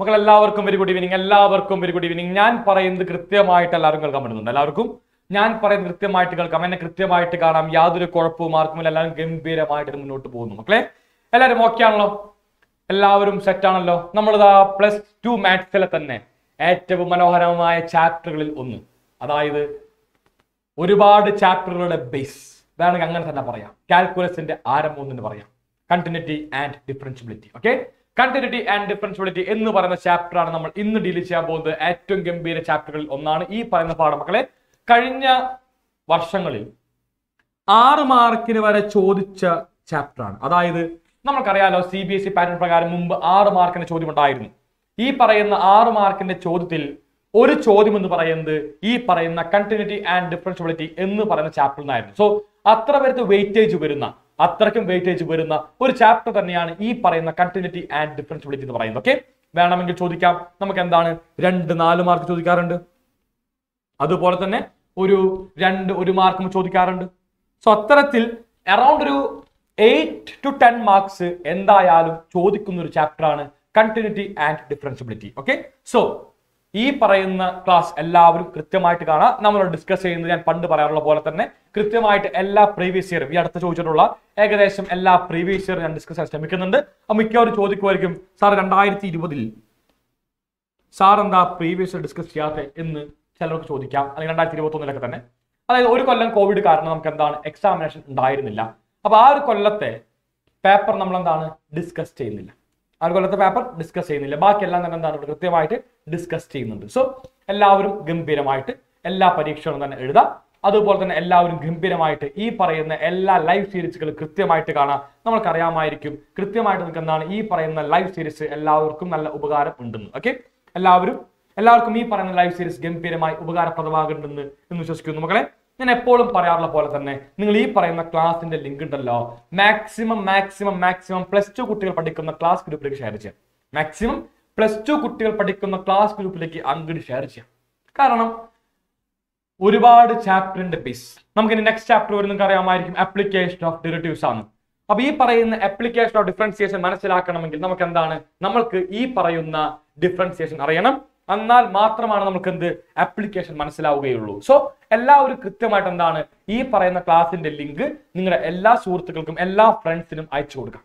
മക്കൾ എല്ലാവർക്കും very good evening എല്ലാവർക്കും വെരി ഗുഡ് ഈവനിങ് ഞാൻ പറയുന്നത് കൃത്യമായിട്ട് എല്ലാവരും കേൾക്കാൻ പറ്റുന്നുണ്ട്. എല്ലാവർക്കും? ഞാൻ പറയുന്നത് കൃത്യമായിട്ട് കേൾക്കാം. എന്നെ കൃത്യമായിട്ട് കാണാം. യാതൊരു കുഴപ്പവും ആർക്കുമില്ല എല്ലാവരും ഗംഭീരമായിട്ട് മുന്നോട്ട് പോകുന്നു. മക്കളെ എല്ലാവരും ഓക്കെ ആണല്ലോ? എല്ലാവരും സെറ്റ് ആണല്ലോ? നമ്മളിതാ പ്ലസ് ടു മാത്സിലെ തന്നെ ഏറ്റവും മനോഹരമായ ചാപ്റ്ററുകളിൽ ഒന്ന്. അതായത് ഒരുപാട് ചാപ്റ്ററുകളുടെ ബേസ് വേണമെങ്കിൽ അങ്ങനെ തന്നെ പറയാം. കാൽക്കുലസിന്റെ ആരംഭം എന്ന് പറയാം. Continuity and differentiability okay continuity and differentiability എന്ന് പറയുന്ന ചാപ്റ്ററാണ് നമ്മൾ ഇന്ന് ഡീൽ ചെയ്യാൻ പോകുന്നത്. ഏറ്റവും ഗംഭീര ചാപ്റ്ററുകളിൽ ഒന്നാണ്. ഈ പറയുന്ന പാഠം മക്കളെ കഴിഞ്ഞ വർഷങ്ങളിൽ ആറ് മാർക്കിന് വരെ ചോദിച്ച ചാപ്റ്ററാണ് അതായത് നമുക്കറിയാലോ C B S E pattern പ്രകാരം മുമ്പ് ആറ് മാർക്കിന്റെ ചോദ്യം ഉണ്ടായിരുന്നു. ഈ പറയുന്ന ആറ് മാർക്കിന്റെ ചോദ്യത്തിൽ ഒരു ചോദ്യം എന്ന് പറയുന്നത് ഈ പറയുന്ന കണ്ടിന്യൂറ്റി ആൻഡ് ഡിഫറൻഷ്യബിലിറ്റി എന്ന് പറയുന്ന ചാപ്റ്ററിൽ നിന്നായിരുന്നു. സോ അത്ര പേർക്ക് വെയിറ്റേജ് വരുന്ന അത്രയ്ക്കും വെയിറ്റേജ് വരുന്ന ഒരു ചാപ്റ്റർ തന്നെയാണ് ഈ പറയുന്ന കണ്ടിന്യൂറ്റി ആൻഡ് ഡിഫറൻസിബിലിറ്റി എന്ന് പറയുന്നത്. ഓക്കെ വേണമെങ്കിൽ ചോദിക്കാം. നമുക്ക് എന്താണ് രണ്ട് നാല് മാർക്ക് ചോദിക്കാറുണ്ട്? അതുപോലെ തന്നെ ഒരു രണ്ട് ഒരു മാർക്കും ചോദിക്കാറുണ്ട്. സോ അത്തരത്തിൽ അറൌണ്ട് ഒരു എയ്റ്റ് ടു ടെൻ മാർക്സ് എന്തായാലും ചോദിക്കുന്ന ഒരു ചാപ്റ്റർ ആണ് continuity and differentiability okay so ഈ പറയുന്ന ക്ലാസ് എല്ലാവരും കൃത്യമായിട്ട് കാണാം. നമ്മൾ ഡിസ്കസ് ചെയ്യുന്നത് ഞാൻ പണ്ട് പറയാറുള്ള പോലെ തന്നെ കൃത്യമായിട്ട് എല്ലാ പ്രീവിയസ് ഇയറും ഈ അടുത്ത് ചോദിച്ചിട്ടുള്ള ഏകദേശം എല്ലാ പ്രീവിയസ് ഇയറും ഞാൻ ഡിസ്കസ് ചെയ്യാൻ ശ്രമിക്കുന്നുണ്ട്. അപ്പൊ മിക്കവരും ചോദിക്കുമായിരിക്കും സാർ രണ്ടായിരത്തി ഇരുപതിൽ സാർ എന്താ പ്രീവിയസ് ഇയർ ഡിസ്കസ് ചെയ്യാത്ത? എന്ന് ചിലർക്ക് ചോദിക്കാം. അല്ലെങ്കിൽ രണ്ടായിരത്തി ഇരുപത്തി ഒന്നിലൊക്കെ തന്നെ. അതായത് ഒരു കൊല്ലം കോവിഡ് കാരണം നമുക്ക് എന്താണ് എക്സാമിനേഷൻ ഉണ്ടായിരുന്നില്ല. അപ്പൊ ആ ഒരു കൊല്ലത്തെ പേപ്പർ നമ്മൾ എന്താണ് ഡിസ്കസ് ചെയ്യുന്നില്ല. കൊല്ലത്തെ പേപ്പർ ഡിസ്കസ് ചെയ്യുന്നില്ല. ബാക്കിയെല്ലാം തന്നെ എന്താണ് കൃത്യമായിട്ട് ഡിസ്കസ് ചെയ്യുന്നുണ്ട്. സോ എല്ലാവരും ഗംഭീരമായിട്ട് എല്ലാ പരീക്ഷകളും തന്നെ എഴുതാം. അതുപോലെ തന്നെ എല്ലാവരും ഗംഭീരമായിട്ട് ഈ പറയുന്ന എല്ലാ ലൈവ് സീരീസുകളും കൃത്യമായിട്ട് കാണാം. നമ്മൾക്കറിയാമായിരിക്കും കൃത്യമായിട്ട് നിങ്ങൾക്ക് എന്താണ് ഈ പറയുന്ന ലൈവ് സീരീസ് എല്ലാവർക്കും നല്ല ഉപകാരം ഉണ്ടെന്ന്. ഓക്കെ എല്ലാവരും എല്ലാവർക്കും ഈ പറയുന്ന ലൈവ് സീരീസ് ഗംഭീരമായി ഉപകാരപ്രദമാകുന്നുണ്ടെന്ന് എന്ന് വിശ്വസിക്കുന്നു മക്കളെ. ഞാൻ എപ്പോഴും പറയാറുള്ള പോലെ തന്നെ നിങ്ങൾ ഈ പറയുന്ന ക്ലാസിന്റെ ലിങ്ക് ഉണ്ടല്ലോ. Maximum maximum maximum plus two കുട്ടികൾ പഠിക്കുന്ന ക്ലാസ് ഗ്രൂപ്പിലേക്ക് ഷെയർ ചെയ്യാം. മാക്സിമം പ്ലസ് ടു കുട്ടികൾ പഠിക്കുന്ന ക്ലാസ് ഗ്രൂപ്പിലേക്ക് അങ്ങോട്ട് ഷെയർ ചെയ്യാം. കാരണം ഒരുപാട് ചാപ്റ്ററിന്റെ ബേസ് നമുക്ക് ഇനി നെക്സ്റ്റ് ചാപ്റ്റർ വരും നിങ്ങൾക്ക് അറിയാമായിരിക്കും. ആപ്ലിക്കേഷൻ ഓഫ് ഡെറിവേറ്റീവ്സ് ആണ്. അപ്പൊ ഈ പറയുന്ന അപ്ലിക്കേഷൻ ഓഫ് ഡിഫറൻസിയേഷൻ മനസ്സിലാക്കണമെങ്കിൽ നമുക്ക് എന്താണ്? നമ്മൾക്ക് ഈ പറയുന്ന ഡിഫറൻസിയേഷൻ അറിയണം. എന്നാൽ മാത്രമാണ് നമുക്ക് എന്ത് ആപ്ലിക്കേഷൻ മനസ്സിലാവുകയുള്ളൂ. സോ എല്ലാവരും കൃത്യമായിട്ട് എന്താണ് ഈ പറയുന്ന ക്ലാസിന്റെ ലിങ്ക് നിങ്ങളുടെ എല്ലാ സുഹൃത്തുക്കൾക്കും എല്ലാ ഫ്രണ്ട്സിനും അയച്ചു കൊടുക്കാം.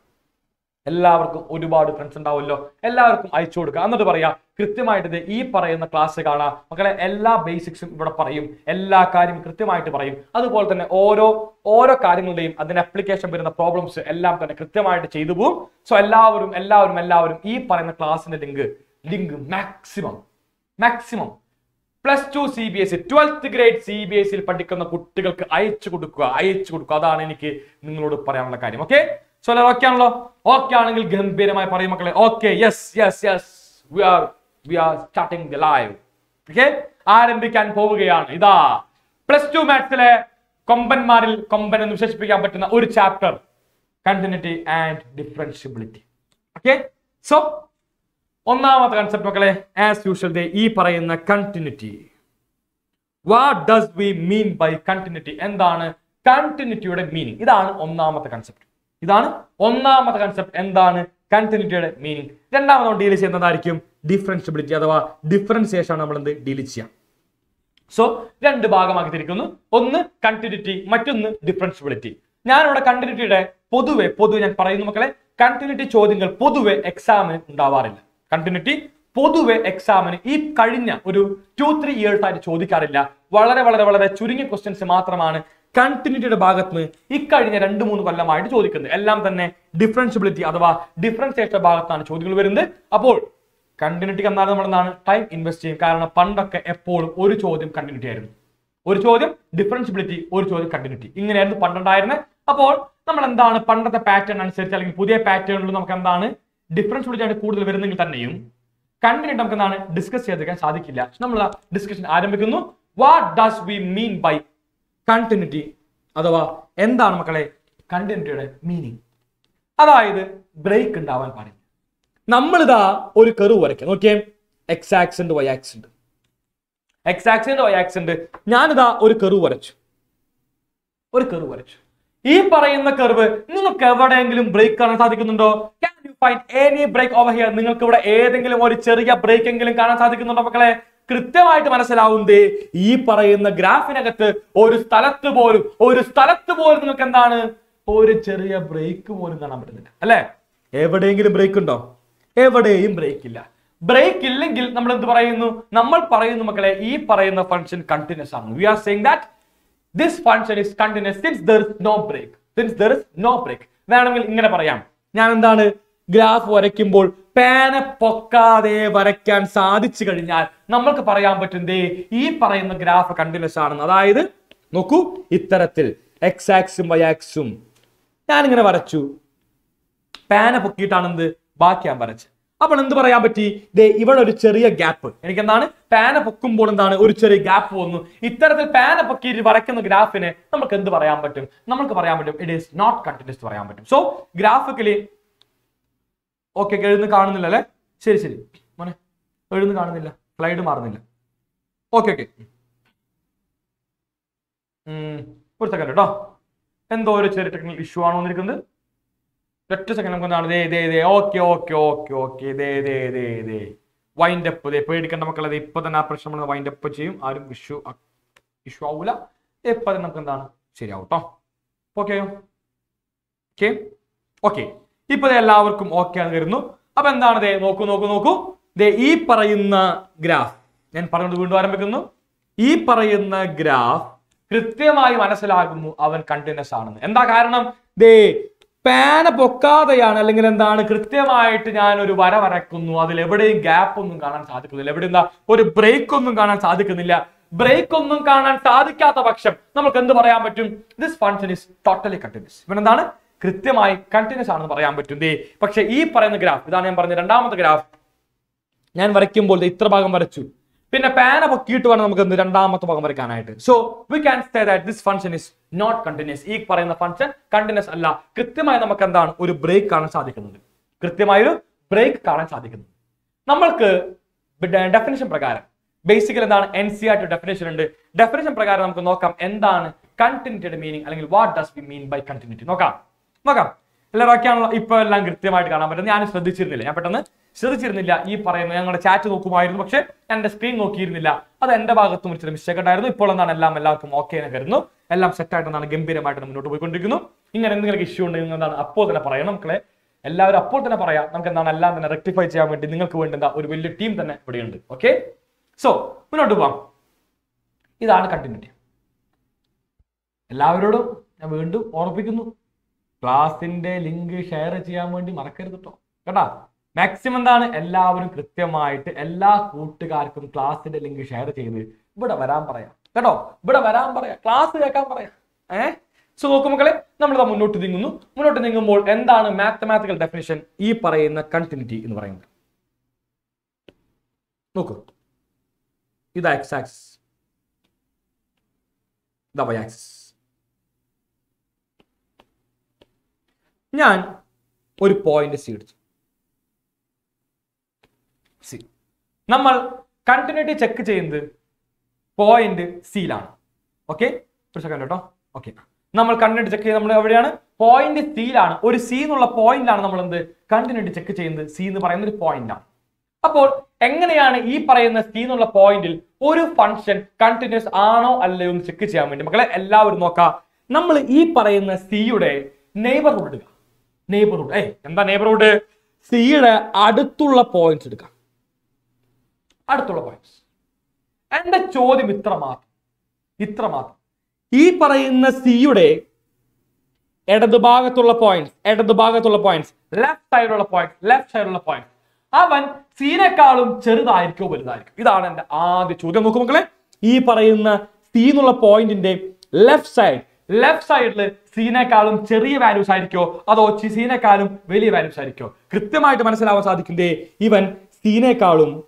എല്ലാവർക്കും ഒരുപാട് ഫ്രണ്ട്സ് ഉണ്ടാവുമല്ലോ. എല്ലാവർക്കും അയച്ചു കൊടുക്കുക എന്നിട്ട് പറയാ കൃത്യമായിട്ട് ഈ പറയുന്ന ക്ലാസ് കാണാം. മക്കളെ എല്ലാ ബേസിക്സും ഇവിടെ പറയും. എല്ലാ കാര്യവും കൃത്യമായിട്ട് പറയും. അതുപോലെ തന്നെ ഓരോ ഓരോ കാര്യങ്ങളുടെയും അതിന് അപ്ലിക്കേഷൻ വരുന്ന പ്രോബ്ലംസ് എല്ലാം തന്നെ കൃത്യമായിട്ട് ചെയ്തു പോകും സോ എല്ലാവരും എല്ലാവരും എല്ലാവരും ഈ പറയുന്ന ക്ലാസ്സിന്റെ link link maximum maximum plus two C B S E twelfth grade C B S സിയിൽ പഠിക്കുന്ന കുട്ടികൾക്ക് അയച്ചു കൊടുക്കുക അയച്ചു കൊടുക്കുക. അതാണ് എനിക്ക് നിങ്ങളോട് പറയാനുള്ള കാര്യം. ഓക്കെ സോ ഓക്കെ ആണല്ലോ? ഓക്കെ ആണെങ്കിൽ ഗംഭീരമായി പറയും മക്കളെ. Okay yes yes yes we are we are starting the live okay ആരംഭിക്കാൻ പോവുകയാണ്. ഇതാ. പ്ലസ് ടു മാത്സിലെ കൊമ്പന്മാരിൽ കൊമ്പൻ എന്ന് വിശേഷിപ്പിക്കാൻ പറ്റുന്ന ഒരു chapter continuity and differentiability okay so ഒന്നാമത്തെ കൺസെപ്റ്റ് മക്കളെ ആസ് യൂഷ്വൽ ദേ ഈ പറയുന്ന continuity what does we mean by continuity എന്താണ് കണ്ടിന്യൂറ്റിയുടെ മീനിങ് ഇതാണ് ഒന്നാമത്തെ കൺസെപ്റ്റ് ഇതാണ് ഒന്നാമത്തെ കൺസെപ്റ്റ് എന്താണ് കണ്ടിന്യൂറ്റിയുടെ മീനിങ് രണ്ടാമത് നമ്മൾ ഡീൽ ചെയ്യുന്നതായിരിക്കും ഡിഫറൻഷ്യബിലിറ്റി അഥവാ ഡിഫറൻസിയേഷൻ ആണ് നമ്മൾ എന്ത് ഡീൽ ചെയ്യാം സോ രണ്ട് ഭാഗമാക്കി തിരിക്കുന്നു. ഒന്ന് കണ്ടിന്യൂറ്റി മറ്റൊന്ന് ഡിഫറൻഷ്യബിലിറ്റി ഞാനിവിടെ കണ്ടിന്യൂറ്റിയുടെ പൊതുവെ പൊതുവെ ഞാൻ പറയുന്നു മക്കളെ കണ്ടിന്യൂറ്റി ചോദ്യങ്ങൾ പൊതുവെ എക്സാമിന് ഉണ്ടാവാറില്ല. കണ്ടിന്യൂറ്റി പൊതുവെ എക്സാമിന് ഈ കഴിഞ്ഞ ഒരു ടു ത്രീ ഇയേഴ്സ് ആയിട്ട് ചോദിക്കാറില്ല. വളരെ വളരെ വളരെ ചുരുങ്ങിയ ക്വസ്റ്റ്യൻസ് മാത്രമാണ് കണ്ടിന്യൂറ്റിയുടെ ഭാഗത്ത് നിന്ന് ഇക്കഴിഞ്ഞ രണ്ട് മൂന്ന് കൊല്ലമായിട്ട് ചോദിക്കുന്നത്. എല്ലാം തന്നെ ഡിഫറൻസിബിലിറ്റി അഥവാ ഡിഫറൻസിയേഷൻ ഭാഗത്താണ് ചോദ്യങ്ങൾ വരുന്നത്. അപ്പോൾ കണ്ടിന്യൂറ്റി എന്നാൽ നമ്മൾ എന്താണ് ടൈം ഇൻവെസ്റ്റ് ചെയ്യും. കാരണം പണ്ടൊക്കെ എപ്പോഴും ഒരു ചോദ്യം കണ്ടിന്യൂറ്റി ആയിരുന്നു. ഒരു ചോദ്യം ഡിഫറൻസിബിലിറ്റി ഒരു ചോദ്യം കണ്ടിന്യൂറ്റി ഇങ്ങനെയായിരുന്നു പണ്ടുണ്ടായിരുന്നത് അപ്പോൾ നമ്മൾ എന്താണ് പണ്ടത്തെ പാറ്റേൺ അനുസരിച്ച് അല്ലെങ്കിൽ പുതിയ പാറ്റേണിൽ നമുക്ക് എന്താണ്? ഡിഫറൻസിബിലിറ്റി വിളിച്ചാണ് കൂടുതൽ വരുന്നെങ്കിൽ തന്നെയും കണ്ടിന്യൂ നമുക്ക് എന്താണ് ഡിസ്കസ് ചെയ്തെടുക്കാൻ സാധിക്കില്ല. നമ്മൾ ഡിസ്കഷൻ ആരംഭിക്കുന്നു. What does we mean by continuity അഥവാ എന്താണ് മക്കളെ കണ്ടിന്യൂറ്റിയുടെ മീനിങ് അതായത് ബ്രേക്ക് ഉണ്ടാവാൻ പാടില്ല. നമ്മളിതാ ഒരു കെറു വരയ്ക്കാം. നോക്കിയേ. X accident Y accident X accident Y accident ഞാനിതാ ഒരു കെറു വരച്ചു. ഒരു കെറു വരച്ചു. ഈ പറയുന്ന കർവ് നിങ്ങൾക്ക് എവിടെയെങ്കിലും ബ്രേക്ക് കാണാൻ സാധിക്കുന്നുണ്ടോ? Find any break over here നിങ്ങൾക്ക് ഇവിടെ ഏതെങ്കിലും ഒരു ചെറിയ ബ്രേക്ക് എങ്കിലും കാണാൻ സാധിക്കുന്നുണ്ടോ മക്കളെ? കൃത്യമായിട്ട് മനസ്സിലാവുന്നേ ഈ പറയുന്ന ഗ്രാഫിനകത്ത് ഒരു സ്ഥലത്ത് പോലും ഒരു സ്ഥലത്ത് പോലും നിങ്ങൾക്ക് എന്താണ് ഒരു ചെറിയ ബ്രേക്ക് പോലും കാണാൻ പറ്റുന്നില്ല. അല്ലെ? എവിടെയെങ്കിലും ബ്രേക്ക് ഉണ്ടോ? എവിടെയും ബ്രേക്ക് ഇല്ല. ബ്രേക്ക് ഇല്ലെങ്കിൽ നമ്മൾ എന്ത് പറയുന്നു? നമ്മൾ പറയുന്നു മക്കളെ ഈ പറയുന്ന ഫംഗ്ഷൻ കണ്ടിന്യൂസ് ആണ്. We are saying that this function is continuous since there is no break since there is no break വേണമെങ്കിൽ ഇങ്ങനെ പറയാം. ഞാൻ എന്താണ് ഗ്രാഫ് വരയ്ക്കുമ്പോൾ പേന പൊക്കാതെ വരയ്ക്കാൻ സാധിച്ചു കഴിഞ്ഞാൽ നമ്മൾക്ക് പറയാൻ പറ്റും ദേ ഈ പറയുന്ന ഗ്രാഫ് കണ്ടിന്യൂസ് ആണെന്ന് അതായത് നോക്കൂ ഇത്തരത്തിൽ എക്സ് ആക്സും വൈ ആക്സും ഞാനിങ്ങനെ വരച്ചു. പേന പൊക്കിയിട്ടാണ് എന്ത്? ബാക്കി ഞാൻ വരച്ചത്. അപ്പോൾ എന്ത് പറയാൻ പറ്റി? ദേ ഇവിടെ ഒരു ചെറിയ ഗ്യാപ്പ് എനിക്ക് എന്താണ് പേന പൊക്കുമ്പോൾ എന്താണ്? ഒരു ചെറിയ ഗ്യാപ്പ് വന്നു. ഇത്തരത്തിൽ പാന പൊക്കി വരയ്ക്കുന്ന ഗ്രാഫിനെ നമുക്ക് എന്ത് പറയാൻ പറ്റും? നമുക്ക് പറയാൻ പറ്റും ഇറ്റ് ഈസ് നോട്ട് കണ്ടിന്യൂസ് പറയാൻ പറ്റും. സോ ഗ്രാഫിക്കലി ഓക്കെ എഴുന്ന് കാണുന്നില്ല അല്ലേ? ശരി ശരി. മോനെ എഴുന്ന് കാണുന്നില്ല. സ്ലൈഡ് മാറുന്നില്ല. ഓക്കെ ഓക്കെ ഒരു സെക്കൻഡ് കേട്ടോ എന്തോ ഒരു ചെറിയ ടെക്നിക്കൽ ഇഷ്യൂ ആണ് വന്നിരിക്കുന്നത്? ഒറ്റ സെക്കൻഡ് നമുക്ക് എന്താണ് ഓക്കെ ഓക്കെ ഓക്കെ ഓക്കെ ദേ ദേ ദേ വൈൻഡ് അപ്പ് ദേ പേടിക്കേണ്ട മക്കളെ. ഇപ്പൊ തന്നെ ആ പ്രശ്നം നമ്മൾ വൈൻഡ് അപ്പ് ചെയ്യും. ആരും ഇഷ്യൂ ഇഷ്യൂ ആവൂല. ഇപ്പൊ തന്നെ നമുക്ക് എന്താണ്? ശരിയാവും കേട്ടോ ഓക്കെ ഓക്കെ ഇപ്പൊ എല്ലാവർക്കും ഓക്കെ ആണ് വരുന്നു അപ്പൊ എന്താണ് ദേ? നോക്കൂ നോക്കൂ നോക്കൂ. ദേ ഈ പറയുന്ന ഗ്രാഫ് ഞാൻ പറഞ്ഞത് വീണ്ടും ആരംഭിക്കുന്നു. ഈ പറയുന്ന ഗ്രാഫ് കൃത്യമായി മനസ്സിലാകുന്നു അവൻ കണ്ടിന്യൂസ് ആണെന്ന്. എന്താ കാരണം? ദേ പേന പൊക്കാതെയാണ് അല്ലെങ്കിൽ എന്താണ്? കൃത്യമായിട്ട് ഞാൻ ഒരു വര വരക്കുന്നു അതിൽ എവിടെയും ഗ്യാപ്പ് ഒന്നും കാണാൻ സാധിക്കുന്നില്ല. എവിടെ എന്താ? ഒരു ബ്രേക്ക് ഒന്നും കാണാൻ സാധിക്കുന്നില്ല. ബ്രേക്ക് ഒന്നും കാണാൻ സാധിക്കാത്ത പക്ഷം നമുക്ക് എന്ത് പറയാൻ പറ്റും? This function is totally continuous ഇവൻ എന്താണ് കൃത്യമായി കണ്ടിന്യൂസ് ആണെന്ന് പറയാൻ പറ്റും. പക്ഷെ ഈ പറയുന്ന ഗ്രാഫ് ഇതാണ് ഞാൻ പറഞ്ഞ രണ്ടാമത്തെ ഗ്രാഫ്. ഞാൻ വരയ്ക്കുമ്പോൾ ഇത്ര ഭാഗം വരച്ചു. പിന്നെ പാന പൊക്കിയിട്ട് വേണം നമുക്ക് രണ്ടാമത്തെ ഭാഗം വരയ്ക്കാനായിട്ട്. So we can say that this function is not continuous ഈ പറയുന്ന ഫംഗ്ഷൻ കണ്ടിന്യൂസ് അല്ല. കൃത്യമായി നമുക്ക് എന്താണ്? ഒരു ബ്രേക്ക് കാണാൻ സാധിക്കുന്നത് കൃത്യമായൊരു ബ്രേക്ക് കാണാൻ സാധിക്കുന്നത് നമ്മൾക്ക് ഡെഫിനേഷൻ പ്രകാരം ബേസിക്കൽ എന്താണ്? എൻ സി ആർ ഡെഫിനേഷൻ ഉണ്ട്. ഡെഫിനേഷൻ പ്രകാരം നമുക്ക് നോക്കാം. എന്താണ്? കണ്ടിന്യൂറ്റിയുടെ മീനിങ് അല്ലെങ്കിൽ what does we mean by continuity നോക്കാം. നോക്കാം. എല്ലാവരും ഒക്കെ ആണല്ലോ ഇപ്പൊ എല്ലാം കൃത്യമായിട്ട് കാണാൻ പറ്റുന്നത് ഞാൻ ശ്രദ്ധിച്ചിരുന്നില്ല. ഞാൻ പെട്ടെന്ന് ശ്രദ്ധിച്ചിരുന്നില്ല ഈ പറയുന്നത് ഞങ്ങളുടെ ചാറ്റ് നോക്കുമായിരുന്നു. പക്ഷെ എന്റെ സ്ക്രീൻ നോക്കിയിരുന്നില്ല. അത് എന്റെ ഭാഗത്തും ഒരു മിസ്റ്റേക്ക് ഉണ്ടായിരുന്നു. ഇപ്പോൾ എന്താണ് എല്ലാം എല്ലാവർക്കും ഓക്കെ എന്ന് കരുതുന്നു. എല്ലാം സെറ്റായിട്ടെന്നാണ് ഗംഭീരമായിട്ട് മുന്നോട്ട് പോയിക്കൊണ്ടിരിക്കുന്നു. ഇങ്ങനെ എന്തെങ്കിലും ഇഷ്യൂ ഉണ്ടെങ്കിൽ എന്താണ് അപ്പോൾ തന്നെ പറയാം. മക്കളെ എല്ലാവരും അപ്പോൾ തന്നെ പറയാം. നമുക്ക് എന്താണ് എല്ലാം തന്നെ റെക്ടിഫൈ ചെയ്യാൻ വേണ്ടി നിങ്ങൾക്ക് വേണ്ടി എന്താ ഒരു വലിയ ടീം തന്നെ ഇവിടെയുണ്ട്. ഓക്കെ സോ മുന്നോട്ട് പോവാം. ഇതാണ് കണ്ടിന്യൂറ്റി എല്ലാവരോടും ഞാൻ വീണ്ടും ഓർപ്പിക്കുന്നു ക്ലാസിന്റെ ലിങ്ക് ഷെയർ ചെയ്യാൻ വേണ്ടി മറക്കരുത് കേട്ടോ കേട്ടാ? മാക്സിമം എന്താണ്? എല്ലാവരും കൃത്യമായിട്ട് എല്ലാ കൂട്ടുകാർക്കും ക്ലാസിന്റെ ലിങ്ക് ഷെയർ ചെയ്ത് ഇവിടെ വരാൻ പറയാം. കേട്ടോ? ഇവിടെ വരാൻ പറയാം. ക്ലാസ് കേൾക്കാൻ പറയാം. ഏഹ് സോ നോക്കൂ മക്കളെ നമ്മൾ മുന്നോട്ട് നീങ്ങുന്നു. മുന്നോട്ട് നീങ്ങുമ്പോൾ എന്താണ് മാത്തമാറ്റിക്കൽ ഡെഫിനിഷൻ ഈ പറയുന്ന കണ്ടിന്യൂറ്റി എന്ന് പറയുന്നത്. നോക്കൂ. ഇതാ എക്സ് ആക്സിസ് ഇതാ വൈ ആക്സിസ് ഞാൻ ഒരു പോയിന്റ് സി എടുത്തു. സി നമ്മൾ കണ്ടിന്യൂറ്റി ചെക്ക് ചെയ്യുന്നത് പോയിന്റ് സിയിലാണ് ഓക്കെ ഒരു സെക്കൻഡ് കേട്ടോ ഓക്കെ നമ്മൾ കണ്ടിന്യൂറ്റി ചെക്ക് ചെയ്യുന്നത് നമ്മൾ എവിടെയാണ്? പോയിന്റ് സിയിലാണ് ഒരു സി എന്നുള്ള പോയിന്റിലാണ് നമ്മൾ എന്ത്? കണ്ടിന്യൂറ്റി ചെക്ക് ചെയ്യുന്നത്. സി എന്ന് പറയുന്ന ഒരു പോയിന്റാണ് അപ്പോൾ എങ്ങനെയാണ് ഈ പറയുന്ന സി എന്നുള്ള പോയിന്റിൽ ഒരു ഫംഗ്ഷൻ കണ്ടിന്യൂസ് ആണോ അല്ലയോ എന്ന് ചെക്ക് ചെയ്യാൻ വേണ്ടി? മക്കളെ എല്ലാവരും നോക്കാം. നമ്മൾ ഈ പറയുന്ന സിയുടെ നെയ്ബർഹുഡ് എടുക്കുക നെയ്ബർഹുഡ് ഏയ് എന്താ നെയ്ബർഹുഡ് സിയുടെ അടുത്തുള്ള പോയിന്റ്സ് എടുക്കാം. അടുത്തുള്ള പോയിന്റ്സ് എന്റെ ചോദ്യം ഇത്ര മാത്രം ഇത്ര മാത്രം ഈ പറയുന്ന സിയുടെ ഇടതുഭാഗത്തുള്ള പോയിന്റ്സ് ഇടതുഭാഗത്തുള്ള പോയിന്റ്സ് ലെഫ്റ്റ് സൈഡിലുള്ള പോയിന്റ്സ് ലെഫ്റ്റ് സൈഡിലുള്ള പോയിന്റ്സ് അവൻ സീനേക്കാളും ചെറുതായിരിക്കും വലുതായിരിക്കും? ഇതാണ് എന്റെ ആദ്യ ചോദ്യം. നോക്കൂ മക്കളെ ഈ പറയുന്ന സി എന്നുള്ള പോയിന്റിന്റെ ലെഫ്റ്റ് സൈഡ് ലെഫ്റ്റ് സൈഡിൽ സീനേക്കാളും ചെറിയ വാല്യൂസ് ആയിരിക്കോ? അതോ സീനേക്കാളും വലിയ വാല്യൂസ് ആയിരിക്കോ? കൃത്യമായിട്ട് മനസ്സിലാവാൻ സാധിക്കില്ലേ? ഇവൻ സീനേക്കാളും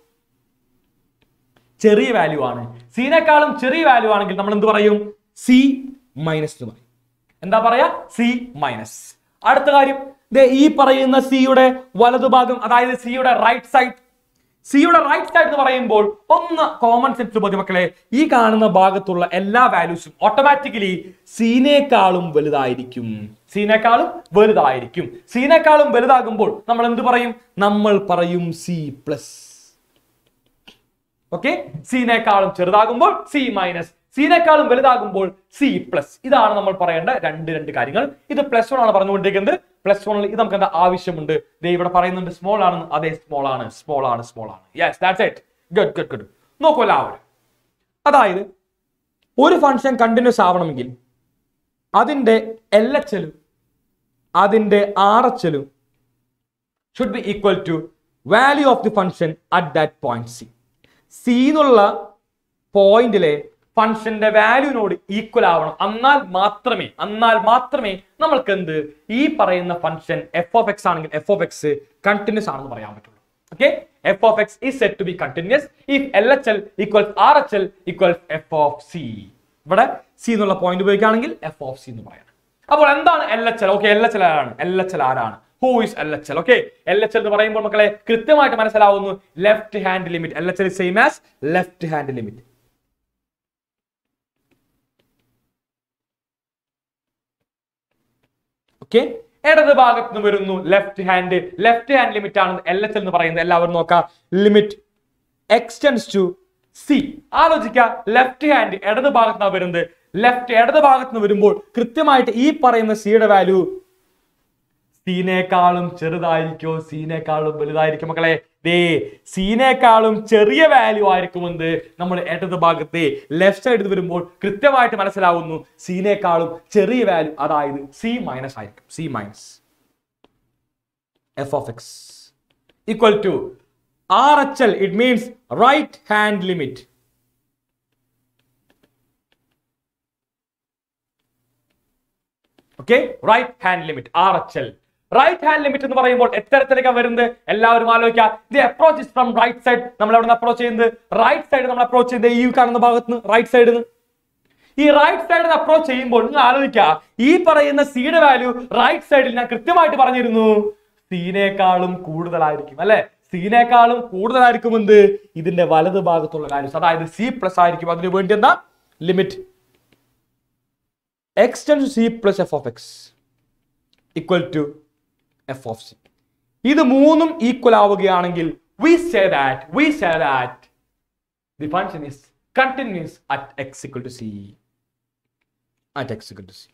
ചെറിയ വാല്യൂ ആണ്. സീനേക്കാളും ചെറിയ വാല്യൂ ആണെങ്കിൽ നമ്മൾ എന്ത് പറയും? സി മൈനസ് എന്ന് പറയും. എന്താ പറയാ? C minus. അടുത്ത കാര്യം ഈ പറയുന്ന സിയുടെ വലതുഭാഗം അതായത് സിയുടെ റൈറ്റ് സൈഡ് സിയുടെ റൈറ്റ് സൈഡ് എന്ന് പറയുമ്പോൾ ഒന്ന് കോമൺ സെൻസ് മക്കളെ ഈ കാണുന്ന ഭാഗത്തുള്ള എല്ലാ വാല്യൂസും ഓട്ടോമാറ്റിക്കലി സീനേക്കാളും വലുതായിരിക്കും. സീനേക്കാളും വലുതായിരിക്കും. സീനേക്കാളും വലുതാകുമ്പോൾ നമ്മൾ എന്ത് പറയും? നമ്മൾ പറയും സി പ്ലസ് ഓക്കെ സീനേക്കാളും ചെറുതാകുമ്പോൾ സി മൈനസ് സീനേക്കാളും വലുതാകുമ്പോൾ സി പ്ലസ് ഇതാണ് നമ്മൾ പറയേണ്ട രണ്ട് രണ്ട് കാര്യങ്ങൾ. ഇത് പ്ലസ് വൺ ആണ് പറഞ്ഞുകൊണ്ടിരിക്കുന്നത്. പ്ലസ് വണ്ണിൽ ഇത് നമുക്ക് എന്താ ആവശ്യമുണ്ട്? ദേ ഇവിടെ പറയുന്നുണ്ട് സ്മോൾ ആണ് അതെ സ്മോൾ ആണ്. സ്മോൾ ആണ് സ്മോൾ ആണ്. Yes that's it good good good നോക്കൂ എല്ലാവരും. അതായത് ഒരു ഫംഗ്ഷൻ കണ്ടിന്യൂസ് ആവണമെങ്കിൽ അതിന്റെ എൽ എച്ച് അതിന്റെ ആർ എച്ച് എല്ലും should be equal to value of the function at that point C C എന്നുള്ള പോയിന്റിലെ ഫംഗ്ഷന്റെ വാല്യൂനോട് ഈക്വൽ ആവണം. എന്നാൽ മാത്രമേ എന്നാൽ മാത്രമേ നമ്മൾക്ക് എന്ത് ഈ പറയുന്ന ഫങ്ഷൻ എഫ് ഓഫ് എക്സ് ആണെങ്കിൽ എഫ് ഓഫ് എക്സ് കണ്ടിന്യൂസ് ആണെന്ന് പറയാൻ പറ്റുള്ളൂ. Okay F of X is set to be continuous if L H L equals R H L equals F of C ഇവിടെ സി എന്നുള്ള പോയിന്റ് ഉപയോഗിക്കുകയാണെങ്കിൽ F of C എന്ന് പറയാം. അപ്പോൾ എന്താണ് L H L okay L H L ആരാണ്? L H L ആരാണ്? Who is L H L okay L H L എന്ന് പറയുമ്പോൾ മക്കളെ കൃത്യമായിട്ട് മനസ്സിലാവുന്നു. Left hand limit L H L same as left hand limit okay. ഇടത് ഭാഗത്ത് നിന്ന് വരുന്നു left hand left hand limit ആണ് എൽ എച്ച് എന്ന് പറയുന്നത് എല്ലാവരും നോക്കാം. Limit x tends to C ആലോചിക്കുക. ലെഫ്റ്റ് ഹാൻഡ് ഇടത് ഭാഗത്ത് നിന്നാണ് വരുന്നത്. ലെഫ്റ്റ് ഇടത് ഭാഗത്ത് നിന്ന് വരുമ്പോൾ കൃത്യമായിട്ട് ഈ പറയുന്ന സിയുടെ വാല്യൂ സീനേക്കാളും ചെറുതായിരിക്കോ സീനേക്കാളും വലുതായിരിക്കും മക്കളെ. ദേ സീനേക്കാളും ചെറിയ വാല്യൂ ആയിരിക്കും എന്ത്? നമ്മൾ ഏറ്റത് ഭാഗത്തെ ലെഫ്റ്റ് സൈഡിൽ വരുമ്പോൾ കൃത്യമായിട്ട് മനസ്സിലാവുന്നു സീനേക്കാളും ചെറിയ വാല്യൂ അതായത് സി മൈനസ് ആയിരിക്കും. C minus F of X equal to R H L it means right hand limit hand limit R H L right hand limit എന്ന് പറയുമ്പോൾ എത്തരത്തിലേക്കാണ് വരുന്നത്? എല്ലാവരും ആലോചിക്കുക. The approach is from right side നമ്മൾ നിന്ന് approach ചെയ്യുന്നത്? റൈറ്റ് സൈഡ് നമ്മൾ അപ്രോച്ച് ചെയ്യുന്നത് ഈ കാണുന്ന ഭാഗത്ത് നിന്ന് റൈറ്റ് സൈഡിൽ നിന്ന് ഈ റൈറ്റ് സൈഡിൽ അപ്രോച്ച് ചെയ്യുമ്പോൾ നിങ്ങൾ ആലോചിക്കുക. ഈ പറയുന്ന സിയുടെ വാല്യൂ റൈറ്റ് സൈഡിൽ ഞാൻ കൃത്യമായിട്ട് പറഞ്ഞിരുന്നു. സീനേക്കാളും കൂടുതലായിരിക്കും. അല്ലെ? സീനേക്കാളും കൂടുതലായിരിക്കും എന്ത്? ഇതിന്റെ വലത് ഭാഗത്തുള്ള വാല്യൂസ് അതായത് സി പ്ലസ് ആയിരിക്കും. അതിനു വേണ്ടി എന്താ? Limit x tends C plus F of X of to f of C ഇത് മൂന്നും ഈക്വൽ ആവുകയാണെങ്കിൽ we say that we say that the function is continuous at X equal to C at X equal to C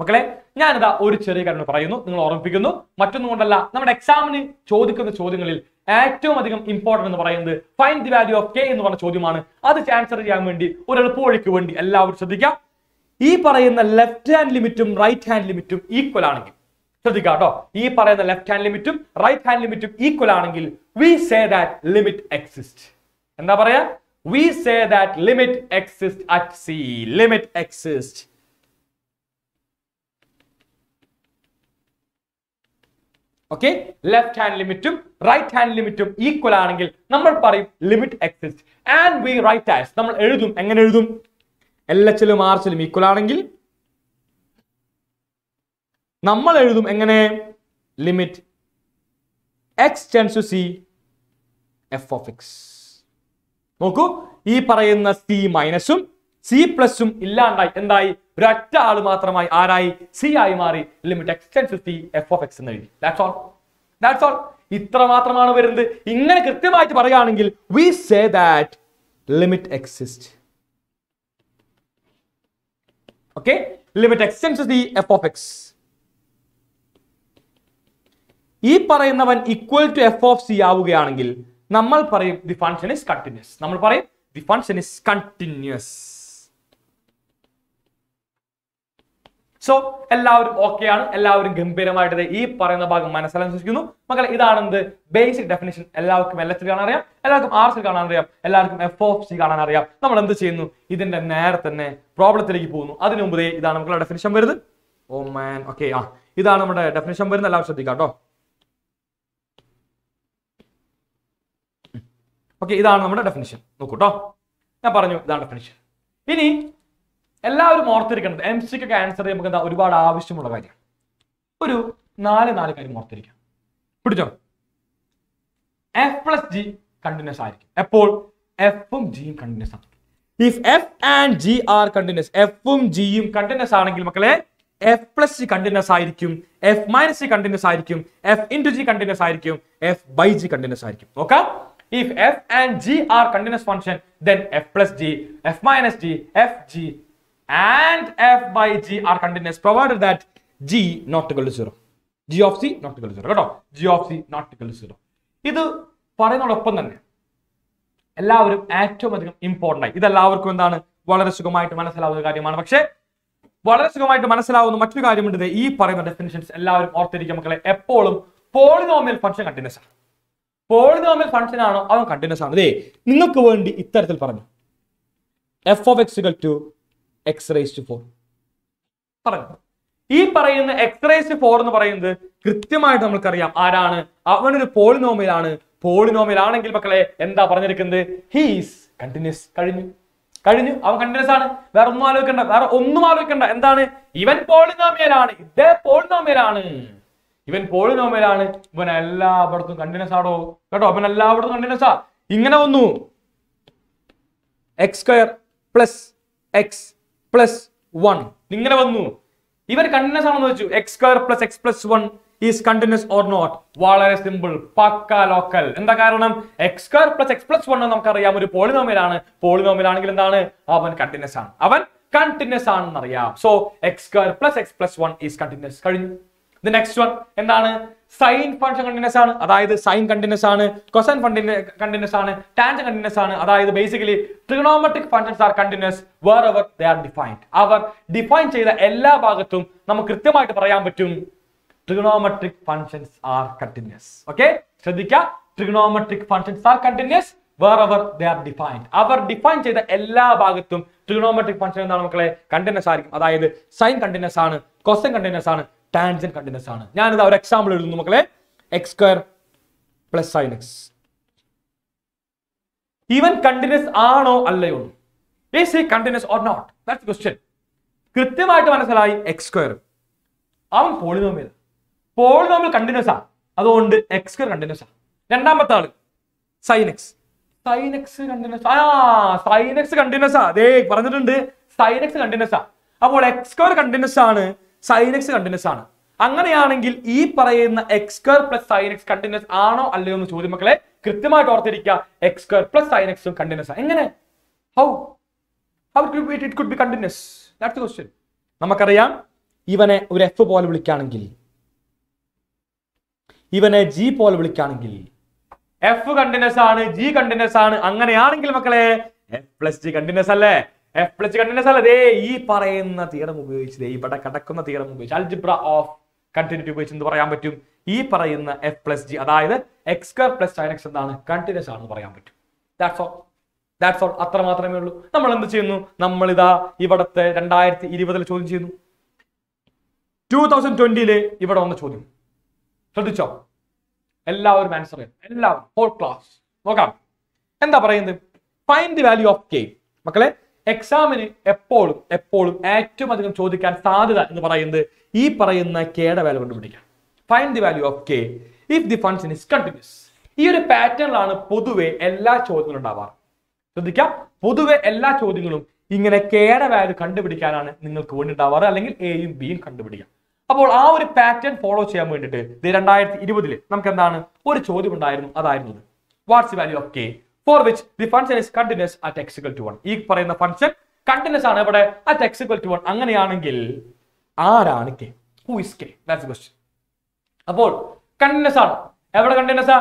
മക്കളെ ഞാനിതാ ഒരു ചെറിയ കാര്യം പറയുന്നു. നിങ്ങൾ ഓർമ്മിപ്പിക്കുന്നു. മറ്റൊന്നും കൊണ്ടല്ല. നമ്മുടെ എക്സാമിന് ചോദിക്കുന്ന ചോദ്യങ്ങളിൽ ഏറ്റവും അധികം ഇമ്പോർട്ടന്റ് എന്ന് പറയുന്നത് find the value of K എന്ന് പറഞ്ഞ ചോദ്യമാണ്. അത് ആൻസർ ചെയ്യാൻ വേണ്ടി ഒരു എളുപ്പവഴിക്ക് വേണ്ടി എല്ലാവരും ശ്രദ്ധിക്കാം. ഈ പറയുന്ന ലെഫ്റ്റ് ഹാൻഡ് ലിമിറ്റും റൈറ്റ് ഹാൻഡ് ലിമിറ്റും ഈക്വൽ ആണെങ്കിൽ ശ്രദ്ധിക്കുക കേട്ടോ. ഈ പറയുന്ന ലെഫ്റ്റ് ഹാൻഡ് ലിമിറ്റും റൈറ്റ് ഹാൻഡ് ലിമിറ്റും ഈക്വൽ ആണെങ്കിൽ we say that limit exist എന്താ പറയാ? We say that limit exist at C limit exist okay left hand ലിമിറ്റും റൈറ്റ് ഹാൻഡ് ലിമിറ്റും ഈക്വൽ ആണെങ്കിൽ നമ്മൾ പറയും limit exist and we write as നമ്മൾ എഴുതും. എങ്ങനെ എഴുതും? എൽ എച്ചിലും ആർച്ചിലും ഈക്വൽ ആണെങ്കിൽ നമ്മൾ എഴുതും എങ്ങനെ? Limit X tends to C F of X നോക്കൂ ഈ പറയുന്ന സി മൈനസും സി പ്ലസും ഇല്ലാണ്ടായി. എന്തായി? ഒരൊറ്റ ആൾ മാത്രമായി ആരായി? സി ആയി മാറി. Limit X tends to C F of X എന്ന് എഴുതി. ദാറ്റ്സ് ഓൾ ദാറ്റ്സ് ഓൾ ഇത്ര മാത്രമാണ് വരുന്നത്. ഇങ്ങനെ കൃത്യമായിട്ട് പറയുകയാണെങ്കിൽ we say that limit exist okay limit exists the f of x ഈ പറയുന്നവൻ equal to f of C ആവുകയാണെങ്കിൽ നമ്മൾ പറയും ദി ഫങ്ഷൻ ഇസ് കണ്ടിന്യൂസ് നമ്മൾ പറയും the function is continuous so എല്ലാവരും ഓക്കെ ആണ്. എല്ലാവരും ഗംഭീരമായിട്ട് ഈ പറയുന്ന ഭാഗം മനസ്സിലാക്കാൻ മക്കളെ മക്കളെ ഇതാണെന്ത്? ബേസിക് ഡെഫിനേഷൻ എല്ലാവർക്കും എൽ എസ് കാണാൻ അറിയാം. എല്ലാവർക്കും ആർ സി കാണാൻ അറിയാം. എല്ലാവർക്കും എഫ് ഓഫ് സി കാണാൻ അറിയാം. നമ്മൾ എന്ത് ചെയ്യുന്നു? ഇതിന്റെ നേരെ തന്നെ പ്രോബ്ലത്തിലേക്ക് പോകുന്നു. അതിനു മുമ്പ് ഇതാണ് നമുക്ക് ഡെഫിനേഷൻ വരുന്നത്. ഓ മാൻ ഓക്കെ ആ. ഇതാണ് നമ്മുടെ ഡെഫിനേഷൻ വരുന്നത്. എല്ലാവരും ശ്രദ്ധിക്കാം കേട്ടോ ഓക്കെ ഇതാണ് നമ്മുടെ ഡെഫിനിഷൻ നോക്കൂട്ടോ. ഞാൻ പറഞ്ഞു ഇതാണ് ഡെഫിനിഷൻ ഇനി എല്ലാവരും ഓർത്തിരിക്കേണ്ടത് എം സിക്ക് ഒക്കെ ആൻസർ നമുക്ക് എന്താ ഒരുപാട് ആവശ്യമുള്ള കാര്യം ഒരു നാല് നാല് കാര്യം ഓർത്തിരിക്കാം. പിടിച്ചോ? എഫ് പ്ലസ് ജി കണ്ടിന്യൂസ് ആയിരിക്കും. എപ്പോൾ? എഫും ജിയും കണ്ടിന്യൂസ് ആണ്. If F and G are continuous എഫും ജിയും കണ്ടിന്യൂസ് ആണെങ്കിൽ മക്കളെ എഫ് പ്ലസ് ജി കണ്ടിന്യൂസ് ആയിരിക്കും എഫ് മൈനസ് ജി കണ്ടിന്യൂസ് ആയിരിക്കും എഫ് ഇന്റു ജി കണ്ടിന്യൂസ് ആയിരിക്കും എഫ് ബൈ ജി കണ്ടിന്യൂസ് ആയിരിക്കും. നോക്കാം. If f and g are continuous function, then f plus g, f minus g, f g and f by g are continuous provided that g not equal to zero g of c not equal to zero കേട്ടോ? G of c not equal to zero ഇത് പറയുന്നതോടൊപ്പം തന്നെ എല്ലാവരും ഏറ്റവും അധികം important ആയി. ഇതെല്ലാവർക്കും എന്താണ്? വളരെ സുഖമായിട്ട് മനസ്സിലാവുന്ന കാര്യമാണ്. പക്ഷേ വളരെ സുഖമായിട്ട് മനസ്സിലാവുന്ന മറ്റൊരു കാര്യമുണ്ട് ഈ പറയുന്ന ഡെഫിനിഷൻസ് എല്ലാവരും ഓർത്തിരിക്കും മക്കളെ. എപ്പോഴും പോളിനോമിയൽ ഫംഗ്ഷൻ കണ്ടിന്യൂസ് ആണ്. പോളിനോമിയൽ ഫംഗ്ഷൻ ആണോ? അവൻ കണ്ടിന്യൂസ് ആണ്. ദേ നിങ്ങൾക്ക് വേണ്ടി ഇത്തരത്തിൽ പറഞ്ഞു. F of X to X raise to four പറഞ്ഞു. ഈ പറയുന്ന എക്സ്റേസ് ഫോർ എന്ന് പറയുന്നത് കൃത്യമായിട്ട് നമ്മൾക്കറിയാം. ആരാണ്? അവനൊരു പോളിനോമിയലാണ് പോളിനോമിയൽ ആണെങ്കിൽ മക്കളെ എന്താ പറഞ്ഞിരിക്കുന്നത്? ഹീസ് കണ്ടിന്യൂസ് കഴിഞ്ഞു. കഴിഞ്ഞു. അവൻ കണ്ടിന്യൂസ് ആണ്. വേറെ ഒന്നും ആലോചിക്കണ്ട. വേറെ ഒന്നും ആലോചിക്കണ്ട. എന്താണ്? ഇവൻ പോളിനോമിയലാണ് ഇതേ പോളിനോമിയലാണ് ഇവൻ പോളിനോമിയലാണ്. ഇവൻ എല്ലായിടത്തും കണ്ടിന്യൂസ് ആടോ. കേട്ടോ അവൻ എല്ലായിടത്തും കണ്ടിന്യൂസ് ആ. ഇങ്ങനെ വന്നു. X square plus X plus one ഇങ്ങനെ വന്നു. ഇവർ കണ്ടിന്യൂസ് ആണെന്ന് വെച്ചു. X square plus X plus one is continuous or not വളരെ സിമ്പിൾ പക്ക ലോക്കൽ എന്താ കാരണം? X square plus X plus one നമുക്കറിയാം. ഒരു പോളിനോമിയലാണ്. ആണെങ്കിൽ എന്താണ്? അവൻ കണ്ടിന്യൂസ് ആണ്. അവൻ കണ്ടിന്യൂസ് ആണെന്ന് അറിയാം so X square plus X plus one is continuous കഴിഞ്ഞു. ദ നെക്സ്റ്റ് വൺ എന്താണ്? സൈൻ ഫംഗ്ഷൻ കണ്ടിന്യൂസ് ആണ്. അതായത് സൈൻ കണ്ടിന്യൂസ് ആണ്. കൊസൈൻ കണ്ടിന്യൂസ് ആണ്. ടാൻജൻ കണ്ടിന്യൂസ് ആണ്. അതായത് basically trigonometric functions are continuous wherever they are defined our define ചെയ്ത എല്ലാ ഭാഗത്തും നമുക്ക് കൃത്യമായിട്ട് പറയാൻ പറ്റും. Trigonometric functions are continuous okay ശ്രദ്ധിക്കുക trigonometric functions are continuous wherever they are defined our define ചെയ്ത എല്ലാ ഭാഗത്തും ട്രിഗണോമെട്രിക് ഫംഗ്ഷൻ എന്താണ് മക്കളെ? കണ്ടിന്യൂസ് ആയിരിക്കും. അതായത് സൈൻ കണ്ടിന്യൂസ് ആണ് കൊസൈൻ കണ്ടിന്യൂസ് ആണ്. ടാൻജൻ കണ്ടിന്യൂസ് ആണ്. ഞാനിത് ഒരു എക്സാമ്പിൾ എഴുതുന്നു മക്കളെ. X square plus sine X ഇവൻ കണ്ടിന്യൂസ് ആണോ അല്ലയോ? ഈസ് ഈ continuous or not that's question കൃത്യമായിട്ട് മനസ്സിലായി എക്സ് സ്ക്വയർ അവൻ പോളിനോമിയൽ പോളിനോമിയൽ കണ്ടിന്യൂസ് ആണ് അതുകൊണ്ട് എക്സ് സ്ക്വയർ കണ്ടിന്യൂസ് ആണ് രണ്ടാമത്തെ ആൾ സൈൻ എക്സ് കണ്ടിന്യൂസ് ആ സൈൻ എക്സ് കണ്ടിന്യൂസ് ആ. അതേ പറഞ്ഞിട്ടുണ്ട്. സൈൻ എക്സ് കണ്ടിന്യൂസ് ആ. അപ്പോൾ എക്സ് സ്ക്വയർ കണ്ടിന്യൂസ് ആണ്. സൈൻ എക്സ് കണ്ടിന്യൂസ് ആണ്. അങ്ങനെയാണെങ്കിൽ ഈ പറയുന്ന X square plus sine X continuous ആണോ അല്ലയോ എന്ന് ചോദ്യം മക്കളെ കൃത്യമായിട്ട് ഓർത്തിരിക്കുക. എക്സ് സ്ക്വയർ പ്ലസ് സൈൻ എക്സും കണ്ടിന്യൂസ് എങ്ങനെ? How how it could be continuous that's question നമുക്കറിയാം ഇവനെ ഒരു എഫ് പോലെ വിളിക്കുകയാണെങ്കിൽ ഇവനെ ജി പോലെ വിളിക്കുകയാണെങ്കിൽ എഫ് കണ്ടിന്യൂസ് ആണ് ജി കണ്ടിന്യൂസ് ആണ്. അങ്ങനെയാണെങ്കിൽ മക്കളെ എഫ് പ്ലസ് ജി കണ്ടിന്യൂസ് അല്ലേ? എഫ് പ്ലസ് കണ്ടിന്യൂസ് അല്ല ദേ ഈ പറയുന്ന തീരം ഉപയോഗിച്ച് ദേ ഇവിടെ കിടക്കുന്ന തീരം ഉപയോഗിച്ച് അൽജിബ്ര ഓഫ് കണ്ടിന്യൂറ്റി ഉപയോഗിച്ച് എന്ത് പറയാൻ പറ്റും? ഈ പറയുന്ന എഫ് പ്ലസ് ജി അതായത് X square plus sine X എന്താണ്? കണ്ടിന്യൂസ് ആണെന്ന് പറയാൻ പറ്റും. ദാറ്റ്സ് ഓൾ ദാറ്റ്സ് ഓൾ അത്ര മാത്രമേ ഉള്ളൂ. നമ്മൾ എന്ത് ചെയ്യുന്നു? നമ്മൾ ഇതാ ഇവിടത്തെ രണ്ടായിരത്തി ഇരുപതിൽ ചോദ്യം ചെയ്യുന്നു. ടൂ തൗസൻഡ് ട്വന്റിയിൽ ഇവിടെ വന്ന ചോദ്യം. ശ്രദ്ധിച്ചോ? എല്ലാവരും ആൻസർ ചെയ്യും. എല്ലാവരും. ഹോൾ ക്ലാസ് നോക്കാം. എന്താ പറയുന്നത്? Find the value of K മക്കളെ എക്സാമിന് എപ്പോഴും എപ്പോഴും ഏറ്റവും അധികം ചോദിക്കാൻ സാധ്യത എന്ന് പറയുന്നത് ഈ പറയുന്ന കെയുടെ വാല്യൂ കണ്ടുപിടിക്കാം. Find the value of K if the function is continuous ഈ ഒരു പാറ്റേണിലാണ് പൊതുവെ എല്ലാ ചോദ്യങ്ങളും ഉണ്ടാവാറ് ശ്രദ്ധിക്കാം. പൊതുവെ എല്ലാ ചോദ്യങ്ങളും ഇങ്ങനെ കെയുടെ വാല്യൂ കണ്ടുപിടിക്കാനാണ് നിങ്ങൾക്ക് വേണ്ടി ഉണ്ടാവാറ് അല്ലെങ്കിൽ എയും ബിയും കണ്ടുപിടിക്കാം. അപ്പോൾ ആ ഒരു പാറ്റേൺ ഫോളോ ചെയ്യാൻ വേണ്ടിയിട്ട് രണ്ടായിരത്തി ഇരുപതിൽ നമുക്ക് എന്താണ് ഒരു ചോദ്യം ഉണ്ടായിരുന്നു. അതായിരുന്നു what's value of K for which the function is continuous at X equal to one ഈ പറയുന്ന ഫംഗ്ഷൻ കണ്ടിന്യൂസ് ആണ് ഇവിടെ അറ്റ് എക്സിക്വൽ ടു വൺ അങ്ങനെയാണെങ്കിൽ ആരാണ് K who is K that's question അപ്പോൾ കണ്ടിന്യൂസ് ആണ്. എവിടെ കണ്ടിന്യൂസ് ആ?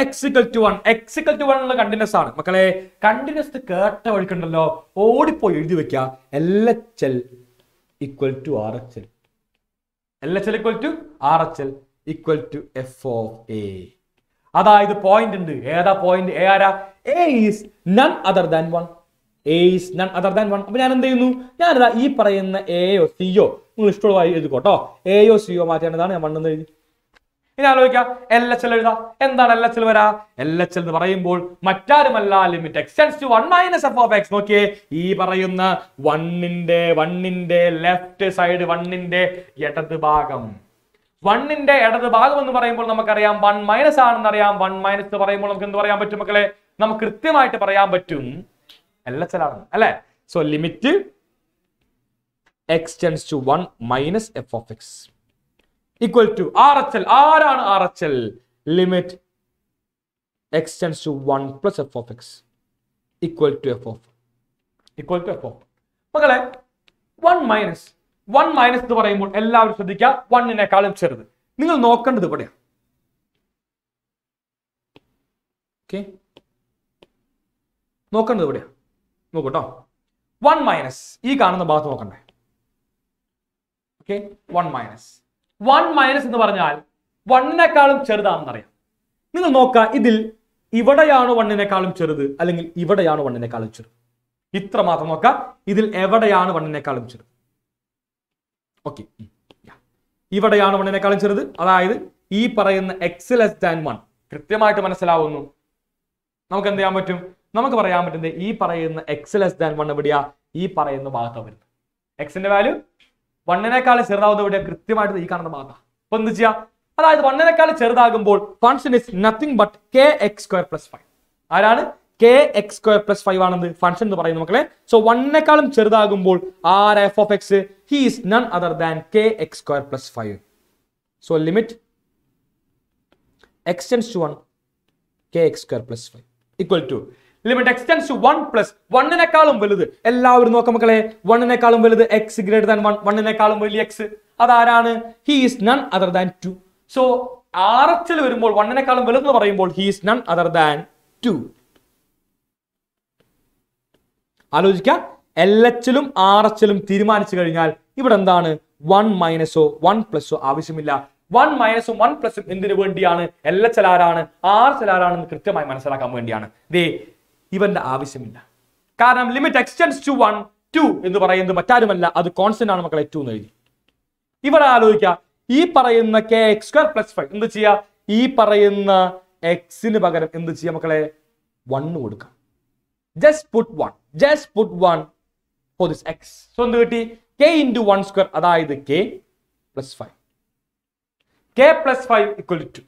X equal to one X equal to one ഉള്ള കണ്ടിന്യൂസ് ആണ്. മക്കളെ കണ്ടിന്യൂസ് കേട്ട വഴിക്കുണ്ടല്ലോ. ഓടിപ്പോയി എഴുതി വെക്കുക. L equal to R H L H L to R H L equal to F of A അതായത് പോയിന്റ് ഉണ്ട്. ഏതാ പോയിന്റ് എ ആരാ? A is none other than one A is none other than one അപ്പൊ ഞാൻ എന്ത് ചെയ്യുന്നു ഞാനിതാ ഈ പറയുന്ന എയോ സിയോ നിങ്ങൾ ഇഷ്ടമുള്ളതായി എഴുതിക്കോട്ടോ. എയോ സിയോ മാറ്റേണ്ടതാണ് ഞാൻ വണ്ണെന്ന് എഴുതി. ഇനി ആലോചിക്കാം. എൽ എച്ച് എൽ എഴുതാം. എന്താണ് എൽ എച്ച് എൽ വരാ? എൽ എച്ച് എൽ എന്ന് പറയുമ്പോൾ മറ്റാരുമല്ല limit X tends to one minus F of X നോക്കിയേ ഈ പറയുന്ന വണ്ണിന്റെ വണ്ണിന്റെ ലെഫ്റ്റ് സൈഡ് വണ്ണിന്റെ ഇടത് ഭാഗം. വണ്ണിന്റെ ഇടത് ഭാഗം എന്ന് പറയുമ്പോൾ നമുക്കറിയാം വൺ മൈനസ് ആണെന്ന് അറിയാം വൺ മൈനസ് പറയുമ്പോൾ നമുക്ക് എന്ത് പറയാൻ പറ്റും മക്കളെ? നമുക്ക് കൃത്യമായിട്ട് പറയാൻ പറ്റും. എൽ എച്ച് അല്ലെ? So limit X tends to one minus F of X equal to R H L ആരാണ് R H L limit X tends to one plus F of X equal to F of equal to F of മക്കളെ one minus one minus എന്ന് പറയുമ്പോൾ എല്ലാവരും ശ്രദ്ധിക്കുക. വണ്ണിനേക്കാളും ചെറുത്. നിങ്ങൾ നോക്കേണ്ടത് ഇവിടെയാണ് ഓക്കെ നോക്കേണ്ടത് ഇവിടെയാണ് നോക്കൂട്ടോ. വൺ മൈനസ് ഈ കാണുന്ന ഭാഗത്ത് നോക്കണ്ടേ. Okay one minus one minus എന്ന് പറഞ്ഞാൽ വണ്ണിനേക്കാളും ചെറുതാണെന്നറിയാം. നിങ്ങൾ നോക്കുക ഇതിൽ ഇവിടെയാണ് വണ്ണിനേക്കാളും ചെറുത് അല്ലെങ്കിൽ ഇവിടെയാണ് വണ്ണിനേക്കാളും ചെറുത്? ഇത്ര മാത്രം നോക്കുക. ഇതിൽ എവിടെയാണ് വണ്ണിനേക്കാളും ചെറുത്? ഓക്കെ ഇവിടെയാണ് വണ്ണിനേക്കാളും ചെറുത്? അതായത് ഈ പറയുന്ന എക്സ് ലെസ് ദാൻ വൺ കൃത്യമായിട്ട് മനസ്സിലാവുന്നു. നമുക്ക് എന്ത് ചെയ്യാൻ പറ്റും? നമുക്ക് പറയാൻ പറ്റുന്നത് ഈ പറയുന്ന എക്സ് ലെസ് ദാൻ വൺ എവിടെയാ? ഈ പറയുന്ന ഭാഗത്താണ് വരുന്നത്. എക്സിന്റെ വാല്യൂ വണ്ണിനേക്കാൾ ചെറുതാവുന്ന എവിടെയാ? കൃത്യമായിട്ട് ഈ കാണുന്ന ഭാഗത്താണ് അപ്പൊ എന്ത് ചെയ്യാം? അതായത് വണ്ണിനേക്കാൾ ചെറുതാകുമ്പോൾ function is nothing but K X square plus five ആരാണ്? K X square plus five ആണെന്ന് ഫംഗ്ഷൻ എന്ന് പറയുന്നത് മക്കളെ. സോ വണ്ണിനേക്കാളും ചെറുതാകുമ്പോൾ R F of X is none other than K X square plus five so limit X tends to one K X square plus five equal to limit X tends to one plus വണ്ണിനെക്കാളും വലുത്. എല്ലാവരും നോക്കാം മക്കളെ വണ്ണിനെക്കാളും വലുത് X greater than one വണ്ണിനെക്കാളും വലിയ X അതാരാണ്? He is none other than two so R H L വരുമ്പോൾ വണ്ണിനേക്കാളും വലുതെന്ന് പറയുമ്പോൾ he is none other than two ആലോചിക്കുക എൽ എച്ചിലും ആർ എച്ചിലും തീരുമാനിച്ചു കഴിഞ്ഞാൽ ഇവിടെ എന്താണ്? വൺ മൈനസോ വൺ പ്ലസോ ആവശ്യമില്ല. വൺ മൈനസും വൺ പ്ലസും എന്തിനു വേണ്ടിയാണ്? എൽ എച്ച് ആരാണ്? ആർ എച്ച് എൽ ആരാണെന്ന് കൃത്യമായി മനസ്സിലാക്കാൻ വേണ്ടിയാണ്. ദേ ഇവന്റെ ആവശ്യമില്ല. കാരണം limit X tends to one to എന്ന് പറയുന്നത് മറ്റാരുമല്ല അത് കോൺസ്റ്റന്റ് ആണ് മക്കളെ ടു എന്ന് എഴുതി. ഇവിടെ ആലോചിക്കുക ഈ പറയുന്ന K X square plus five എന്ത് ചെയ്യുക ഈ പറയുന്ന എക്സിന് പകരം എന്ത് ചെയ്യാം മക്കളെ? വണ്ണ് കൊടുക്കാം. Just put one just put one for this X so എന്ത് കിട്ടി? കെ ഇന്റു വൺ സ്ക്വയർ അതായത് K plus five K plus five equal to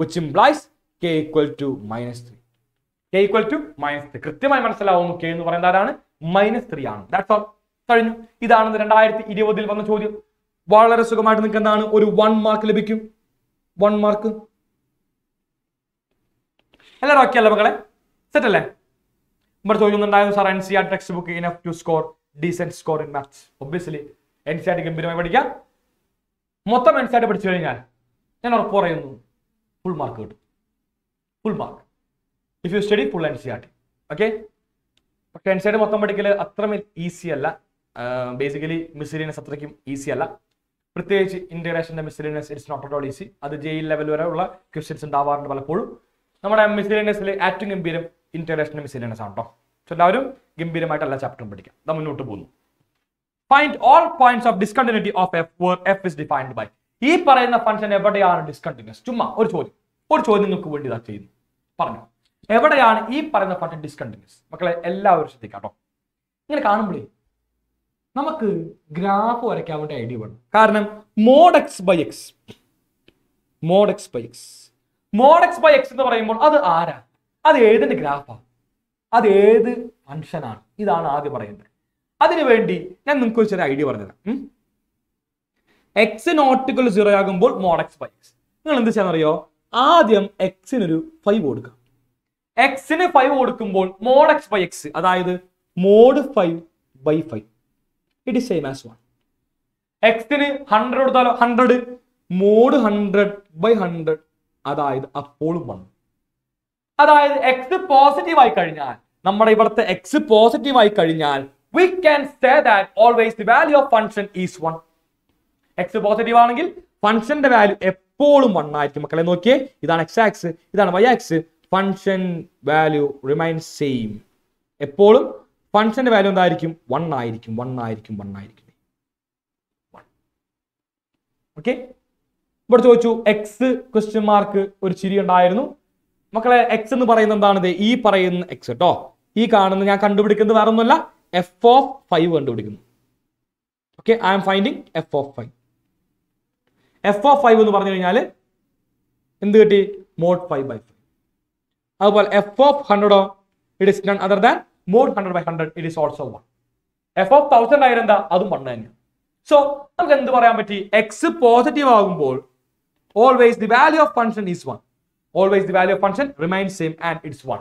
which implies K equal to minus three K equal to minus three കൃത്യമായി മനസ്സിലാവുന്നു. K എന്ന് പറയുന്നത് ആരാണ്? Minus three ആണ്. That's all കഴിഞ്ഞു. ഇതാണ് രണ്ടായിരത്തി ഇരുപതിൽ വന്ന ചോദ്യം. വളരെ സുഖമായിട്ട് നിങ്ങൾക്ക് എന്താണ് ഒരു വൺ മാർക്ക് ലഭിക്കും. വൺ മാർക്ക് എല്ലാവരും ഓക്കെ അല്ലേ മക്കളെ? സെറ്റ് അല്ലേ? ഇവിടെ ചോദിക്കുന്നുണ്ടായിരുന്നു sir N C R text book enough to score decent score in maths obviously N C R ഗംഭീരമായി പഠിക്കാം. മൊത്തം എൻ സി ആർ പഠിച്ചു കഴിഞ്ഞാൽ ഞാൻ ഉറപ്പ് പറയുന്നു. ഫുൾ മാർക്ക് കിട്ടും. Full mark if you study full N C R T okay പക്ഷെ എൻ സി ആർ ടി മൊത്തം പഠിക്കൽ അത്രമേൽ ഈസി അല്ല. ബേസിക്കലി മിസ്സിലിനസ് അത്രയ്ക്കും ഈസി അല്ല. പ്രത്യേകിച്ച് ഇന്റഗ്രേഷന്റെ miscellaneous it's not all easy അത് ജയിൽ ലെവൽ വരെ ഉള്ള ക്വസ്റ്റ്യൻസ് ഉണ്ടാവാറുണ്ട് പലപ്പോഴും. നമ്മുടെ മിസ്ലീനിയസിൽ ഏറ്റവും ഗംഭീരം ഇന്റഗ്രേഷന്റെ മിസ്സിലിനസ് ആണ് കേട്ടോ സോ എല്ലാവരും ഗംഭീരമായിട്ട് എല്ലാ ചാപ്റ്ററും പഠിക്കാം. നമ്മൾ മുന്നോട്ട് പോകുന്നു. Find all points of discontinuity of F where F is defined by ഈ പറയുന്ന ഫംഗ്ഷൻ എവിടെയാണ് ഡിസ്കണ്ടിന്യൂസ് ചുമ്മാ ഒരു ചോദ്യം. ഒരു ചോദ്യം നിങ്ങൾക്ക് വേണ്ടി ഇതാ ചെയ്യുന്നു. പറഞ്ഞു. എവിടെയാണ് ഈ പറയുന്ന പാർട്ട് ഡിസ്കണ്ടിന്യൂസ് മക്കളെ എല്ലാവരും ശ്രദ്ധിക്കാം കേട്ടോ. ഇങ്ങനെ കാണുമ്പോഴേ നമുക്ക് ഗ്രാഫ് വരയ്ക്കാൻ വേണ്ടി ഐഡിയ വേണം. കാരണം mod X by X mod X by X mod X by X എന്ന് പറയുമ്പോൾ അത് ആരാ? അത് ഏതിന്റെ ഗ്രാഫാ അത് ഏത് ഫംഗ്ഷനാണ് ഇതാണ് ആദ്യം പറയുന്നത്. അതിനുവേണ്ടി ഞാൻ നിങ്ങൾക്ക് ഒരു ചെറിയ ഐഡിയ പറഞ്ഞുതരാം. എക്സ് നോട്ടിക്കൽ സീറോ ആകുമ്പോൾ മോഡ് എക്സ് ബൈ എക്സ് നിങ്ങൾ എന്ത് ചെയ്യാന്നറിയോ? ആദ്യം എക്സിനൊരു ഫൈവ് കൊടുക്കുക. എക്സിന് ഫൈവ് കൊടുക്കുമ്പോൾ മോഡ് എക്സ് ബൈ എക്സ് അതായത് mod five by five it is same as one എക്സിന് ഹൺഡ്രഡ് കൊടുത്താലോ? Hundred mod hundred by hundred അതായത് അപ്പോഴും വൺ അതായത് എക്സ് പോസിറ്റീവ് ആയി കഴിഞ്ഞാൽ നമ്മുടെ ഇവിടുത്തെ എക്സ് പോസിറ്റീവ് ആയി കഴിഞ്ഞാൽ we can say that always the value of function is one X positive ആണെങ്കിൽ ഫംഗ്ഷന്റെ വാല്യൂ എപ്പോഴും വൺ ആയിരിക്കും. മക്കളെ നോക്കിയേ. ഇതാണ് എക്സ് ആക്സ് ഇതാണ് Y axis function value remain same എപ്പോഴും ഫംഗ്ഷന്റെ വാല്യൂ എന്തായിരിക്കും? വൺ ആയിരിക്കും വൺ ആയിരിക്കും വൺ ആയിരിക്കും. ഓക്കെ ഇവിടെ ചോദിച്ചു എക്സ് ക്വസ്റ്റ്യൻ മാർക്ക് ഒരു ചിരി ഉണ്ടായിരുന്നു. മക്കളെ എക്സ് എന്ന് പറയുന്നത് എന്താണ്? ഈ പറയുന്ന എക്സ് കേട്ടോ. ഈ കാണുന്ന ഞാൻ കണ്ടുപിടിക്കുന്നത് വേറെ ഒന്നുമല്ല എഫ് ഓഫ് ഫൈവ് കണ്ടുപിടിക്കുന്നു. Okay I am finding F of five F of five എന്ന് പറഞ്ഞു കഴിഞ്ഞാൽ എന്ത് കിട്ടി? മോഡ് ഫൈവ് ബൈ ഫൈവ് അതുപോലെ F of ഹൺഡ്രഡോ it is none other than mod hundred by hundred it is also one F of thousand ആയാലും എന്താ? അതും one തന്നെയാണ് സോ നമുക്ക് എന്ത് പറയാൻ പറ്റി? എക്സ് പോസിറ്റീവ് ആകുമ്പോൾ always the value of function is one always the value of function remain same and it's one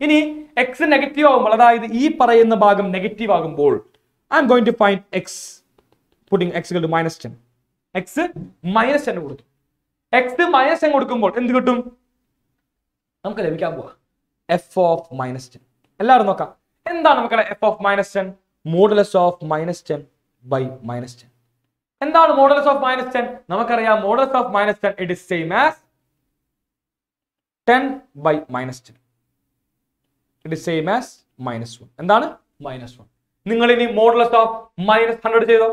ഇനി എക്സ് നെഗറ്റീവ് ആകുമ്പോൾ അതായത് ഈ പറയുന്ന ഭാഗം നെഗറ്റീവ് ആകുമ്പോൾ I am going to find X putting X to minus ten X minus ten കൊടുത്തു. X minus ten കൊടുക്കുമ്പോൾ എന്ത് കിട്ടും? നമുക്ക് ലഭിക്കാൻ പോവാ. എഫ് ഓഫ് മൈനസ് ടെൻ എല്ലാവരും നോക്കാം. എന്താണ് മക്കളെ F of minus ten modulus of minus ten by minus ten എന്താണ് മോഡലസ് ഓഫ് മൈനസ് ടെൻ നമുക്കറിയാം modulus of minus ten it is same as ten by minus ten it is same as minus one എന്താണ്? Minus one നിങ്ങൾ ഇനി modulus of minus hundred ചെയ്തോ?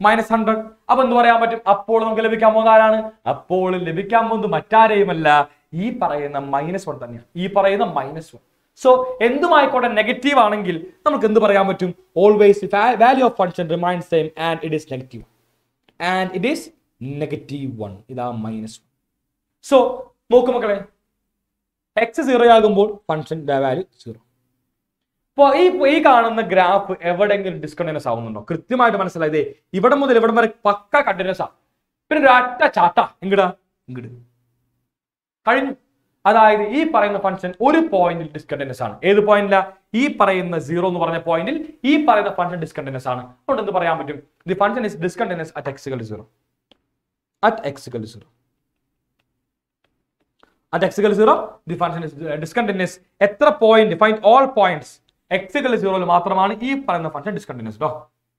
Minus hundred അപ്പൊ എന്ത് പറയാൻ പറ്റും? അപ്പോൾ നമുക്ക് ലഭിക്കാൻ പോകുന്ന ആരാണ്? അപ്പോൾ ലഭിക്കാൻ പോകുന്നത് മറ്റാരെയുമല്ല. ഈ പറയുന്ന മൈനസ് വൺ തന്നെയാണ് ഈ പറയുന്ന മൈനസ് വൺ സോ എന്തുമായിക്കോട്ടെ നെഗറ്റീവ് ആണെങ്കിൽ നമുക്ക് എന്ത് പറയാൻ പറ്റും? Always value of function remains same and it is negative and it is negative one ഇതാ മൈനസ് വൺ സോ നോക്കു മക്കളെ. എക്സ് സീറോ ആകുമ്പോൾ ഫംഗ്ഷൻ വാല്യൂ സീറോ അപ്പോൾ ഈ ഈ കാണുന്ന ഗ്രാഫ് എവിടെയെങ്കിലും ഡിസ്കണ്ടിന്യൂസ് ആവുന്നുണ്ടോ? കൃത്യമായിട്ട് മനസ്സിലായത് ഇവിടെ മുതൽ ഇവിടെ വരെ പക്ക കണ്ടിന്യൂസ് ആ. പിന്നെ ഒരു അറ്റ ചാട്ട. ഇങ്ങടാ ഇങ്ങട്. കഴിഞ്ഞു. അതായത് ഈ പറയുന്ന ഫംഗ്ഷൻ ഒരു പോയിന്റിൽ ഡിസ്കണ്ടിന്യൂസ് ആണ്. ഏത് പോയിന്റില ഈ പറയുന്ന സീറോ എന്ന് പറഞ്ഞ പോയിന്റിൽ ഈ പറയുന്ന ഫംഗ്ഷൻ ഡിസ്കണ്ടിന്യൂസ് ആണ്. അതുകൊണ്ട് എന്ത് പറയാൻ പറ്റും? The function is discontinuous at x equal zero at x equal zero at x zero 0 function is discontinuous എത്ര point find all points x സീറോയിൽ 0 മാത്രമാണ് ഈ പറയുന്ന ഫംഗ്ഷൻ ഡിസ്കണ്ടിന്യൂസ് കേട്ടോ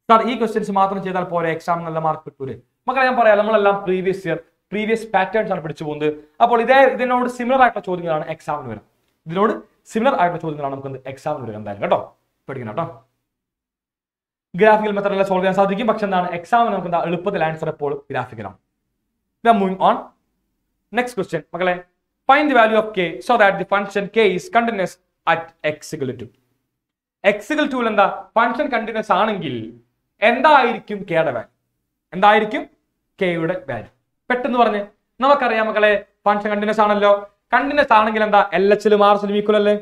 സാർ ഈ ക്വസ്റ്റ്യൻസ് മാത്രം ചെയ്താൽ പോരെ? എക്സാം നല്ല മാർക്ക് കിട്ടൂലേ? മക്കളെ ഞാൻ പറയാം. നമ്മളെല്ലാം പ്രീവിയസ് ഇയർ പ്രീവിയസ് പാറ്റേൺസ് ആണ് പഠിച്ചു പോകുന്നത്. അപ്പോൾ ഇതേ ഇതിനോട് സിമിലർ ആയിട്ടുള്ള ചോദ്യങ്ങളാണ് എക്സാമിന് വരാം. ഇതിനോട് സിമിലർ ആയിട്ടുള്ള ചോദ്യങ്ങളാണ് നമുക്ക് എക്സാമിന് വരിക എന്തായാലും കേട്ടോ? പഠിക്കണം കേട്ടോ? ഗ്രാഫിക്കൽ മെത്തഡിൽ സോൾവ് ചെയ്യാൻ സാധിക്കും. പക്ഷെ എന്താണ്? എക്സാമിന് നമുക്ക് എന്താ? എളുപ്പത്തിൽ ആൻസർ എപ്പോഴും ഗ്രാഫിക്കലാണ് മൂവിങ് ഓൺ നെക്സ്റ്റ് ക്വസ്റ്റ്യൻ മക്കളെ find the value of K so that the function K is continuous at x two equal to എന്താ? ഫംഗ്ഷൻ കണ്ടിന്യൂസ് ആണെങ്കിൽ എന്തായിരിക്കും കെയുടെ യുടെ വാല്യൂ എന്തായിരിക്കും? കെയുടെ യുടെ വാല്യൂ പെട്ടെന്ന് പറഞ്ഞ് നമുക്കറിയാം മക്കളെ ഫംഗ്ഷൻ കണ്ടിന്യൂസ് ആണല്ലോ. കണ്ടിന്യൂസ് ആണെങ്കിൽ എന്താ? എൽ എച്ചിലും ആർ എച്ചിലും ഈക്വൽ അല്ലേ?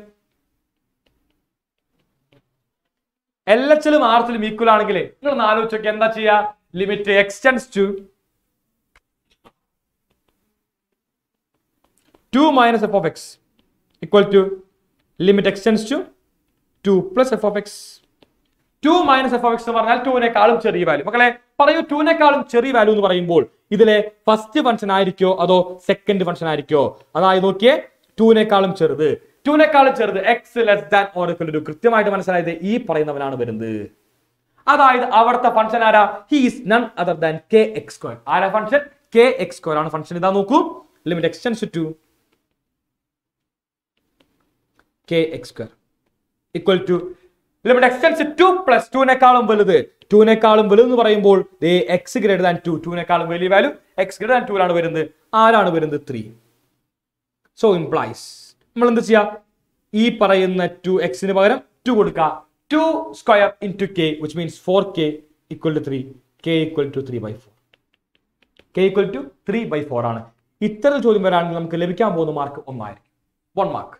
എൽ എച്ചിലും ആർ എച്ചിലും ഈക്വൽ ആണെങ്കിൽ നിങ്ങൾ ഒന്ന് ആലോചിച്ച് നോക്കി എന്താ ചെയ്യാ? Limit X tends to 2 minus f of x equal to limit x tends to 2 plus f of 2 minus F X എന്ന് പറഞ്ഞാൽ ടൂവിനേക്കാളും ചെറിയ വാല്യൂ മക്കളെ പറയൂ ടൂവിനേക്കാളും ചെറിയ വാല്യൂ എന്ന് പറയുമ്പോൾ ഇതിലെ ഫസ്റ്റ് ഫംഗ്ഷൻ ആയിരിക്കോ അതോ സെക്കൻഡ് ഫംഗ്ഷൻ ആയിരിക്കോ? അതായത് നോക്കിയേ ടൂവിനേക്കാളും ചെറുത്. ടൂവിനേക്കാളും ചെറുത് X less than or two കൃത്യമായിട്ട് മനസ്സിലായത് ഈ പറയുന്നവനാണ് വരുന്നത്. അതായത് അവിടുത്തെ ഫംഗ്ഷൻ ആരാ? He is none other than K X square ആരാ ഫംഗ്ഷൻ കെ എക്സ് സ്ക്വയർ ആണ് ഫംഗ്ഷൻ ഇതാ നോക്കൂ. Limit X tends to K X square equal to limit X tends two plus ടുവിനേക്കാളും വലുത്. ടുവിനേക്കാളും വലുത് എന്ന് പറയുമ്പോൾ എക്സ് ഗ്രേഡ് ദാൻ ടു ടുവിനേക്കാളും വലിയ വാല്യൂ എക്സ് ഗ്രേഡ് ദാൻ ടുവിലാണ് വരുന്നത്. ആരാണ് വരുന്നത്? ത്രീ സോ ഇംപ്ലൈസ് നമ്മൾ എന്ത് ചെയ്യാ? ഈ പറയുന്ന ടു എക്സിന് പകരം ടു കൊടുക്കുക. Two square into two K which means four K equal to three K equal to three by four K equal to three by four ആണ്. ഇത്തരം ചോദ്യം വരാണെങ്കിൽ നമുക്ക് ലഭിക്കാൻ പോകുന്ന മാർക്ക് ഒന്നായിരിക്കും. One mark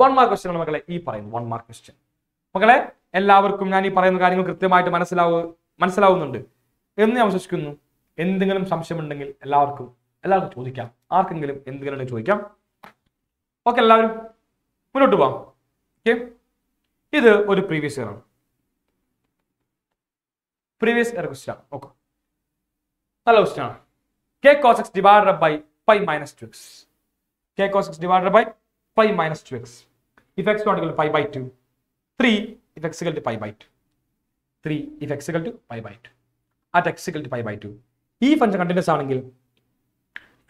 one mark question മക്കളെ ഈ പറയുന്നത് വൺ മാർക്ക് ക്വസ്റ്റ്യൻ മക്കളെ എല്ലാവർക്കും ഞാൻ ഈ പറയുന്ന കാര്യങ്ങൾ കൃത്യമായിട്ട് മനസ്സിലാവു മനസ്സിലാവുന്നുണ്ട്. എന്ന് ഞാൻ വിശ്വസിക്കുന്നു. എന്തെങ്കിലും സംശയമുണ്ടെങ്കിൽ എല്ലാവർക്കും എല്ലാവർക്കും ചോദിക്കാം. ആർക്കെങ്കിലും എന്തെങ്കിലും ചോദിക്കാം. ഓക്കെ എല്ലാവരും മുന്നോട്ട് പോവാം. ഇത് ഒരു പ്രീവിയസ് ഇയർ ആണ്. Previous year question okay. നല്ല ക്വസ്റ്റ്യൻ ആണ്. K cos X divide by pi minus two X K cos X divided by pi minus two X if X not pi by two three if X equal to pi by two three if X equal to pi by two at X equal to pi by two ഈ function continuous ആണെങ്കിൽ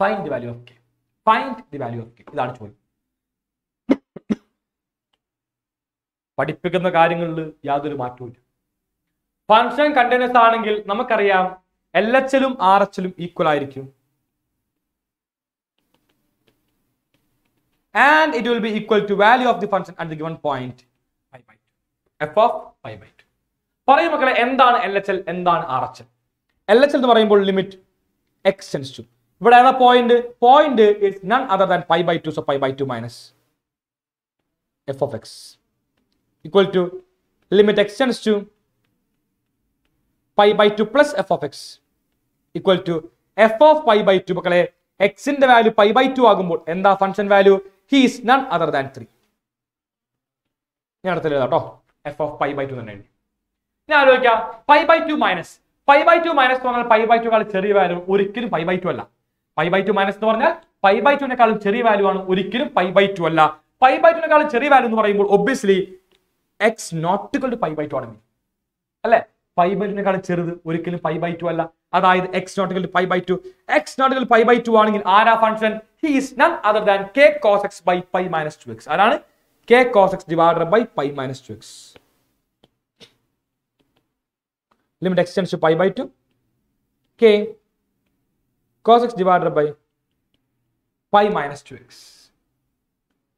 find the value of K find the value of K ഇതാണ് ചോദ്യം. പഠിപ്പിക്കുന്ന കാര്യങ്ങളിൽ യാതൊരു മാറ്റവും function continuous ആണെങ്കിൽ നമുക്കറിയാം എൽ എച്ചിലും ആർ എച്ചിലും ഈക്വൽ ആയിരിക്കും. And it will be equal to value of the function at the pi by 2 of pi by 2 പറയൂ മക്കളെ എന്താണ് എൽ എച്ച് എൽ എന്താണ് R H L L H L എന്ന് പറയുമ്പോൾ ലിമിറ്റ് എക്സ് ടെൻസ് ടു ഇവിടെ ഏതാ point point is none other than pi by two so pi by two minus F of X equal to limit x tends to pi by two plus f of x equal to f of pi by two മക്കളെ എക്സിന്റെ value pi by two ആകുമ്പോൾ എന്താ function value he's none other than three ഞാൻ അടുത്തത് കേട്ടോ f of pi by two തന്നെ എഴുതി ഞാൻ ആലോചിക്കാം pi by two minus pi by two minus എന്ന് പറഞ്ഞാൽ പൈ ബൈ ടുക്കാളും ചെറിയ വാല്യൂ ഒരിക്കലും പൈ ബൈ ടു അല്ല പൈ ബൈ ടു മൈനസ് എന്ന് പറഞ്ഞാൽ പൈ ബൈ ടുവിനെക്കാളും ചെറിയ വാല്യൂ ആണ് ഒരിക്കലും പൈ ബൈ ടു അല്ല പൈ ബൈ ടുവിനെക്കാളും ചെറിയ വാല്യൂ എന്ന് പറയുമ്പോൾ ഒബ്വിയസ്ലി എക്സ് നോട്ടുകൾ ടു പൈ ബൈ ടു ആണ്. അല്ലെ പൈ ബൈ ടുവിനെക്കാളും ചെറുത് ഒരിക്കലും പൈ ബൈ ടു അല്ല അതായത് എക്സ് നോട്ടുകൾ പൈ ബൈ ടു എക്സ് നോട്ടുകൾ പൈ ബൈ ടു ആണെങ്കിൽ ആരാ function he is none other than k cos x by pi minus two x ആരാണ് k cos x divided pi minus two x limit extends to pi by 2 k cos x divided by pi minus 2x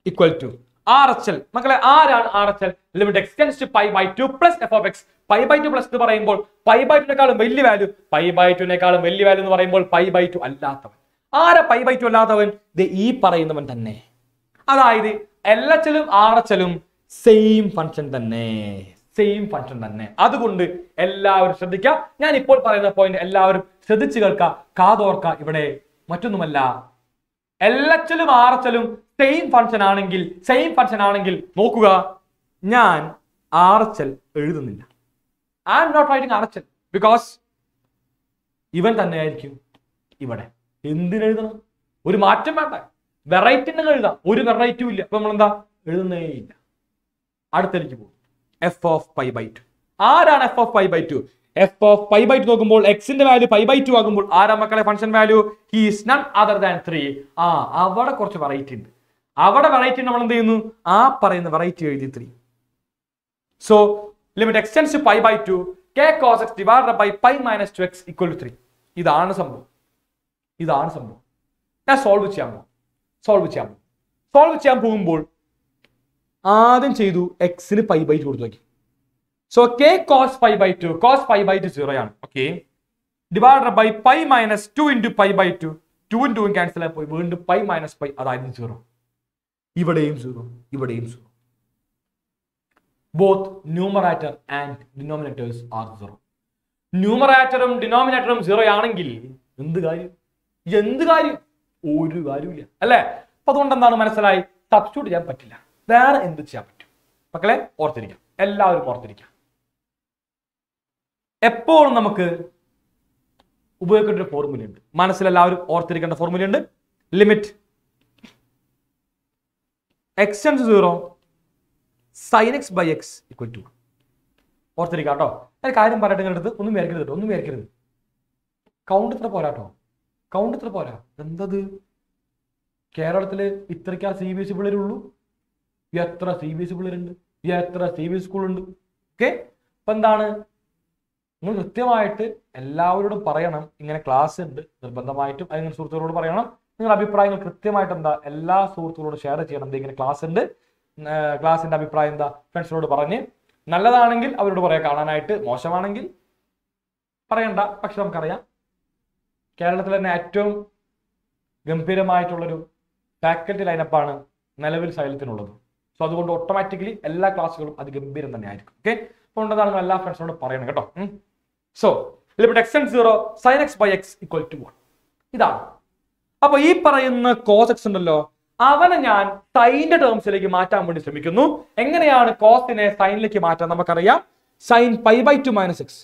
equal to RHL മക്കളെ ആരാണ് RHL limit extends to pi by two plus f of x pi by two plus എന്ന് പറയുമ്പോൾ pi by ടുനേക്കാളും വലിയ value pi by ടുനേക്കാളും വലിയ value എന്ന് പറയുമ്പോൾ pi by two അല്ലാത്തവൻ. ആരാ പൈ ബൈ ടു അല്ലാത്തവൻ? ദേ ഈ പറയുന്നവൻ തന്നെ. അതായത് എൽ എച്ച് എല്ലും ആർ എച്ച് എല്ലും സെയിം ഫംഗ്ഷൻ തന്നെ. സെയിം ഫംഗ്ഷൻ തന്നെ. അതുകൊണ്ട് എല്ലാവരും ശ്രദ്ധിക്കുക ഞാൻ ഇപ്പോൾ പറയുന്ന പോയിന്റ് എല്ലാവരും ശ്രദ്ധിച്ചു കേൾക്കുക കാതോർക്ക ഇവിടെ മറ്റൊന്നുമല്ല. എൽ എച്ച് എല്ലും ആർ എച്ച് എല്ലും സെയിം ഫംഗ്ഷൻ ആണെങ്കിൽ സെയിം ഫംഗ്ഷൻ ആണെങ്കിൽ നോക്കുക. ഞാൻ ആർ എച്ച് എൽ എഴുതുന്നില്ല. I am not writing R H L because ഇവൻ തന്നെയായിരിക്കും ഇവിടെ. എന്തിനെഴുതണം? ഒരു മാറ്റം വേണ്ട? വെറൈറ്റി തന്നെ എഴുതാം. ഒരു വെറൈറ്റിയും ഇല്ല. അപ്പൊ നമ്മളെന്താ? എഴുതുന്നേ ഇല്ല. അടുത്തേക്ക് പോകും. F of pi by two ആരാണ് f of pi by two f of pi by two നോക്കുമ്പോൾ എക്സിന്റെ വാല്യൂ പൈ ബൈ ടു ആകുമ്പോൾ ആരാ മക്കളെ function value he's none other than three ആ അവിടെ കുറച്ച് വെറൈറ്റി ഉണ്ട്. അവിടെ വെറൈറ്റി നമ്മൾ എന്ത് ചെയ്യുന്നു? ആ പറയുന്ന വെറൈറ്റി എഴുതി three so limit extends pi by two k cos x divide by pi minus two x equal to three ഇതാണ് സംഭവം. ഇതാണ് സംഭവം. ഞാൻ സോൾവ് ചെയ്യാൻ പോകും സോൾവ് ചെയ്യാൻ പോകും സോൾവ് ചെയ്യാൻ പോകുമ്പോൾ ആദ്യം ചെയ്തു എക്സിന് പൈ ബൈ ടു കൊടുത്തു നോക്കി. So k cos pi by two cos pi by two zero ആണ്. Okay divide by pi minus two into pi by two ടൂവും ടൂവും ക്യാൻസൽ ആയി പോയി. വീണ്ടും പൈ മൈനസ് പൈ അതായത് സീറോ ഇവിടെയും സീറോ ഇവിടെയും zero both numerator and denominators are zero ന്യൂമറാറ്ററും ഡിനോമിനേറ്ററും സീറോ ആണെങ്കിൽ എന്ത് കാര്യം? എന്ത് കാര്യം? ഒരു കാര്യമില്ല അല്ലേ? അപ്പൊ അതുകൊണ്ട് എന്താണ് മനസ്സിലായി? സബ്സ്റ്റിറ്റ്യൂട്ട് ചെയ്യാൻ പറ്റില്ല. വേറെ എന്ത് ചെയ്യാൻ പറ്റും? മക്കളെ ഓർത്തിരിക്കാം. എല്ലാവരും ഓർത്തിരിക്കാം. എപ്പോഴും നമുക്ക് ഉപയോഗിക്കേണ്ട ഒരു ഫോർമുല ഉണ്ട്. എല്ലാവരും ഓർത്തിരിക്കേണ്ട ഫോർമുല ഉണ്ട്. Limit x tends zero sine x by x equal to ഓർത്തിരിക്കാം കേട്ടോ. കാര്യം പറയട്ടെ ഒന്നും വിചാരിക്കരുത് കേട്ടോ ഒന്നും വിചാരിക്കരുത്. കൗണ്ട് ഇത്ര പോരാ കേട്ടോ കൗണ്ട് ഇത്ര പോരാ? എന്തത് കേരളത്തിൽ ഇത്രയ്ക്കാ സി ബി എസ് പിള്ളേരുള്ളൂ എത്ര സി ബി എസ് പിള്ളേരുണ്ട്? എത്ര സി ബി എസ് സ്കൂളുണ്ട്? ഓക്കെ അപ്പൊ എന്താണ്? നിങ്ങൾ കൃത്യമായിട്ട് എല്ലാവരോടും പറയണം. ഇങ്ങനെ ക്ലാസ് ഉണ്ട്. നിർബന്ധമായിട്ടും അത് ഇങ്ങനെ സുഹൃത്തുക്കളോട് പറയണം. നിങ്ങളുടെ അഭിപ്രായങ്ങൾ കൃത്യമായിട്ട് എന്താ? എല്ലാ സുഹൃത്തുക്കളോടും ഷെയർ ചെയ്യണം. എന്താ ഇങ്ങനെ ക്ലാസ് ഉണ്ട്. ക്ലാസിന്റെ അഭിപ്രായം എന്താ? ഫ്രണ്ട്സിനോട് പറഞ്ഞ്. നല്ലതാണെങ്കിൽ അവരോട് പറയാം. കാണാനായിട്ട് മോശമാണെങ്കിൽ പറയണ്ട. പക്ഷെ നമുക്കറിയാം കേരളത്തിൽ തന്നെ ഏറ്റവും ഗംഭീരമായിട്ടുള്ളൊരു ഫാക്കൽറ്റി ലൈനപ്പാണ് നിലവിൽ സൈലത്തിനുള്ളത് സോ അതുകൊണ്ട് ഓട്ടോമാറ്റിക്കലി എല്ലാ ക്ലാസ്സുകളും അത് ഗംഭീരം തന്നെ ആയിരിക്കും ഓക്കെ അപ്പോൾ ഉണ്ടെന്നാണ് എല്ലാ ഫ്രണ്ട്സിനോട് പറയണം കേട്ടോ. So limit x n zero sine x by x equal to one ഇതാണ്. അപ്പൊ ഈ പറയുന്ന കോസ് എക്സ് ഉണ്ടല്ലോ അവനെ ഞാൻ സൈന്റെ ടേംസിലേക്ക് മാറ്റാൻ വേണ്ടി ശ്രമിക്കുന്നു. എങ്ങനെയാണ് കോസിനെ സൈനിലേക്ക് മാറ്റാൻ നമുക്കറിയാം? Sine pi by two minus x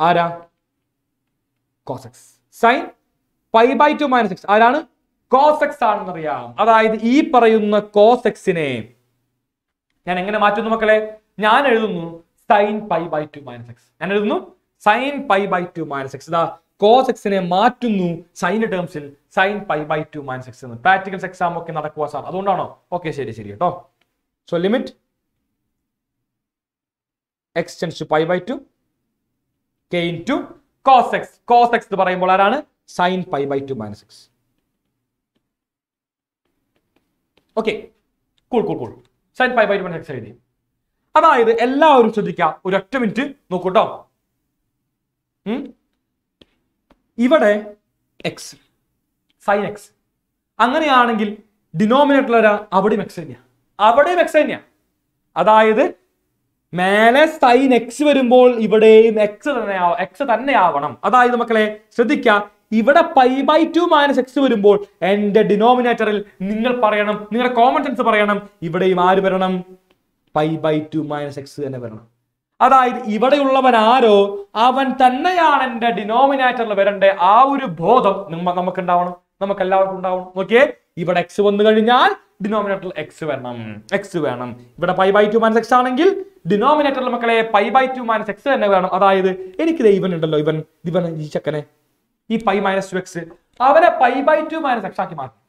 ആരാ? Cos x sine pi by two minus x. ആരാണ്? എക്സ് ആണെന്നറിയാം. അതായത് ഈ പറയുന്ന കോസ് എക്സിനെ ഞാൻ എങ്ങനെ മാറ്റുന്നു മക്കളെ? ഞാൻ എഴുതുന്നു sine pi by two minus x. ഞാൻ എഴുതുന്നു sine pi by two minus x. ഇതാ എക്സിനെ മാറ്റുന്നു sine ടേംസിൽ sine pi by two minus x എന്ന്. പ്രാക്ടിക്കൽസ് എക്സാം ഒക്കെ നടക്കുക സാർ. അതുകൊണ്ടാണോ? ഓക്കെ ശരി ശരി കേട്ടോ. So limit tends to pi by two k into cos x cos x എന്ന് പറയുമ്പോൾ ആരാണ്? Sine pi by two minus x okay cool cool cool sine pi by two minus x എഴുതി. അതായത് എല്ലാവരും ശ്രദ്ധിക്കുക ഒരു ഒറ്റ മിനിറ്റ് നോക്കൂട്ടോ. ഇവിടെ എക്സ് സൈൻ എക്സ് അങ്ങനെയാണെങ്കിൽ ഡിനോമിനേറ്റർ വരാ അവിടെയും എക്സ് തന്നെയാ. അവിടെയും എക്സ് തന്നെയാ. അതായത് മേലെ സൈൻ എക്സ് വരുമ്പോൾ ഇവിടെയും എക്സ് തന്നെ എക്സ് തന്നെ ആവണം. അതായത് മക്കളെ ശ്രദ്ധിക്കുക ഇവിടെ pi by two minus x വരുമ്പോൾ എന്റെ ഡിനോമിനേറ്ററിൽ നിങ്ങൾ പറയണം നിങ്ങളുടെ കോമൺ സെൻസ് പറയണം ഇവിടെയും ആര് വരണം? Pi by two minus x തന്നെ വരണം. അതായത് ഇവിടെയുള്ളവൻ ആരോ അവൻ തന്നെയാണ് എന്റെ ഡിനോമിനേറ്ററിൽ വരേണ്ട ആ ഒരു ബോധം നമുക്ക് ഉണ്ടാവണം നമുക്ക് എല്ലാവർക്കും ഉണ്ടാവണം. നോക്കിയേ ഇവിടെ എക്സ് വന്നു കഴിഞ്ഞാൽ ഡിനോമിനേറ്ററിൽ എക്സ് വേണം. എക്സ് വേണം. ഇവിടെ pi by two minus x ആണെങ്കിൽ ഡിനോമിനേറ്ററിൽ മക്കളെ pi by two minus x തന്നെ വേണം. അതായത് എനിക്ക് ഇവൻ ഉണ്ടല്ലോ ഇവൻ ഇവൻ ഈ ചക്കനെ. ഈ പൈ മൈനസ് ടു എക്സ് അവനെ pi by two minus x ആക്കി മാറ്റി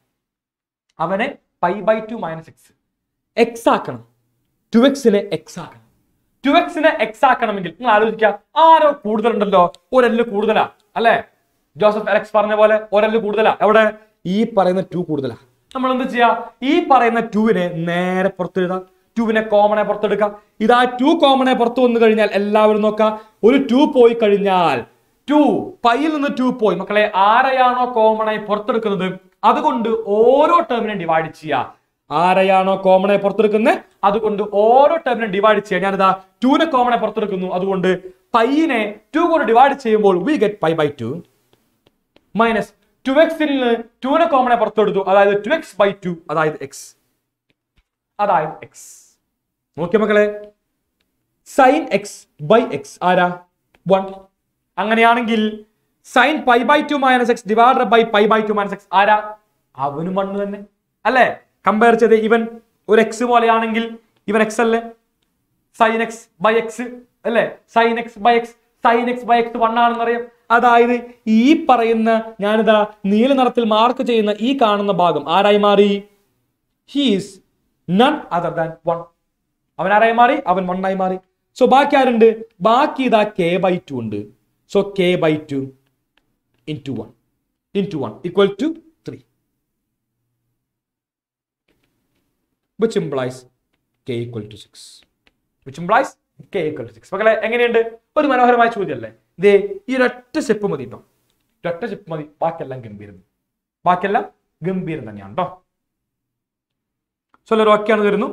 അവനെ pi by two minus x x ആക്കണം. ടു എക്സിനെ എക്സ് ആക്കണം. ടു എക്സിനെ എക്സ് ആക്കണമെങ്കിൽ നിങ്ങൾ ആലോചിക്കുക ആരോ കൂടുതലുണ്ടല്ലോ? ഒരെല്ല് കൂടുതലാ. അല്ലേ? ജോസഫ് അലക്സ് പറഞ്ഞ പോലെ ഒരെല്ല് കൂടുതലാ. എവിടെ? ഈ പറയുന്ന ടു കൂടുതലാ. നമ്മൾ എന്ത് ചെയ്യാം? ഈ പറയുന്ന ടുവിനെ നേരെ പുറത്തെഴുതാം. ടുവിനെ കോമണെ പുറത്തെടുക്കാം. ഇതാ ടു കോമണെ പുറത്ത് വന്നു കഴിഞ്ഞാൽ എല്ലാവരും നോക്കാം. ഒരു ടു പോയി കഴിഞ്ഞാൽ ടു പൈയിൽ നിന്ന് ടു പോയി. മക്കളെ ആരെയാണോ കോമണായി പുറത്തെടുക്കുന്നത്? അതുകൊണ്ട് ഓരോ ടേമിനെ ഡിവൈഡ് ചെയ്യുക ആരെയാണോ കോമണെ പുറത്തെടുക്കുന്നത്? അതുകൊണ്ട് ഓരോ ടേമിനെ ഡിവൈഡ് ചെയ്യുക ഞാനിതാ ടൂനെ കോമണെ പുറത്തെടുക്കുന്നു. അതുകൊണ്ട് പൈനെ ടു കൊണ്ട് ഡിവൈഡ് ചെയ്യുമ്പോൾ we get pi by two minus two എക്സിൽ നിന്ന് ടൂനെ കോമണെ പുറത്തെടുത്തു. അതായത് ടു എക്സ് ബൈ ടു അതായത് എക്സ് അതായത് എക്സ് നോക്കിയ മക്കളെ. സൈൻ എക്സ് ബൈ എക്സ് ആരാ? വൺ അങ്ങനെയാണെങ്കിൽ sine pi by two minus x divide by pi by two minus x ആരാ? അവനും വണ്ണ് തന്നെ. അല്ലേ? കമ്പയർ ചെയ്ത് ഇവൻ ഒരു എക്സ് പോലെയാണെങ്കിൽ ഇവൻ എക്സ് അല്ലേ? സൈൻ എക്സ് ബൈ എക്സ് അല്ലേ? Sine x by x sine x by x one ആണെന്ന് അറിയാം അതായത് ഈ പറയുന്ന ഞാനിതാ നീല നിറത്തിൽ മാർക്ക് ചെയ്യുന്ന ഈ കാണുന്ന ഭാഗം ആരായി മാറി? He's none other than one അവൻ ആരായി മാറി? അവൻ വൺ ആയി മാറി. സോ ബാക്കി ആരുണ്ട്? ബാക്കി ഇതാ കെ ബൈ ടു ഉണ്ട്. So k by two into one into one equal to three which implies k equal to six which implies k equal to six മക്കളെ എങ്ങനെയുണ്ട്? ഒരു മനോഹരമായ ചോദ്യമല്ലേ? ഇതേ ഈ ഒരൊറ്റ സ്റ്റെപ്പ് മതി കേട്ടോ ഒരൊറ്റ സ്റ്റെപ്പ് മതി. ബാക്കിയെല്ലാം ഗംഭീരം. ബാക്കിയെല്ലാം ഗംഭീരം തന്നെയാണ് കേട്ടോ സോ എല്ലാവരും ഓക്കെയാണ് തരുന്നു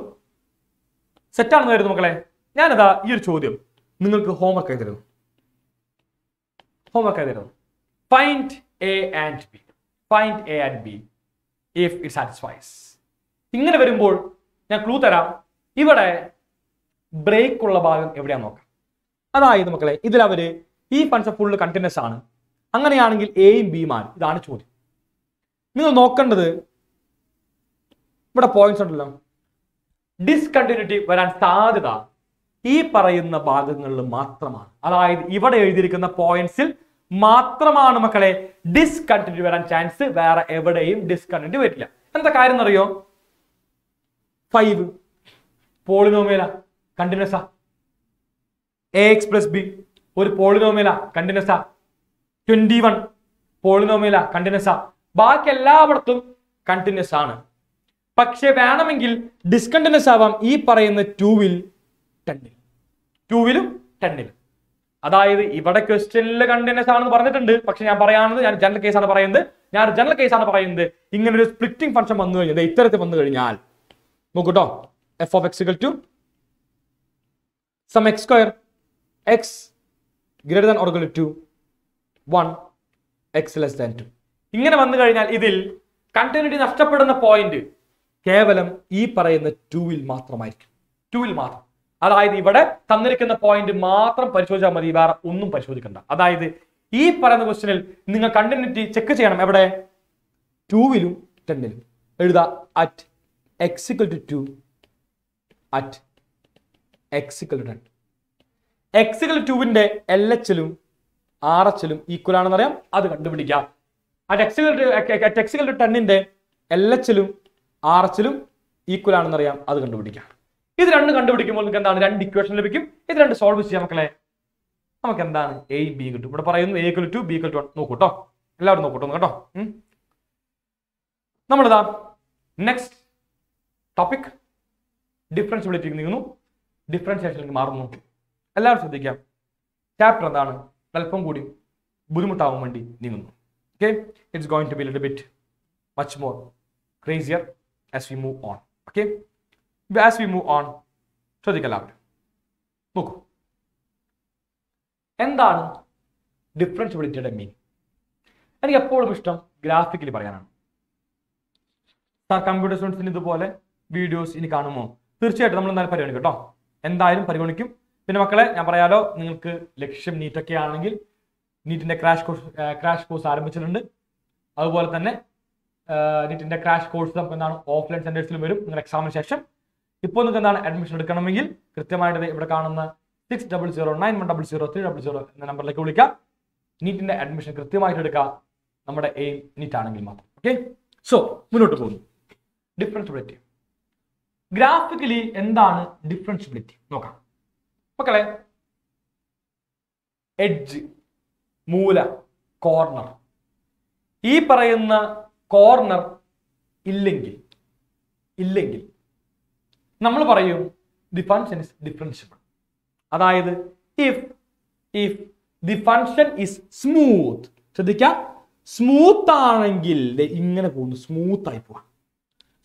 സെറ്റാണെന്ന് തരുന്നു മക്കളെ. ഞാനതാ ഈ ഒരു ചോദ്യം നിങ്ങൾക്ക് ഹോംവർക്ക് ആയി തരുന്നു. ഹോംവർക്ക് ആയി തരുന്നു. Find a and b find a and b if it satisfies ഇങ്ങനെ വരുമ്പോൾ ഞാൻ ക്ലൂ തരാം. ഇവിടെ ബ്രേക്ക് ഉള്ള ഭാഗം എവിടെയാന്ന് നോക്കാം. അതായത് മക്കളെ ഇതിൽ അവർ ഈ ഫൺസ് ഫുള്ള് കണ്ടിന്യൂസ് ആണ്. അങ്ങനെയാണെങ്കിൽ എയും ബിയും ആണ്. ഇതാണ് ചോദ്യം. നിങ്ങൾ നോക്കേണ്ടത് ഇവിടെ പോയിന്റ്സ് ഉണ്ടല്ലോ. ഡിസ്കണ്ടിന്യൂറ്റി വരാൻ സാധ്യത ഈ പറയുന്ന ഭാഗങ്ങളിൽ മാത്രമാണ്. അതായത് ഇവിടെ എഴുതിയിരിക്കുന്ന പോയിന്റ്സിൽ മാത്രമാണ് മക്കളെ ഡിസ്കണ്ടിന്യൂ വരാൻ ചാൻസ് വേറെ എവിടെയും ഡിസ്കണ്ടിന്യൂ വരില്ല. എന്താ കാര്യം എന്നറിയോ? Five polynomial continuous a x plus b ഒരു polynomial continuous. Twenty one polynomial continuous. ബാക്കി എല്ലായിടത്തും കണ്ടിന്യൂസ് ആണ് പക്ഷെ വേണമെങ്കിൽ ഡിസ്കണ്ടിന്യൂസ് ആവാം ഈ പറയുന്ന ടൂവിൽ ടെന്നിൽ. ടൂവിലും ടെന്നിലും. അതായത് ഇവിടെ ക്വസ്റ്റ്യനിൽ കണ്ടിന്യൂസ് ആണെന്ന് പറഞ്ഞിട്ടുണ്ട്. പക്ഷെ ഞാൻ പറയാണത് ഞാൻ ജനറൽ കേസാണ് പറയുന്നത്. ഞാൻ ജനറൽ കേസാണ് പറയുന്നത്. ഇങ്ങനെ ഒരു സ്പ്ലിറ്റിംഗ് ഫംഗ്ഷൻ വന്നു കഴിഞ്ഞാൽ ഇത്തരത്തിൽ വന്നു കഴിഞ്ഞാൽ നോക്കൂട്ടോ. F of x to some x square x greater than or equal to one x less than two ഇങ്ങനെ വന്നു കഴിഞ്ഞാൽ ഇതിൽ കണ്ടിന്യൂറ്റി നഷ്ടപ്പെടുന്ന പോയിന്റ് കേവലം ഈ പറയുന്ന ടൂവിൽ മാത്രമായിരിക്കും. ടൂവിൽ മാത്രം. അതായത് ഇവിടെ തന്നിരിക്കുന്ന പോയിന്റ് മാത്രം പരിശോധിച്ചാൽ മതി വേറെ ഒന്നും പരിശോധിക്കണ്ട. അതായത് ഈ പറയുന്ന ക്വസ്റ്റ്യനിൽ നിങ്ങൾ കണ്ടിന്യൂറ്റി ചെക്ക് ചെയ്യണം. എവിടെ? ടൂവിലും ടെന്നിലും എഴുതാ at x equal to two at x equal to ten x equal ടുവിന്റെ എൽ എച്ചിലും ആർ എച്ചിലും ഈക്വൽ ആണെന്ന് അറിയാം അത് കണ്ടുപിടിക്കാം. At x equal to x equal to ടെന്നിന്റെ L എച്ചിലും ആർ എച്ചിലും ഈക്വൽ ആണെന്ന് അറിയാം അത് കണ്ടുപിടിക്കാം. ഇത് രണ്ട് കണ്ടുപിടിക്കുമ്പോൾ നിങ്ങൾക്ക് എന്താണ്? രണ്ട് ഇക്വേഷൻ ലഭിക്കും. ഇത് രണ്ട് സോൾവ് ചെയ്യാം മക്കളെ. നമുക്ക് എന്താണ്? എ ബി കിട്ടും. ഇവിടെ പറയുന്നു a equal to b equal to നോക്കൂ കേട്ടോ എല്ലാവരും നോക്കൂട്ടോ കേട്ടോ. നമ്മളിതാ നെക്സ്റ്റ് ടോപ്പിക് ഡിഫറൻസിബിലിറ്റി നീങ്ങുന്നു. ഡിഫറൻസിയേഷനിലേക്ക് മാറുന്നു. എല്ലാവരും ശ്രദ്ധിക്കാം. ചാപ്റ്റർ എന്താണ്? അല്പം കൂടി ബുദ്ധിമുട്ടാവാൻ വേണ്ടി നീങ്ങുന്നു. Okay it's going to be little bit much more crazier as we move on okay as we move on ശ്രദ്ധിക്കാം എല്ലാവരും. നോക്കൂ. എന്താണ് ഡിഫറൻഷ്യബിലിറ്റിയുടെ മീൻ എനിക്ക് എപ്പോഴും ഇഷ്ടം ഗ്രാഫിക്കലി പറയാനാണ്. സാർ കമ്പ്യൂട്ടർ സ്റ്റുഡൻസിന് ഇതുപോലെ വീഡിയോസ് ഇനി കാണുമോ? തീർച്ചയായിട്ടും നമ്മൾ എന്തായാലും പരിഗണിക്കും കേട്ടോ. എന്തായാലും പരിഗണിക്കും. പിന്നെ മക്കളെ ഞാൻ പറയാലോ നിങ്ങൾക്ക് ലക്ഷ്യം നീറ്റൊക്കെ ആണെങ്കിൽ നീറ്റിന്റെ ക്രാഷ് കോഴ്സ് ക്രാഷ് കോഴ്സ് ആരംഭിച്ചിട്ടുണ്ട്. അതുപോലെ തന്നെ നീറ്റിന്റെ ക്രാഷ് കോഴ്സ് നമുക്ക് എന്താണ് ഓഫ്ലൈൻ സെന്റേഴ്സിലും വരും. നിങ്ങൾ എക്സാമിന് ശേഷം. ഇപ്പോൾ നിങ്ങൾക്ക് എന്താണ് അഡ്മിഷൻ എടുക്കണമെങ്കിൽ കൃത്യമായിട്ട് ഇവിടെ കാണുന്ന six double zero nine one double zero three double zero എന്ന നമ്പറിലേക്ക് വിളിക്കാം നീറ്റിന്റെ അഡ്മിഷൻ കൃത്യമായിട്ട് എടുക്കുക. നമ്മുടെ എയിം നീറ്റ് ആണെങ്കിൽ മാത്രം. ഓക്കെ സോ മുന്നോട്ട് പോകുന്നു. ഡിഫറൻസിബിലിറ്റി ഗ്രാഫിക്കലി എന്താണ് ഡിഫറൻസിബിലിറ്റി നോക്കാം. മക്കളെ എഡ്ജ് മൂല കോർണർ ഈ പറയുന്ന കോർണർ ഇല്ലെങ്കിൽ ഇല്ലെങ്കിൽ നമ്മൾ പറയും ദി ഫങ്ഷൻ ഇസ് ഡിഫറൻഷ്യബിൾ അതായത് if if the function is smooth ശ്രദ്ധിക്കുക സ്മൂത്ത് ആണെങ്കിൽ ഇങ്ങനെ പോകുന്നു സ്മൂത്ത് ആയി പോവാ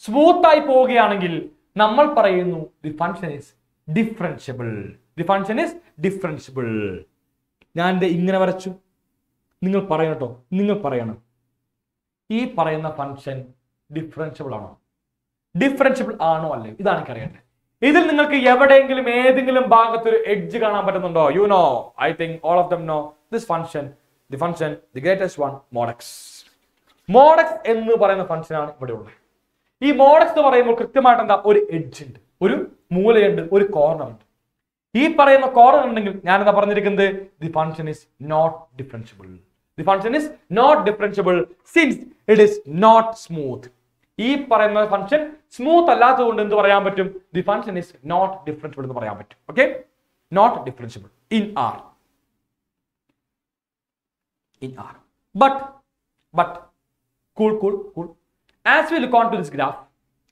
സ്മൂത്ത് ആയി പോവുകയാണെങ്കിൽ നമ്മൾ പറയുന്നു the function is differentiable the function is differentiable ഞാൻ ഇങ്ങനെ വരച്ചു. നിങ്ങൾ പറയണം കേട്ടോ നിങ്ങൾ പറയണം. ഈ പറയുന്ന ഫങ്ഷൻ ഡിഫറൻഷ്യബിൾ ആണോ? ഡിഫറൻഷ്യബിൾ ആണോ അല്ലേ? ഇതാണ് എനിക്ക് അറിയേണ്ടത്. ഇതിൽ നിങ്ങൾക്ക് എവിടെയെങ്കിലും ഏതെങ്കിലും ഭാഗത്ത് ഒരു എഡ്ജ് കാണാൻ പറ്റുന്നുണ്ടോ? You know I think all of them know this function the function the greatest one mod x mod x എന്ന് പറയുന്ന ഫങ്ഷൻ ആണ് ഇവിടെ ഉള്ളത്. ഈ മോഡക്സ് എന്ന് പറയുമ്പോൾ കൃത്യമായിട്ട് എന്താ? ഒരു എഡ്ജ് ഉണ്ട്. ഒരു മൂലയുണ്ട്. ഒരു കോർണർ ഉണ്ട്. ഈ പറയുന്ന കോർണർ ഉണ്ടെങ്കിൽ ഞാൻ എന്താ പറഞ്ഞിരിക്കുന്നത് the function is not differentiable the function is not differentiable since it is not smooth ഈ പറയുന്ന ഫംഗ്ഷൻ സ്മൂത്ത് അല്ലാത്തതുകൊണ്ട് എന്ത് പറയാൻ പറ്റും? The function is not differentiable എന്ന് പറയാൻ പറ്റും. Okay not differentiable in R in R but but cool cool cool as we look on to this graph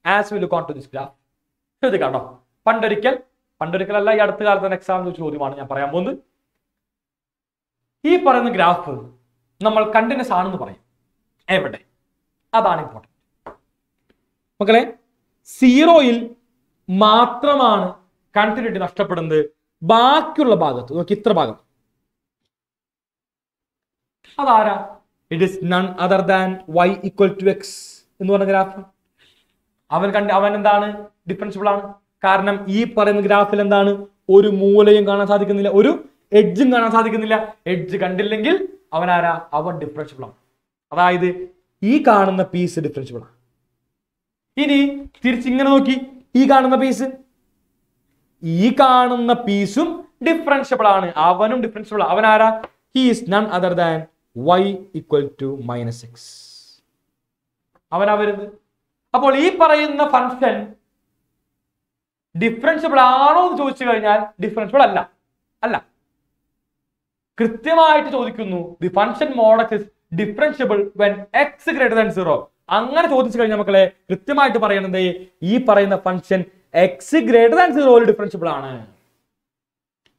as we look on to this graph ശ്രദ്ധിക്കാം കേട്ടോ പണ്ടൊരിക്കൽ പണ്ടൊരിക്കൽ അല്ല ഈ അടുത്ത കാലത്ത് തന്നെ എക്സാം ചോദ്യമാണ് ഞാൻ പറയാൻ പോകുന്നത്. ഈ പറയുന്ന ഗ്രാഫ് നമ്മൾ കണ്ടിന്യൂസ് ആണെന്ന് പറയും. എവിടെ? അതാണ് ഇമ്പോർട്ടന്റ് മക്കളെ സീറോയിൽ മാത്രമാണ് കണ്ടിന്യൂറ്റി നഷ്ടപ്പെടുന്നത്. ബാക്കിയുള്ള ഭാഗത്ത് നോക്കി ഇത്ര ഭാഗം. അതാരാ? It is none other than y equal to x എന്ന് പറഞ്ഞ ഗ്രാഫ്. അവൻ കണ്ട് അവൻ എന്താണ്? ഡിഫറൻസിബിൾ ആണ്. കാരണം ഈ പറയുന്ന ഗ്രാഫിൽ എന്താണ്? ഒരു മൂലയും കാണാൻ സാധിക്കുന്നില്ല ഒരു എഡ്ജും കാണാൻ സാധിക്കുന്നില്ല. എഡ്ജ് കണ്ടില്ലെങ്കിൽ അവൻ ആരാ? അവൻ ഡിഫറൻഷ്യബിൾ ആണ്. അതായത് ഈ കാണുന്ന പീസ് ഡിഫറൻഷ്യബിൾ ആണ്. ഇനി തിരിച്ചിങ്ങനെ നോക്കി. ഈ കാണുന്ന പീസ് ഈ കാണുന്ന പീസും ഡിഫറൻഷ്യബിൾ ആണ്. അവനും ഡിഫറൻഷ്യബിൾ അവൻ ആരാ? He is none other than y equal to minus x അവനാ വരുന്നത്? അപ്പോൾ ഈ പറയുന്ന ഫംഗ്ഷൻ ഡിഫറൻഷ്യബിൾ ആണോ എന്ന് ചോദിച്ചു കഴിഞ്ഞാൽ ഡിഫറൻഷ്യബിൾ അല്ല. അല്ല. കൃത്യമായിട്ട് ചോദിക്കുന്നു the function mod x is differentiable when x greater than zero അങ്ങനെ ചോദിച്ചു കഴിഞ്ഞാൽ മക്കളെ കൃത്യമായിട്ട് പറയുന്നത് ഈ പറയുന്ന ഫംഗ്ഷൻ എക്സ് ഗ്രേറ്റർ ദാൻ സീറോയിൽ ഡിഫറൻഷ്യബിൾ ആണ്.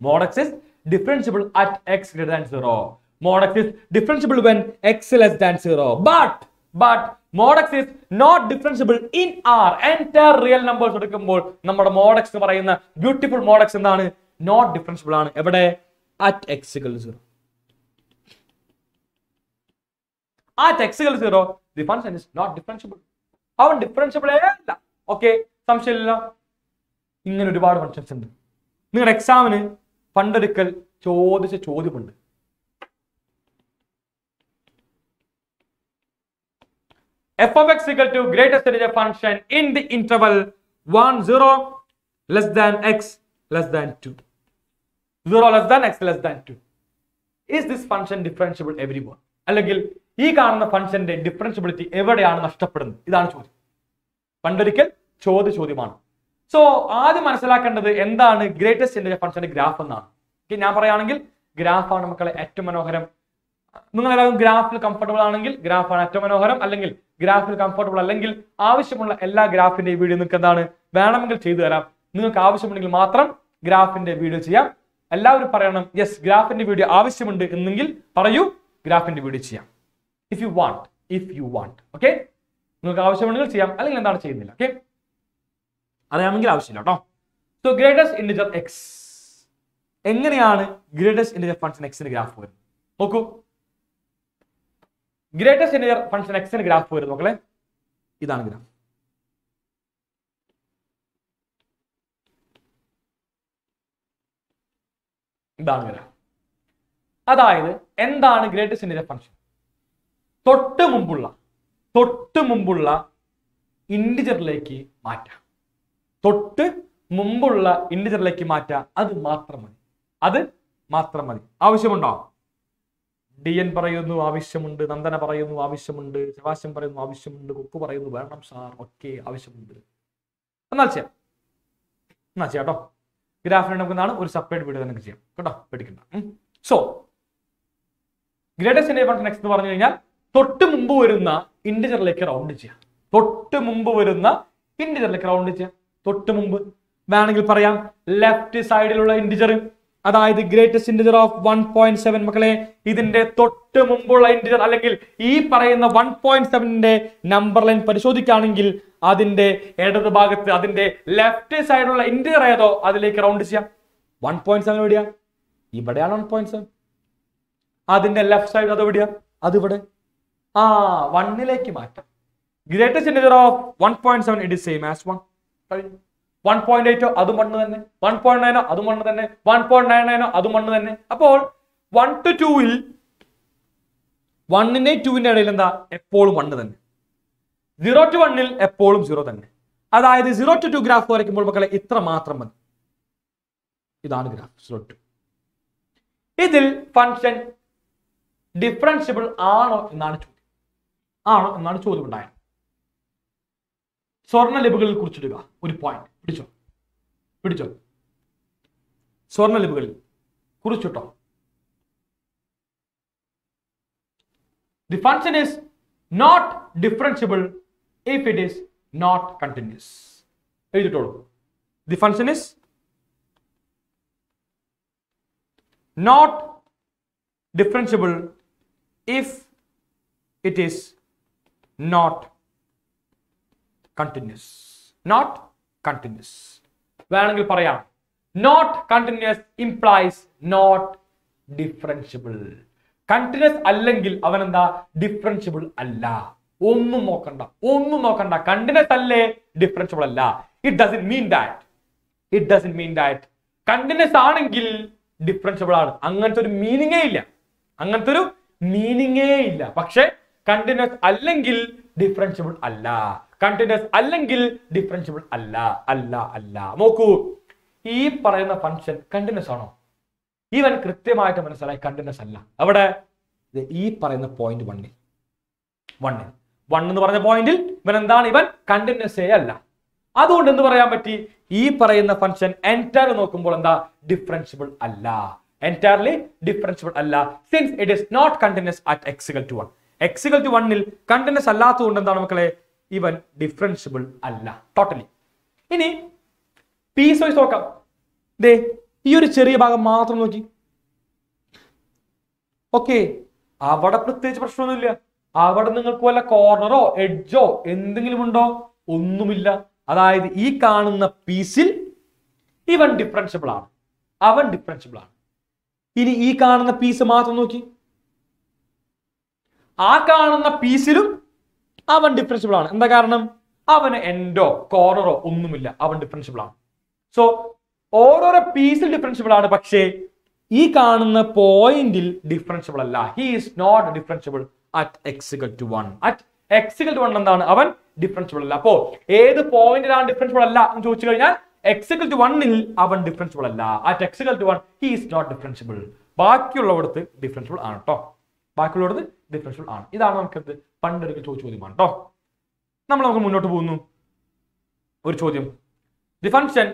Mod x is differentiable at x greater than zero mod x is differentiable when x less than zero but but mod x is not differentiable in R entire real numbers എടുക്കുമ്പോൾ നമ്മുടെ mod x എന്ന് പറയുന്ന beautiful mod x എന്താണ്? Not differentiable ആണ്. എവിടെ? At x zero at x zero to 0 the function is not differentiable. അവൻ differentiable അല്ല. Okay സംശയമില്ല ഇങ്ങനെ ഒരുപാട് ഫങ്ഷൻസ് ഉണ്ട്. നിങ്ങളുടെ എക്സാമിന് പണ്ടൊരിക്കൽ ചോദിച്ച ചോദ്യമുണ്ട്. F of x equal to greatest integer function in the interval 1 0 less than x less than 2 0 less than x less than 2 is this function differentiable everyone? അല്ലെങ്കിൽ ഈ കാണുന്ന ഫംഗ്ഷന്റെ ഡിഫറൻഷ്യബിലിറ്റി എവിടെയാണ് നഷ്ടപ്പെടുന്നത്? ഇതാണ് ചോദ്യം. പണ്ടൊരിക്കൽ ചോദ്യ ചോദ്യമാണ്. സോ ആദ്യം മനസ്സിലാക്കേണ്ടത് എന്താണ് ഗ്രേറ്റസ്റ്റ് ഇന്റർ ഫംഗ്ഷന്റെ ഗ്രാഫ് എന്നാണ്. ഞാൻ പറയുകയാണെങ്കിൽ ഗ്രാഫാണ് മക്കളെ ഏറ്റവും മനോഹരം. നിങ്ങൾ എല്ലാവരും ഗ്രാഫിൽ കംഫർട്ടബിൾ ആണെങ്കിൽ ഗ്രാഫാണ് ഏറ്റവും മനോഹരം. അല്ലെങ്കിൽ ഗ്രാഫിൽ കംഫർട്ടബിൾ അല്ലെങ്കിൽ ആവശ്യമുള്ള എല്ലാ ഗ്രാഫിന്റെ വീഡിയോ നിങ്ങൾക്ക് എന്താണ് വേണമെങ്കിൽ ചെയ്തു തരാം. നിങ്ങൾക്ക് ആവശ്യമുണ്ടെങ്കിൽ മാത്രം ഗ്രാഫിന്റെ വീഡിയോ ചെയ്യാം. എല്ലാവരും പറയണം യെസ് ഗ്രാഫിന്റെ വീഡിയോ ആവശ്യമുണ്ട് എന്നെങ്കിൽ പറയൂ ഗ്രാഫിന്റെ വീഡിയോ ചെയ്യാം. If you want if you want okay നിങ്ങൾക്ക് ആവശ്യമുണ്ടെങ്കിൽ ചെയ്യാം. അല്ലെങ്കിൽ എന്താണ് ചെയ്യുന്നില്ല. ഓക്കെ അറിയാമെങ്കിൽ ആവശ്യമില്ല കേട്ടോ. സോ ഗ്രേറ്റസ്റ്റ് ഇൻഡിജർ എക്സ് എങ്ങനെയാണ് ഗ്രേറ്റസ്റ്റ് ഇൻഡിജർ ഫംഗ്ഷൻ എക്സിന്റെ ഗ്രാഫ് വരുന്നത്? നോക്കൂ. ഗ്രേറ്റസ്റ്റ് ഇന്റീജർ ഫംഗ്ഷൻ എക്സിന് ഗ്രാഫ് വരുന്നത് മക്കളെ. ഇതാണ് ഗ്രാഫ് ഇതാണ് ഗ്രാഫ് അതായത് എന്താണ് ഗ്രേറ്റസ്റ്റ് ഇന്റീജർ ഫംഗ്ഷൻ തൊട്ട് മുമ്പുള്ള തൊട്ട് മുമ്പുള്ള ഇൻഡിജറിലേക്ക് മാറ്റാം. തൊട്ട് മുമ്പുള്ള ഇൻഡിജറിലേക്ക് മാറ്റാം. അത് മാത്രം മതി. അത് മാത്രം മതി. ആവശ്യമുണ്ടോ? ഡി എൻ പറയുന്നു ആവശ്യമുണ്ട് നന്ദന പറയുന്നു ആവശ്യമുണ്ട് ശവാശം പറയുന്നു ആവശ്യമുണ്ട് കുക്കു പറയുന്നു വേണം സാർ ഒക്കെ ആവശ്യമുണ്ട്. എന്നാൽ ചെയ്യാം. എന്നാ ചെയ്യാം കേട്ടോ. ഗ്രാഫിനെ നമുക്ക് എന്താണ് ഒരു സെപ്പറേറ്റ് വീഡിയോ തന്നെ ചെയ്യാം. കേട്ടോ? പേടിക്കണ്ട. സോ ഗ്രേറ്റസ്റ്റ് ഫംഗ്ഷൻ എക്സ് എന്ന് പറഞ്ഞു കഴിഞ്ഞാൽ തൊട്ട് മുമ്പ് വരുന്ന ഇൻഡിജറിലേക്ക് റൗണ്ട് ചെയ്യാം. തൊട്ട് മുമ്പ് വരുന്ന ഇൻഡിജറിലേക്ക് റൗണ്ട് ചെയ്യാം. തൊട്ട് മുമ്പ് വേണമെങ്കിൽ പറയാം. ലെഫ്റ്റ് സൈഡിലുള്ള ഇൻഡിജർ അതായത് greatest integer of one point seven മക്കളെ ഇതിന്റെ തൊട്ട് മുമ്പുള്ള ഇന്റിജർ അല്ലെങ്കിൽ ഈ പറയുന്ന വൺ പോയിന്റ് സെവനിന്റെ നമ്പർ ലൈൻ പരിശോധിക്കുകയാണെങ്കിൽ അതിന്റെ ഇടത് ഭാഗത്ത് അതിന്റെ ലെഫ്റ്റ് സൈഡിലുള്ള ഇൻഡിജർ ഏതോ അതിലേക്ക് റൗണ്ട് ചെയ്യാം. വൺ പോയിന്റ് സെവൻ എവിടെയാ? ഇവിടെയാണ് വൺ പോയിന്റ് സെവൻ അതിന്റെ ലെഫ്റ്റ് സൈഡ് അത് എവിടെയാ? അത് ഇവിടെ. ആ വണ്ണിലേക്ക് മാറ്റാം. Greatest integer of one point seven it is same as one കഴിഞ്ഞു. വൺ പോയിന്റ് എയ്റ്റോ അതും മണ്ണ് തന്നെ. വൺ പോയിന്റ് നയനോ അതും മണ്ണ് തന്നെ. വൺ പോയിന്റ് നയൻ നയനോ അതും മണ്ണ് തന്നെ. അപ്പോൾ വൺ ടു ടൂവിൽ വണ്ണിന്റെ ടൂവിന്റെ ഇടയിൽ എന്താ? എപ്പോഴും മണ്ണ് തന്നെ. സീറോ ടു വണ്ണിൽ എപ്പോഴും സീറോ തന്നെ. അതായത് സീറോ ടു ടു ഗ്രാഫ് വരയ്ക്കുമ്പോൾ മക്കളെ ഇത്ര മാത്രം മതി. ഇതാണ് ഗ്രാഫ് സീറോ ടു ഇതിൽ ഫംഗ്ഷൻ ഡിഫറൻഷ്യബിൾ ആണോ എന്നാണ് ചോദ്യം. ആണോ എന്നാണ് ചോദ്യം ഉണ്ടായത്. സ്വർണ ലിപികളിൽ കുറിച്ചിടുക ഒരു പോയിന്റ് പിടിച്ചോ. പിടിച്ചോ. സ്വർണ ലിപികളിൽ കുറിച്ചിട്ടോ. The function is not differentiable if it is not continuous എഴുതിട്ടോളൂ the function is not differentiable if it is not continuous. Not continuous. വേണമെങ്കിൽ പറയാം. Not continuous implies not differentiable continuous അല്ലെങ്കിൽ അവൻ എന്താ ഡിഫറൻഷ്യബിൾ അല്ല. ഒന്നും നോക്കണ്ട. ഒന്നും നോക്കണ്ട. കണ്ടിന്യൂസ് അല്ലേ? ഡിഫറൻഷ്യബിൾ അല്ല. It doesn't mean that it doesn't mean that continuous ആണെങ്കിൽ ഡിഫറൻഷ്യബിൾ ആണ്. അങ്ങനത്തെ ഒരു മീനിങ്ങേ ഇല്ല. അങ്ങനത്തെ ഒരു മീനിങ്ങേ ഇല്ല. പക്ഷെ കണ്ടിന്യൂസ് അല്ലെങ്കിൽ ഡിഫറൻഷ്യബിൾ അല്ല. കണ്ടിന്യൂസ് അല്ലെങ്കിൽ ഡിഫറൻഷ്യബിൾ അല്ല അല്ല അല്ല. നോക്കൂ ഈ പറയുന്ന ഫംഗ്ഷൻ കണ്ടിന്യൂസ് ആണോ? ഇവൻ കൃത്യമായിട്ട് മനസ്സിലായി കണ്ടിന്യൂസ് അല്ല. അവിടെ ഈ പറയുന്ന പോയിന്റ് വണ്ണിൽ വണ്ണിൽ വൺ എന്ന് പറഞ്ഞ പോയിന്റിൽ ഇവൻ എന്താണ്? ഇവൻ കണ്ടിന്യൂസ് അല്ല. അതുകൊണ്ട് എന്ത് പറയാൻ പറ്റി? ഈ പറയുന്ന ഫംഗ്ഷൻ എന്റയർ നോക്കുമ്പോൾ എന്താ? ഡിഫറൻഷ്യബിൾ അല്ല. എന്റയർലി ഡിഫറൻഷ്യബിൾ അല്ല. Since it is not continuous at x equal to one x equal to വണ്ണിൽ കണ്ടിന്യൂസ് അല്ലാത്തതുകൊണ്ട് എന്താണ് മക്കളെ? ഇവൻ ഡിഫറൻഷ്യബിൾ അല്ല. ടോട്ടലി ഇനി പീസ് വൈസ് നോക്കാം. ദേ ഈ ഒരു ചെറിയ ഭാഗം മാത്രം നോക്കി. ഓക്കെ അവിടെ പ്രത്യേകിച്ച് പ്രശ്നമൊന്നുമില്ല. അവിടെ നിങ്ങൾക്ക് വല്ല കോർണറോ എഡ്ജോ എന്തെങ്കിലും ഉണ്ടോ? ഒന്നുമില്ല. അതായത് ഈ കാണുന്ന പീസിൽ ഇവൻ ഡിഫറൻഷ്യബിൾ ആണ്. അവൻ ഡിഫറൻഷ്യബിൾ ആണ്. ഇനി ഈ കാണുന്ന പീസ് മാത്രം നോക്കി. ആ കാണുന്ന പീസിലും അവൻ ഡിഫറൻഷ്യബിൾ ആണ്. എന്താ കാരണം? അവന് എൻഡോ കോർണറോ ഒന്നുമില്ല. അവൻ ഡിഫറൻഷ്യബിൾ ആണ്. സോ ഓരോരോ പീസിൽ ഡിഫറൻഷ്യബിൾ ആണ്. പക്ഷേ ഈ കാണുന്ന പോയിന്റിൽ ഡിഫറൻഷ്യബിൾ അല്ല. He is not differentiable at x equal to one at x equal to one എന്താണ് അവൻ ഡിഫറൻഷ്യബിൾ അല്ല. അപ്പോ ഏത് പോയിന്റിലാണ് ഡിഫറൻഷ്യബിൾ അല്ല എന്ന് ചോദിച്ചു കഴിഞ്ഞാൽ എക്സിക്കൽ ടു വണ്ണിൽ അവൻ ഡിഫറൻഷ്യബിൾ അല്ല. At x equal to one he is not differentiable ബാക്കിയുള്ളവിടത്ത് differentiable ആണ് കേട്ടോ ബാക്കിയുള്ളവിടത്ത് ഡിഫറൻഷ്യബിൾ ആണ്. ഇതാണ് നമുക്കത് പണ്ടൊരിക്കൽ ചോദിച്ച ചോദ്യമാണ് കേട്ടോ നമ്മൾ നമുക്ക് മുന്നോട്ട് പോകുന്നു. ഒരു ചോദ്യം. The function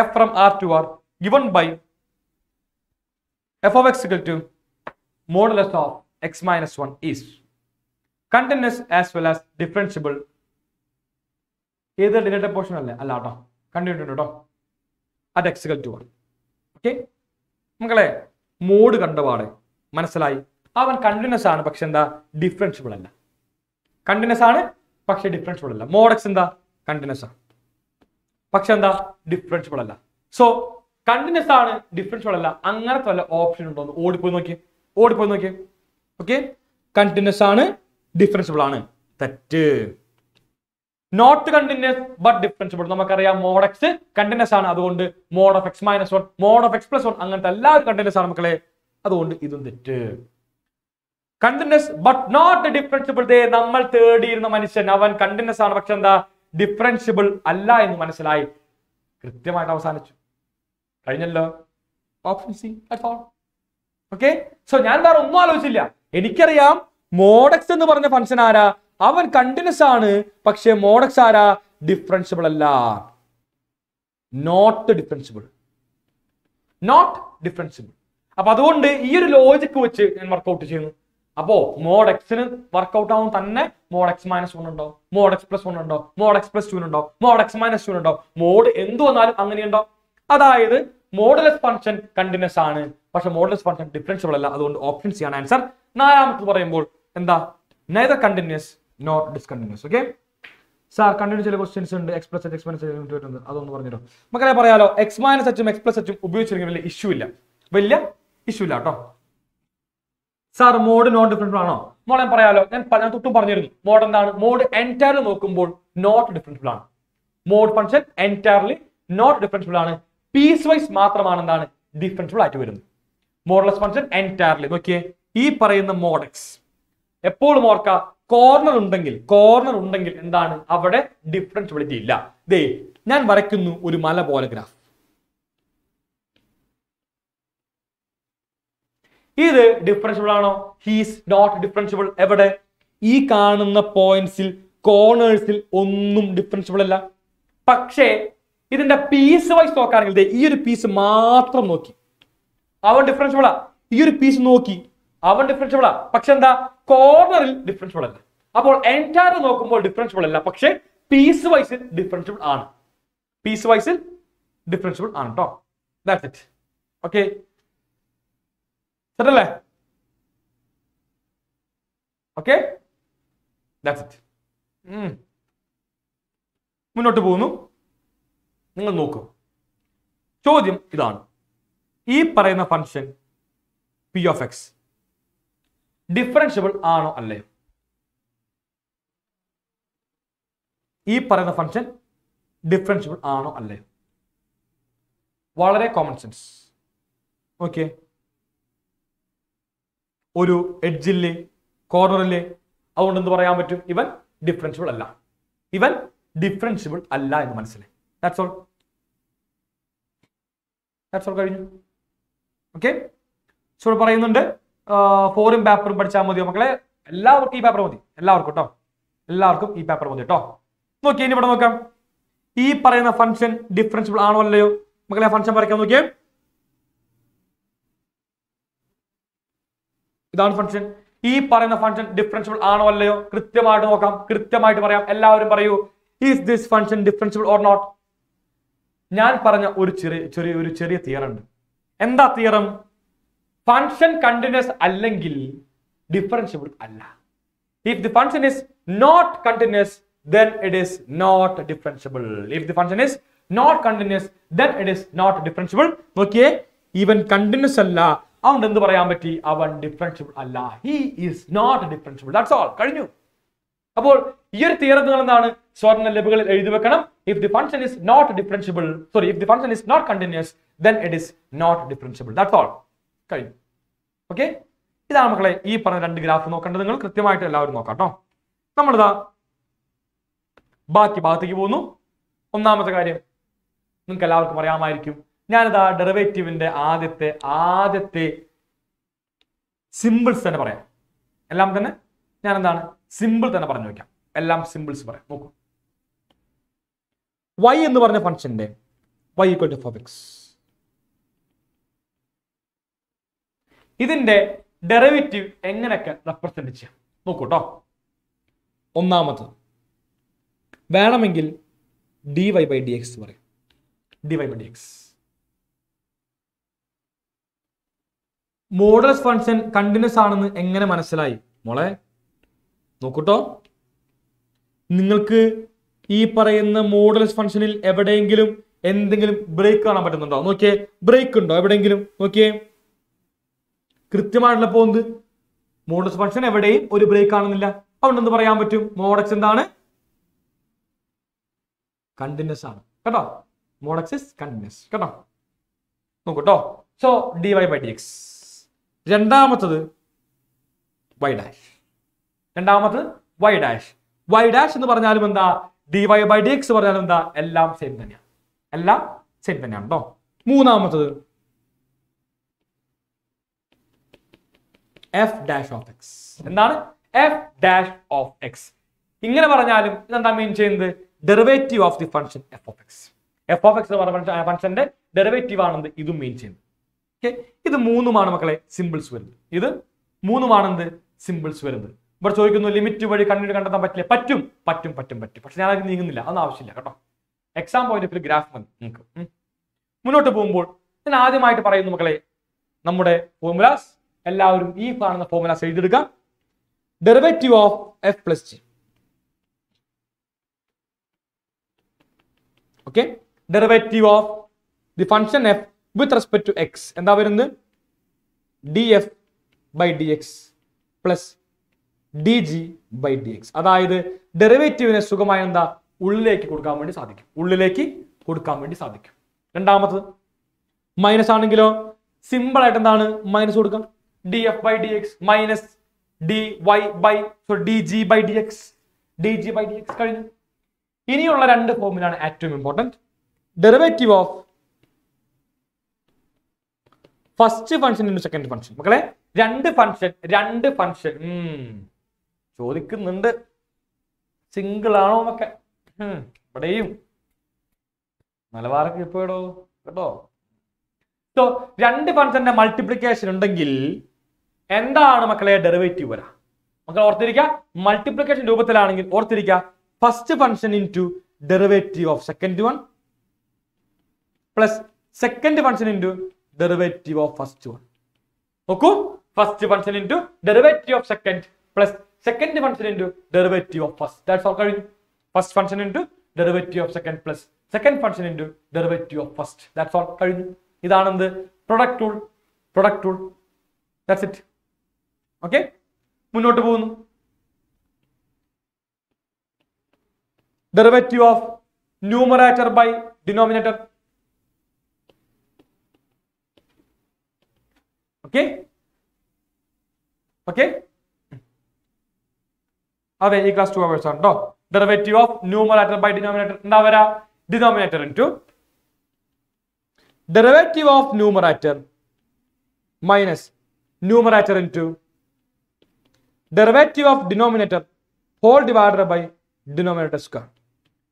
f from R to R given by f of x equal to modulus of x minus 1 is continuous as well as differentiable ഏത് ഡിനേറ്റഡ് പോർഷൻ അല്ലേ? അല്ല കേട്ടോ കണ്ടിന്യൂ കേട്ടോ അത് എക്സിക്കൽ ടു ആണ് ഓക്കെ മക്കളെ മോഡ് കണ്ടപാടെ മനസ്സിലായി. അവൻ കണ്ടിന്യൂസ് ആണ് പക്ഷെ എന്താ? ഡിഫറൻഷ്യബിൾ അല്ല. കണ്ടിന്യൂസ് ആണ് പക്ഷെ ഡിഫറൻഷ്യബിൾ അല്ല. മോഡക്സ് എന്താ? കണ്ടിന്യൂസ് ആണ്. പക്ഷെ എന്താ? ഡിഫറൻഷ്യബിൾ അല്ല. സോ കണ്ടിന്യൂസ് ആണ് ഡിഫറൻഷ്യബിൾ അല്ല. അങ്ങനത്തെ വല്ല ഓപ്ഷൻ ഉണ്ടോ ഓടിപ്പോയി നോക്കിയേ ഓടിപ്പോയി നോക്കിയേ ഓക്കെ കണ്ടിന്യൂസ് ആണ് ഡിഫറൻഷ്യബിൾ ആണ്. തെറ്റ്. നോട്ട് കണ്ടിന്യൂസ് ബട്ട് ഡിഫറൻഷ്യബിൾ നമുക്കറിയാം മോഡ് എക്സ് കണ്ടിന്യൂസ് ആണ്. അതുകൊണ്ട് mod of x minus one mod of x plus one അങ്ങനത്തെ എല്ലാവരും കണ്ടിന്യൂസ് ആണ് മക്കളെ. അതുകൊണ്ട് ഇതും തെറ്റ്. കണ്ടിന്യൂസ് ബട്ട് നോട്ട് ഡിഫറൻഷ്യബിൾ ദേ നമ്മൾ തേടിയിരുന്ന മനുഷ്യൻ അവൻ കണ്ടിന്യൂസ് ആണ്. പക്ഷെ എന്താ? ഡിഫറൻഷ്യബിൾ അല്ല എന്ന് മനസ്സിലായി. കൃത്യമായിട്ട് അവസാനിച്ചു. കഴിഞ്ഞല്ലോ? ഓക്കെ സോ ഞാൻ വേറെ ഒന്നും ആലോചിച്ചില്ല. എനിക്കറിയാം മോഡക്സ് എന്ന് പറഞ്ഞ ഫംഗ്ഷൻ ആരാ? അവൻ കണ്ടിന്യൂസ് ആണ്. പക്ഷെ മോഡക്സ് ആരാ? ഡിഫറൻഷ്യബിൾ അല്ല. നോട്ട് ഡിഫറൻഷ്യബിൾ നോട്ട് ഡിഫറൻഷ്യബിൾ അപ്പൊ അതുകൊണ്ട് ഈ ഒരു ലോജിക്ക് വെച്ച് ഞാൻ വർക്കൗട്ട് ചെയ്യുന്നു. അപ്പോ മോഡ് എക്സിന് വർക്കൗട്ട് ആവും തന്നെ മോഡ് എക്സ് മൈനസ് വൺ ഉണ്ടോ മോഡ് എക്സ് പ്ലസ് വൺ ഉണ്ടോ മോഡ് എക്സ് പ്ലസ് ടു ഉണ്ടോ മോഡ് എക്സ് മൈനസ് ടു ഉണ്ടോ മോഡ് എന്ത് വന്നാലും അങ്ങനെയുണ്ടോ അതായത് മോഡുലസ് ഫംഗ്ഷൻ കണ്ടിന്യൂസ് ആണ്. പക്ഷെ മോഡുലസ് ഫംഗ്ഷൻ ഡിഫറൻഷ്യബിൾ അല്ല. അതുകൊണ്ട് ഓപ്ഷൻ സി ആണ് ആൻസർ നാലാമത്തെ പറയുമ്പോൾ എന്താ? Neither continuous not discontinuous okay sir continue ചില ക്വസ്റ്റ്യൻസ് ഉണ്ട്. X plus h x minus വരുന്നത് അതൊന്ന് പറഞ്ഞിട്ടോ മക്കളെ പറയാലോ. എക്സ് മൈനസ് എച്ചും എക്സ് പ്ലസ് എച്ചും ഉപയോഗിച്ചിരിക്കുന്ന വലിയ ഇഷ്യൂ ഇല്ല. വലിയ ഇഷ്യൂ ഇല്ല കേട്ടോ. സാർ മോഡ് നോൺ ഡിഫറൻഷ്യബിൾ ആണോ? ഞാൻ പറയാലോ ഞാൻ ഞാൻ തൊട്ടും പറഞ്ഞിരുന്നു. മോഡ് എന്താണ്? മോഡ് എന്റയർലി നോക്കുമ്പോൾ നോട്ട് ഡിഫറൻസിബിൾ ആണ്. Mod function entirely not differentiable ആണ്. പീസ് വൈസ് മാത്രമാണ് എന്താണ്? ഡിഫറൻസിബിൾ ആയിട്ട് വരുന്നത്. മോഡലസ് ഫംഗ്ഷൻ എന്റയർലി നോക്കിയേ ഈ പറയുന്ന മോഡക്സ് എപ്പോഴും ഓർക്ക കോർണർ ഉണ്ടെങ്കിൽ കോർണർ ഉണ്ടെങ്കിൽ എന്താണ്? അവിടെ ഡിഫറൻഷ്യബിലിറ്റി ഇല്ല. ദേ ഞാൻ വരയ്ക്കുന്നു ഒരു മല പോലെ ഗ്രാഫ് ഇത് ഡിഫറൻഷ്യബിൾ ആണോ? ഹീസ് നോട്ട് ഡിഫറൻഷ്യബിൾ എവിടെ? ഈ കാണുന്ന പോയിന്റ്സിൽ കോർണേഴ്സിൽ ഒന്നും ഡിഫറൻഷ്യബിൾ അല്ല. പക്ഷേ ഇതിന്റെ പീസ് വൈസ് നോക്കുകയാണെങ്കിൽ ഈ ഒരു പീസ് മാത്രം നോക്കി. അവൻ ഡിഫറൻഷ്യബിളാ ഈ ഒരു പീസ് നോക്കി. അവൻ ഡിഫറൻഷ്യബിളാ പക്ഷെ എന്താ? കോർണറിൽ ഡിഫറൻഷ്യബിൾ അല്ല. അപ്പോൾ എന്റയർ നോക്കുമ്പോൾ ഡിഫറൻഷ്യബിൾ അല്ല. പക്ഷേ പീസ് വൈസിൽ ഡിഫറൻഷ്യബിൾ ആണ്. പീസ് വൈസിൽ ഡിഫറൻഷ്യബിൾ ആണ് കേട്ടോ ദാറ്റ്സ് ഇറ്റ് ഓക്കെ സെറ്റല്ലേ? ഓക്കെ? ദാറ്റ്സ് ഇറ്റ് മുന്നോട്ട് പോകുന്നു. നിങ്ങൾ നോക്കൂ. ചോദ്യം ഇതാണ്. ഈ പറയുന്ന function p of x differentiable ആണോ അല്ലേ? ഈ പറയുന്ന ഫംഗ്ഷൻ ഡിഫറൻഷ്യബിൾ ആണോ അല്ലേ? വളരെ കോമൺ സെൻസ് ഓക്കെ ഒരു എഡ്ജിൽ കോർണറിൽ അതുകൊണ്ട് എന്ത് പറയാൻ പറ്റും? ഇവൻ ഡിഫറൻഷ്യബിൾ അല്ല. ഇവൻ ഡിഫറൻഷ്യബിൾ അല്ല എന്ന് മനസ്സിലായി. That's all that's all okay so പറയുന്നുണ്ട് ഫോറും പേപ്പറും പഠിച്ചാൽ മതിയോ മക്കളെ. എല്ലാവർക്കും ഈ പേപ്പർ മതി. എല്ലാവർക്കും കേട്ടോ എല്ലാവർക്കും ഈ പേപ്പർ മതി കേട്ടോ നോക്കി ഇനി ഇവിടെ നോക്കാം. ഈ പറയുന്ന ഫംഗ്ഷൻ ഡിഫറൻഷ്യബിൾ ആണോ അല്ലയോ? മക്കളെ ഫംഗ്ഷൻ വരയ്ക്കാൻ നോക്കിയേ. ഇതാണ് ഫംഗ്ഷൻ ഈ പറയുന്ന ഫംഗ്ഷൻ ഡിഫറൻഷ്യബിൾ ആണോ അല്ലയോ? കൃത്യമായിട്ട് നോക്കാം. കൃത്യമായിട്ട് പറയാം. എല്ലാവരും പറയൂ is this function differentiable or not ഞാൻ പറഞ്ഞ ഒരു ചെറിയ ചെറിയ ഒരു ചെറിയ തിയറം ഉണ്ട്. എന്താ തിയറം ഫംഗ്ഷൻ കണ്ടിന്യൂസ് അല്ലെങ്കിൽ ഡിഫറൻഷ്യബിൾ അല്ല. If the function is not continuous then it is not differentiable. If the function is not continuous then it is not differentiable. നോക്കിയേ ഈവൻ കണ്ടിന്യൂസ് അല്ല. അതുകൊണ്ട് എന്ത് പറയാൻ പറ്റി? അവൻ ഡിഫറൻഷ്യബിൾ അല്ല. He is not differentiable that's all കഴിഞ്ഞു. അപ്പോൾ ഈ ഒരു തിയറം നിങ്ങൾ എന്താണ്? സ്വർണ ലബുകളിൽ എഴുതി വെക്കണം. If the function is not differentiable sorry if the function is not continuous then it is not differentiable that's all കഴിഞ്ഞു. ഓക്കെ ഇതാണ് മക്കളെ ഈ പറഞ്ഞ രണ്ട് ഗ്രാഫ് നോക്കേണ്ടത്. നിങ്ങൾ കൃത്യമായിട്ട് എല്ലാവരും നോക്കാം കേട്ടോ നമ്മളിതാ ബാക്കി ഭാഗത്തേക്ക് പോകുന്നു. ഒന്നാമത്തെ കാര്യം നിങ്ങൾക്ക് എല്ലാവർക്കും അറിയാമായിരിക്കും. ഞാനിതാ ഡെറിവേറ്റീവിന്റെ ആദ്യത്തെ ആദ്യത്തെ സിമ്പിൾസ് തന്നെ പറയാം. എല്ലാം തന്നെ ഞാൻ എന്താണ് സിമ്പിൾ തന്നെ പറഞ്ഞു വെക്കാം എല്ലാം സിമ്പിൾസ് പറയാം. നോക്കൂ. വൈ എന്ന് പറഞ്ഞ ഫംഗ്ഷന്റെ y equal to four x ഇതിന്റെ ഡെറിവേറ്റീവ് എങ്ങനെയൊക്കെ റെപ്രസെന്റ് ചെയ്യാം? നോക്കൂ കേട്ടോ ഒന്നാമത് വേണമെങ്കിൽ d y by d x പറയും. D y by d x modulus function continuous ആണെന്ന് എങ്ങനെ മനസ്സിലായി? മോളെ നോക്കൂട്ടോ. നിങ്ങൾക്ക് ഈ പറയുന്ന മോഡൽസ് ഫംഗ്ഷനിൽ എവിടെയെങ്കിലും എന്തെങ്കിലും ബ്രേക്ക് കാണാൻ പറ്റുന്നുണ്ടോ? നോക്കിയേ ബ്രേക്ക് ഉണ്ടോ? എവിടെയെങ്കിലും? നോക്കിയേ. കൃത്യമായിട്ടുള്ള പോന്ത് മോഡൽസ് ഫംഗ്ഷൻ എവിടെയും ഒരു ബ്രേക്ക് കാണുന്നില്ല. അതുകൊണ്ട് എന്ത് പറയാൻ പറ്റും? മോഡക്സ് എന്താണ്? കണ്ടിന്യൂസ് ആണ്. കേട്ടോ? മോഡക്സ് ഇസ് കണ്ടിന്യൂസ് കേട്ടോ? നോക്കൂട്ടോ. So d y by d x രണ്ടാമത്തത് വൈ ഡാഷ് രണ്ടാമത്തത് വൈ ഡാഷ് വൈ ഡാഷ് എന്ന് പറഞ്ഞാലും എന്താ? D y by d x പറഞ്ഞാലും എന്താ? എല്ലാം സെയിം തന്നെയാണ് എല്ലാം സെയിം തന്നെയാണ് കേട്ടോ മൂന്നാമത്തത് എഫ് ഡാഷ് ഓഫ് എക്സ് എന്താണ്? എഫ് ഡാഷ് ഓഫ് എക്സ് ഇങ്ങനെ പറഞ്ഞാലും ഇതെന്താ മീൻ ചെയ്യുന്നത്? Derivative of the function f of x f of x എന്ന് പറഞ്ഞ ഫംഗ്ഷന്റെ ഡെറിവേറ്റീവ് ആണെന്ന് ഇതും മീൻ ചെയ്യുന്നത് ഓക്കെ? ഇത് മൂന്നുമാണ് മക്കളെ സിമ്പിൾസ് വരുന്നത്. ഇത് മൂന്നുമാണെന്ത്? സിമ്പിൾസ് വരുന്നത്. ഇവിടെ ചോദിക്കുന്നു ലിമിറ്റ് വഴി കണ്ടിട്ട് കണ്ടെത്താൻ പറ്റില്ല? പറ്റും. പറ്റും പറ്റും പറ്റും. പക്ഷെ ഞാൻ അത് നീങ്ങുന്നില്ല. അതൊന്നും ആവശ്യമില്ല കേട്ടോ. എക്സാം പോയിന്റ് ഓഫ് ഗ്രാഫ് മതി നിങ്ങൾക്ക്. മുന്നോട്ട് പോകുമ്പോൾ ഞാൻ ആദ്യമായിട്ട് പറയുന്നു മക്കളെ നമ്മുടെ ഫോർമുലാസ് എല്ലാവരും ഈ കാണുന്ന formulas എഴുതിയെടുക്കാം. Derivative of f plus g okay derivative of the function f with respect to x എന്താ വരുന്നത്? D f by d x plus d g by d x അതായത് ഡെറിവേറ്റീവിനെ സുഖമായ എന്താ? ഉള്ളിലേക്ക് കൊടുക്കാൻ വേണ്ടി സാധിക്കും. ഉള്ളിലേക്ക് കൊടുക്കാൻ വേണ്ടി സാധിക്കും. രണ്ടാമത്തത് മൈനസ് ആണെങ്കിലോ? സിമ്പിൾ ആയിട്ട് എന്താണ് മൈനസ് കൊടുക്കാം? D f by d x minus d y by so d g by d x d g by d x കഴിഞ്ഞു. ഇനിയുള്ള രണ്ട് ഫോമിലാണ് ഏറ്റവും important derivative of first function into second function മക്കളെ രണ്ട് ഫംഗ്ഷൻ രണ്ട് ഫംഗ്ഷൻ ചോദിക്കുന്നുണ്ട്. സിംഗിൾ ആണോ എന്നൊക്കെ. ഇവിടെയും. മലബാറൊക്കെ ഇപ്പോഴോ കേട്ടോ? സോ രണ്ട് ഫംഗ്ഷന്റെ മൾട്ടിപ്ലിക്കേഷൻ ഉണ്ടെങ്കിൽ എന്താണ് മക്കളെ ഡെറിവേറ്റീവ് വരാ? മക്കൾ ഓർത്തിരിക്കുക മൾട്ടിപ്ലിക്കേഷൻ രൂപത്തിലാണെങ്കിൽ ഓർത്തിരിക്കുക first function into derivative of second one plus second function in derivative of first one നോക്കൂ. First function into derivative of second plus second function into derivative of first that's all കഴിഞ്ഞു. First function into derivative of second plus second function into derivative of first that's all കഴിഞ്ഞു. ഇതാണെന്ത്? Product rule product rule that's it okay മുന്നോട്ട് പോകുന്നു. Derivative of numerator by denominator okay okay അതെ ഈ class two hours ആണ് കേട്ടോ derivative of numerator by denominator എന്താ denominator into derivative of numerator minus numerator into derivative of denominator whole divided by denominator square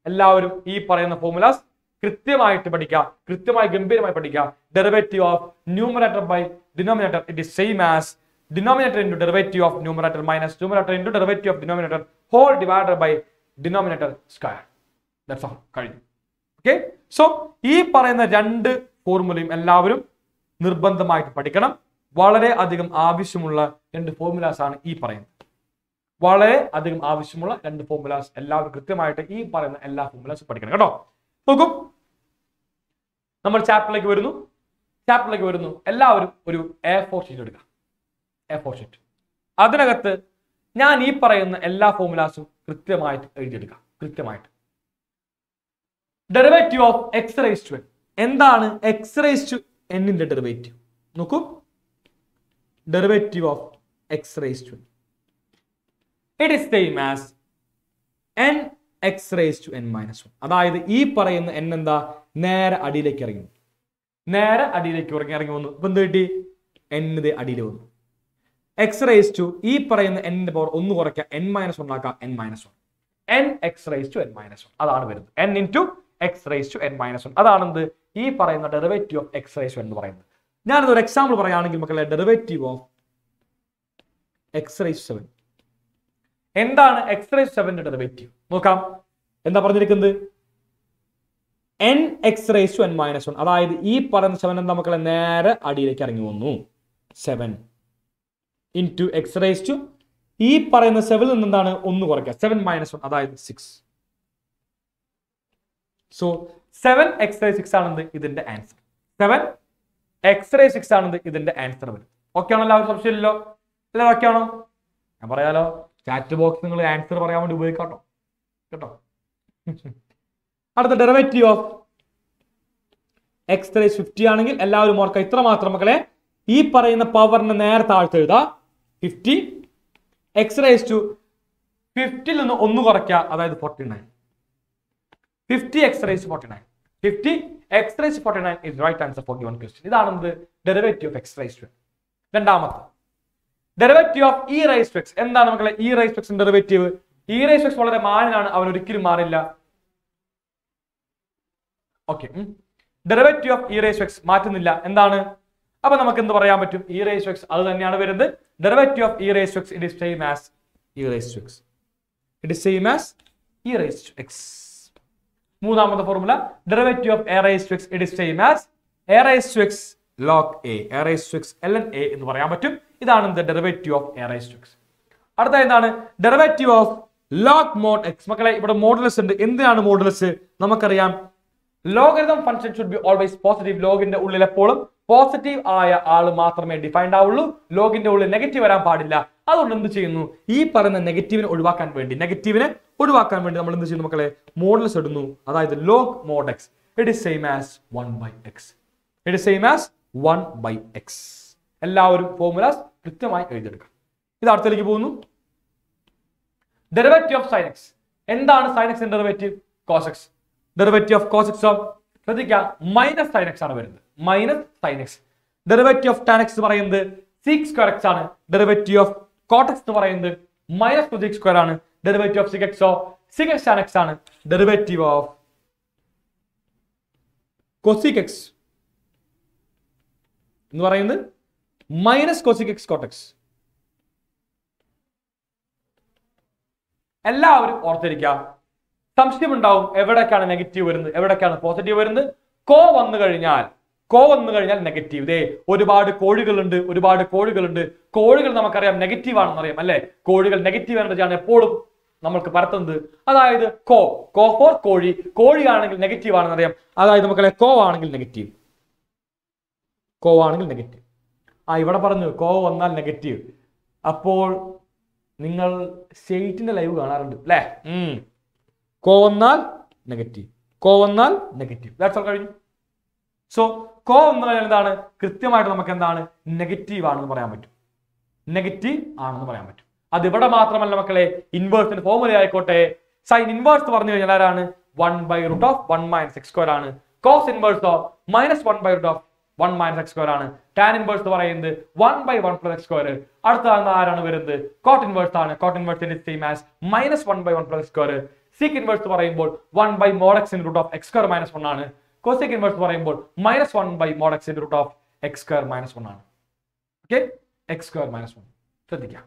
എല്ലാവരും ഈ പറയുന്ന formulas കൃത്യമായിട്ട് പഠിക്കുക. കൃത്യമായി ഗംഭീരമായി പഠിക്കുക. Derivative of numerator by denominator it is same as denominator into derivative of numerator minus numerator into derivative of denominator whole divided by denominator square that's all കഴിഞ്ഞു. Okay so ഈ പറയുന്ന രണ്ട് ഫോർമുലയും എല്ലാവരും നിർബന്ധമായിട്ട് പഠിക്കണം. വളരെ അധികം ആവശ്യമുള്ള രണ്ട് ഫോർമുലാസ് ആണ് ഈ പറയുന്നത്. വളരെ അധികം ആവശ്യമുള്ള രണ്ട് ഫോർമുലാസ് എല്ലാവരും കൃത്യമായിട്ട് ഈ പറയുന്ന എല്ലാ ഫോർമുലാസും പഠിക്കണം. കേട്ടോ? നോക്കും. നമ്മൾ ചാപ്റ്ററിലേക്ക് വരുന്നു. ചാപ്റ്ററിലേക്ക് വരുന്നു. എല്ലാവരും ഒരു എ ഫോർ ഷീറ്റ് എടുക്കുക എ ഫോർ ഷീറ്റ് അതിനകത്ത് ഞാൻ ഈ പറയുന്ന എല്ലാ ഫോർമുലാസും കൃത്യമായിട്ട് എഴുതിയെടുക്കുക കൃത്യമായിട്ട്. Derivative of x raise to n എന്താണ് എക്സ് റൈസ് ടു എന്നിന്റെ ഡെറിവേറ്റീവ് നോക്കൂ. Derivative of x raise to n it is same as n x raise to n minus one അതായത് ഈ പറയുന്ന എൻ എന്താ? നേരെ അടിയിലേക്ക് ഇറങ്ങി. നേരെ അടിയിലേക്ക് ഉറങ്ങി ഇറങ്ങി വന്നു. ഇപ്പൊ എന്ത് കിട്ടി? എന്നത് അടിയിൽ വന്നു. എക്സ് റേസ് ടു ഈ പറയുന്ന എന്നിന്റെ പവർ ഒന്ന് കുറയ്ക്കുക എൻ മൈനസ് വൺ ആക്കുക n minus one n x raise to n minus one അതാണ് വരുന്നത്. N into x raise to n minus one അതാണെന്ത് ഈ പറയുന്ന ഡെറിവേറ്റീവ് ഓഫ് എക്സ് റേസ് എന്ന് പറയുന്നത്. ഞാനിത് ഒരു എക്സാമ്പിൾ പറയുകയാണെങ്കിൽ മക്കളെ derivative of x raise seven എന്താണ് എക്സ് റേസ് സെവന്റെ ഡെറിവേറ്റീവ് നോക്കാം. എന്താ പറഞ്ഞിരിക്കുന്നത്? N x raise n minus one അതായത് ഈ പറയുന്ന സെവൻ എന്താ മക്കളെ? നേരെ അടിയിലേക്ക് ഇറങ്ങി വന്നു. Seven into x raise to ഈ പറയുന്ന സെവനിൽ നിന്ന് എന്താണ് ഒന്ന് കുറയ്ക്കുക. സെവൻ മൈനസ് വൺ അതായത് six so seven x raise six ആണെന്ത് ഇതിന്റെ answer seven x raise six ആണെന്ത് ഇതിന്റെ ആൻസർ വരും. ഓക്കെ ആണോ? എല്ലാവരും സംശയമില്ലല്ലോ? എല്ലാവരും ഓക്കെ ആണോ? ഞാൻ പറയാലോ? ചാറ്റ് ബോക്സ് നിങ്ങൾ ആൻസർ പറയാൻ വേണ്ടി ഉപയോഗിക്കാട്ടോ. കേട്ടോ? അടുത്ത derivative of x raise fifty ആണെങ്കിൽ എല്ലാവരും ഓർക്കുക. ഇത്ര മാത്രം മക്കളെ ഈ പറയുന്ന പവറിന് നേരെ താഴ്ത്ത് എഴുതാ. ഫിഫ്റ്റി എക്സ് റേസ് ടു ഫിഫ്റ്റിയിൽ നിന്ന് ഒന്ന് കുറയ്ക്കുക അതായത് forty nine fifty x raise forty nine fifty x raise forty nine is right answer for given question ഇതാണ് എന്ത്? Derivative of x raise to രണ്ടാമത്തെ. Derivative of e raise to x എന്താണ് മക്കളെ? E raise to x derivative e raise to x വളരെ മാന്യനാണ് അവൻ ഒരിക്കലും മാറില്ല. Okay derivative of e raise x മാറ്റുന്നില്ല. എന്താണ്? അപ്പൊ നമുക്ക് എന്ത് പറയാൻ പറ്റും? ഇ റേസ് എക്സ് അത് തന്നെയാണ് വരുന്നത്. Derivative of e raise x it is same as e raise x it is same as e raise x മൂന്നാമത്തെ formula derivative of a raise x it is same as a raise x log a a raise x l n a എന്ന് പറയാൻ പറ്റും. ഇതാണ് എന്ത് derivative of a raise x അടുത്ത എന്താണ്? Derivative of log mod x മക്കളെ ഇവിടെ modulus ഉണ്ട്. എന്തിനാണ് മോഡുലസ് നമുക്കറിയാം. Logarithm function should be always positive ലോഗിന്റെ ഉള്ളിൽ എപ്പോഴും പോസിറ്റീവ് ആയ ആൾ മാത്രമേ ഡിഫൈൻഡ് ആവുള്ളൂ. ലോഗിന്റെ ഉള്ളിൽ നെഗറ്റീവ് വരാൻ പാടില്ല. അതുകൊണ്ട് എന്ത് ചെയ്യുന്നു? ഈ പറയുന്ന നെഗറ്റീവിനെ ഒഴിവാക്കാൻ വേണ്ടി നെഗറ്റീവിനെ ഒഴിവാക്കാൻ വേണ്ടി നമ്മൾ എന്ത് ചെയ്യുന്നു മക്കളെ? മോഡൽസ് ഇടുന്നു. അതായത് log mod x it is same as one by x it is same as one by x എല്ലാവരും ഫോർമുലാസ് കൃത്യമായി എഴുതിയെടുക്കണം ഇത് അടുത്തേക്ക് പോകുന്നു. ഡെറിവേറ്റീവ് ഓഫ് സൈൻ എക്സ് എന്താണ് x derivative cos x derivative of cos x ശ്രദ്ധിക്കുക മൈനസ് സൈൻ എക്സ് ആണ് വരുന്നത്. Minus sine x derivative of tan x പറയുന്നത് സിക്സ് സ്ക്വയർ എക്സ് ആണ്. ഡെറിവേറ്റീവ് ഓഫ് കോട്ടക്സ് എന്ന് പറയുന്നത് മൈനസ് ടു സിക്സ് സ്ക്വയർ ആണ്. Derivative of sec x of sec x tan x ആണ്. Derivative of cosec x എന്ന് പറയുന്നത് മൈനസ് കൊസിക് എക്സ് കോട്ടക്സ് എല്ലാവരും ഓർത്തിരിക്കുക സംശയമുണ്ടാവും എവിടേക്കാണ് നെഗറ്റീവ് വരുന്നത്? എവിടേക്കാണ് പോസിറ്റീവ് വരുന്നത്? കോ വന്നു കഴിഞ്ഞാൽ കോ വന്നു കഴിഞ്ഞാൽ നെഗറ്റീവ് ദേ ഒരുപാട് കോഴികളുണ്ട് ഒരുപാട് കോഴികളുണ്ട്. കോഴികൾ നമുക്കറിയാം നെഗറ്റീവ് ആണെന്ന് അറിയാം അല്ലെ? കോഴികൾ നെഗറ്റീവ് എനർജിയാണ് എപ്പോഴും നമ്മൾക്ക് പരത്തുന്നത്. അതായത് കോ കോ ഫോർ കോഴി. കോഴിയാണെങ്കിൽ നെഗറ്റീവ് ആണെന്ന് അറിയാം അതായത് മക്കളെ കോ ആണെങ്കിൽ നെഗറ്റീവ് കോ ആണെങ്കിൽ നെഗറ്റീവ് ആ ഇവിടെ പറഞ്ഞു കോ വന്നാൽ നെഗറ്റീവ് അപ്പോൾ നിങ്ങൾ സ്റ്റേറ്റിന്റെ ലൈവ് കാണാറുണ്ട് അല്ലേ? കോ വന്നാൽ നെഗറ്റീവ് കോ വന്നാൽ നെഗറ്റീവ് ദാറ്റ്സ് ഓൾ കഴിഞ്ഞു. സോ കോ എന്ന് പറഞ്ഞാൽ എന്താണ്? കൃത്യമായിട്ട് നമുക്ക് എന്താണ്? നെഗറ്റീവ് ആണെന്ന് പറയാൻ പറ്റും. നെഗറ്റീവ് ആണെന്ന് പറയാൻ പറ്റും. അത് ഇവിടെ മാത്രമല്ല മക്കളെ ഇൻവേഴ്സിന്റെ ഫോർമുല ആയിക്കോട്ടെ. സൈൻ ഇൻവേഴ്സ് പറഞ്ഞു കഴിഞ്ഞാൽ ആരാണ്? One by root of one minus x square ആണ്. Cos inverse of minus one by root of one minus x square ആണ്. ടാൻ ഇൻവേഴ്സ് പറയുന്നത് one by one plus x square അടുത്ത ആരാണ് വരുന്നത്? കോട്ട് ഇൻവേഴ്സ് ആണ്. Cot inverse same as minus one by one plus square sec inverse പറയുമ്പോൾ one by mod x in root of x square minus one ആണ്. Cosec inverse പറയുമ്പോൾ minus one by mod x in root of x minus one ആണ്. Okay x minus one ശ്രദ്ധിക്കാം.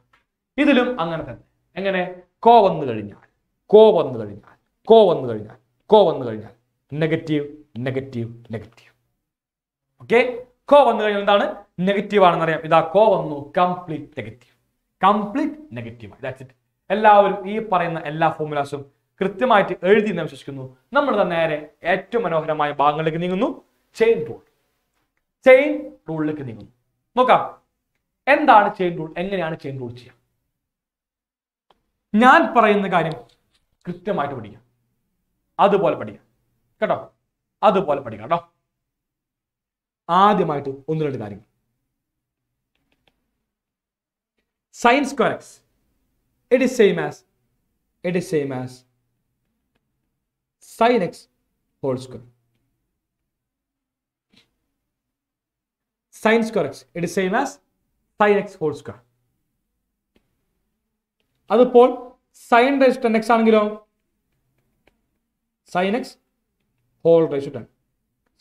ഇതിലും അങ്ങനെ തന്നെ. എങ്ങനെ? കോ വന്നു കഴിഞ്ഞാൽ കോ വന്നു കഴിഞ്ഞാൽ കോ വന്നു കഴിഞ്ഞാൽ കോ വന്നു കഴിഞ്ഞാൽ negative negative negative okay co വന്നു കഴിഞ്ഞാൽ എന്താണ്? നെഗറ്റീവ് ആണെന്ന് അറിയാം ഇതാ കോ വന്നു complete negative complete negative that's it എല്ലാവരും ഈ പറയുന്ന എല്ലാ ഫോർമുലാസും കൃത്യമായിട്ട് എഴുതി എന്ന് വിശ്വസിക്കുന്നു. നമ്മൾ തന്നെ നേരെ ഏറ്റവും മനോഹരമായ ഭാഗങ്ങളിലേക്ക് നീങ്ങുന്നു. ചെയിൻ റൂൾ ചെയിൻ റൂളിലേക്ക് നീങ്ങുന്നു. നോക്കാം. എന്താണ് ചെയിൻ റൂൾ എങ്ങനെയാണ് ചെയിൻ റൂൾ ചെയ്യാം? ഞാൻ പറയുന്ന കാര്യം കൃത്യമായിട്ട് പഠിക്കാം. അതുപോലെ പഠിക്കാം. കേട്ടോ? അതുപോലെ പഠിക്കാം കേട്ടോ? ആദ്യമായിട്ട് ഒന്ന് രണ്ട് കാര്യങ്ങൾ. Sine square it is same as it is same as sine x whole square sine square x it is same as sine x whole square അതിപ്പോൾ സൈൻ റേസ് ടെൻ എക്സ് ആണെങ്കിലോ? Sine x whole raise ten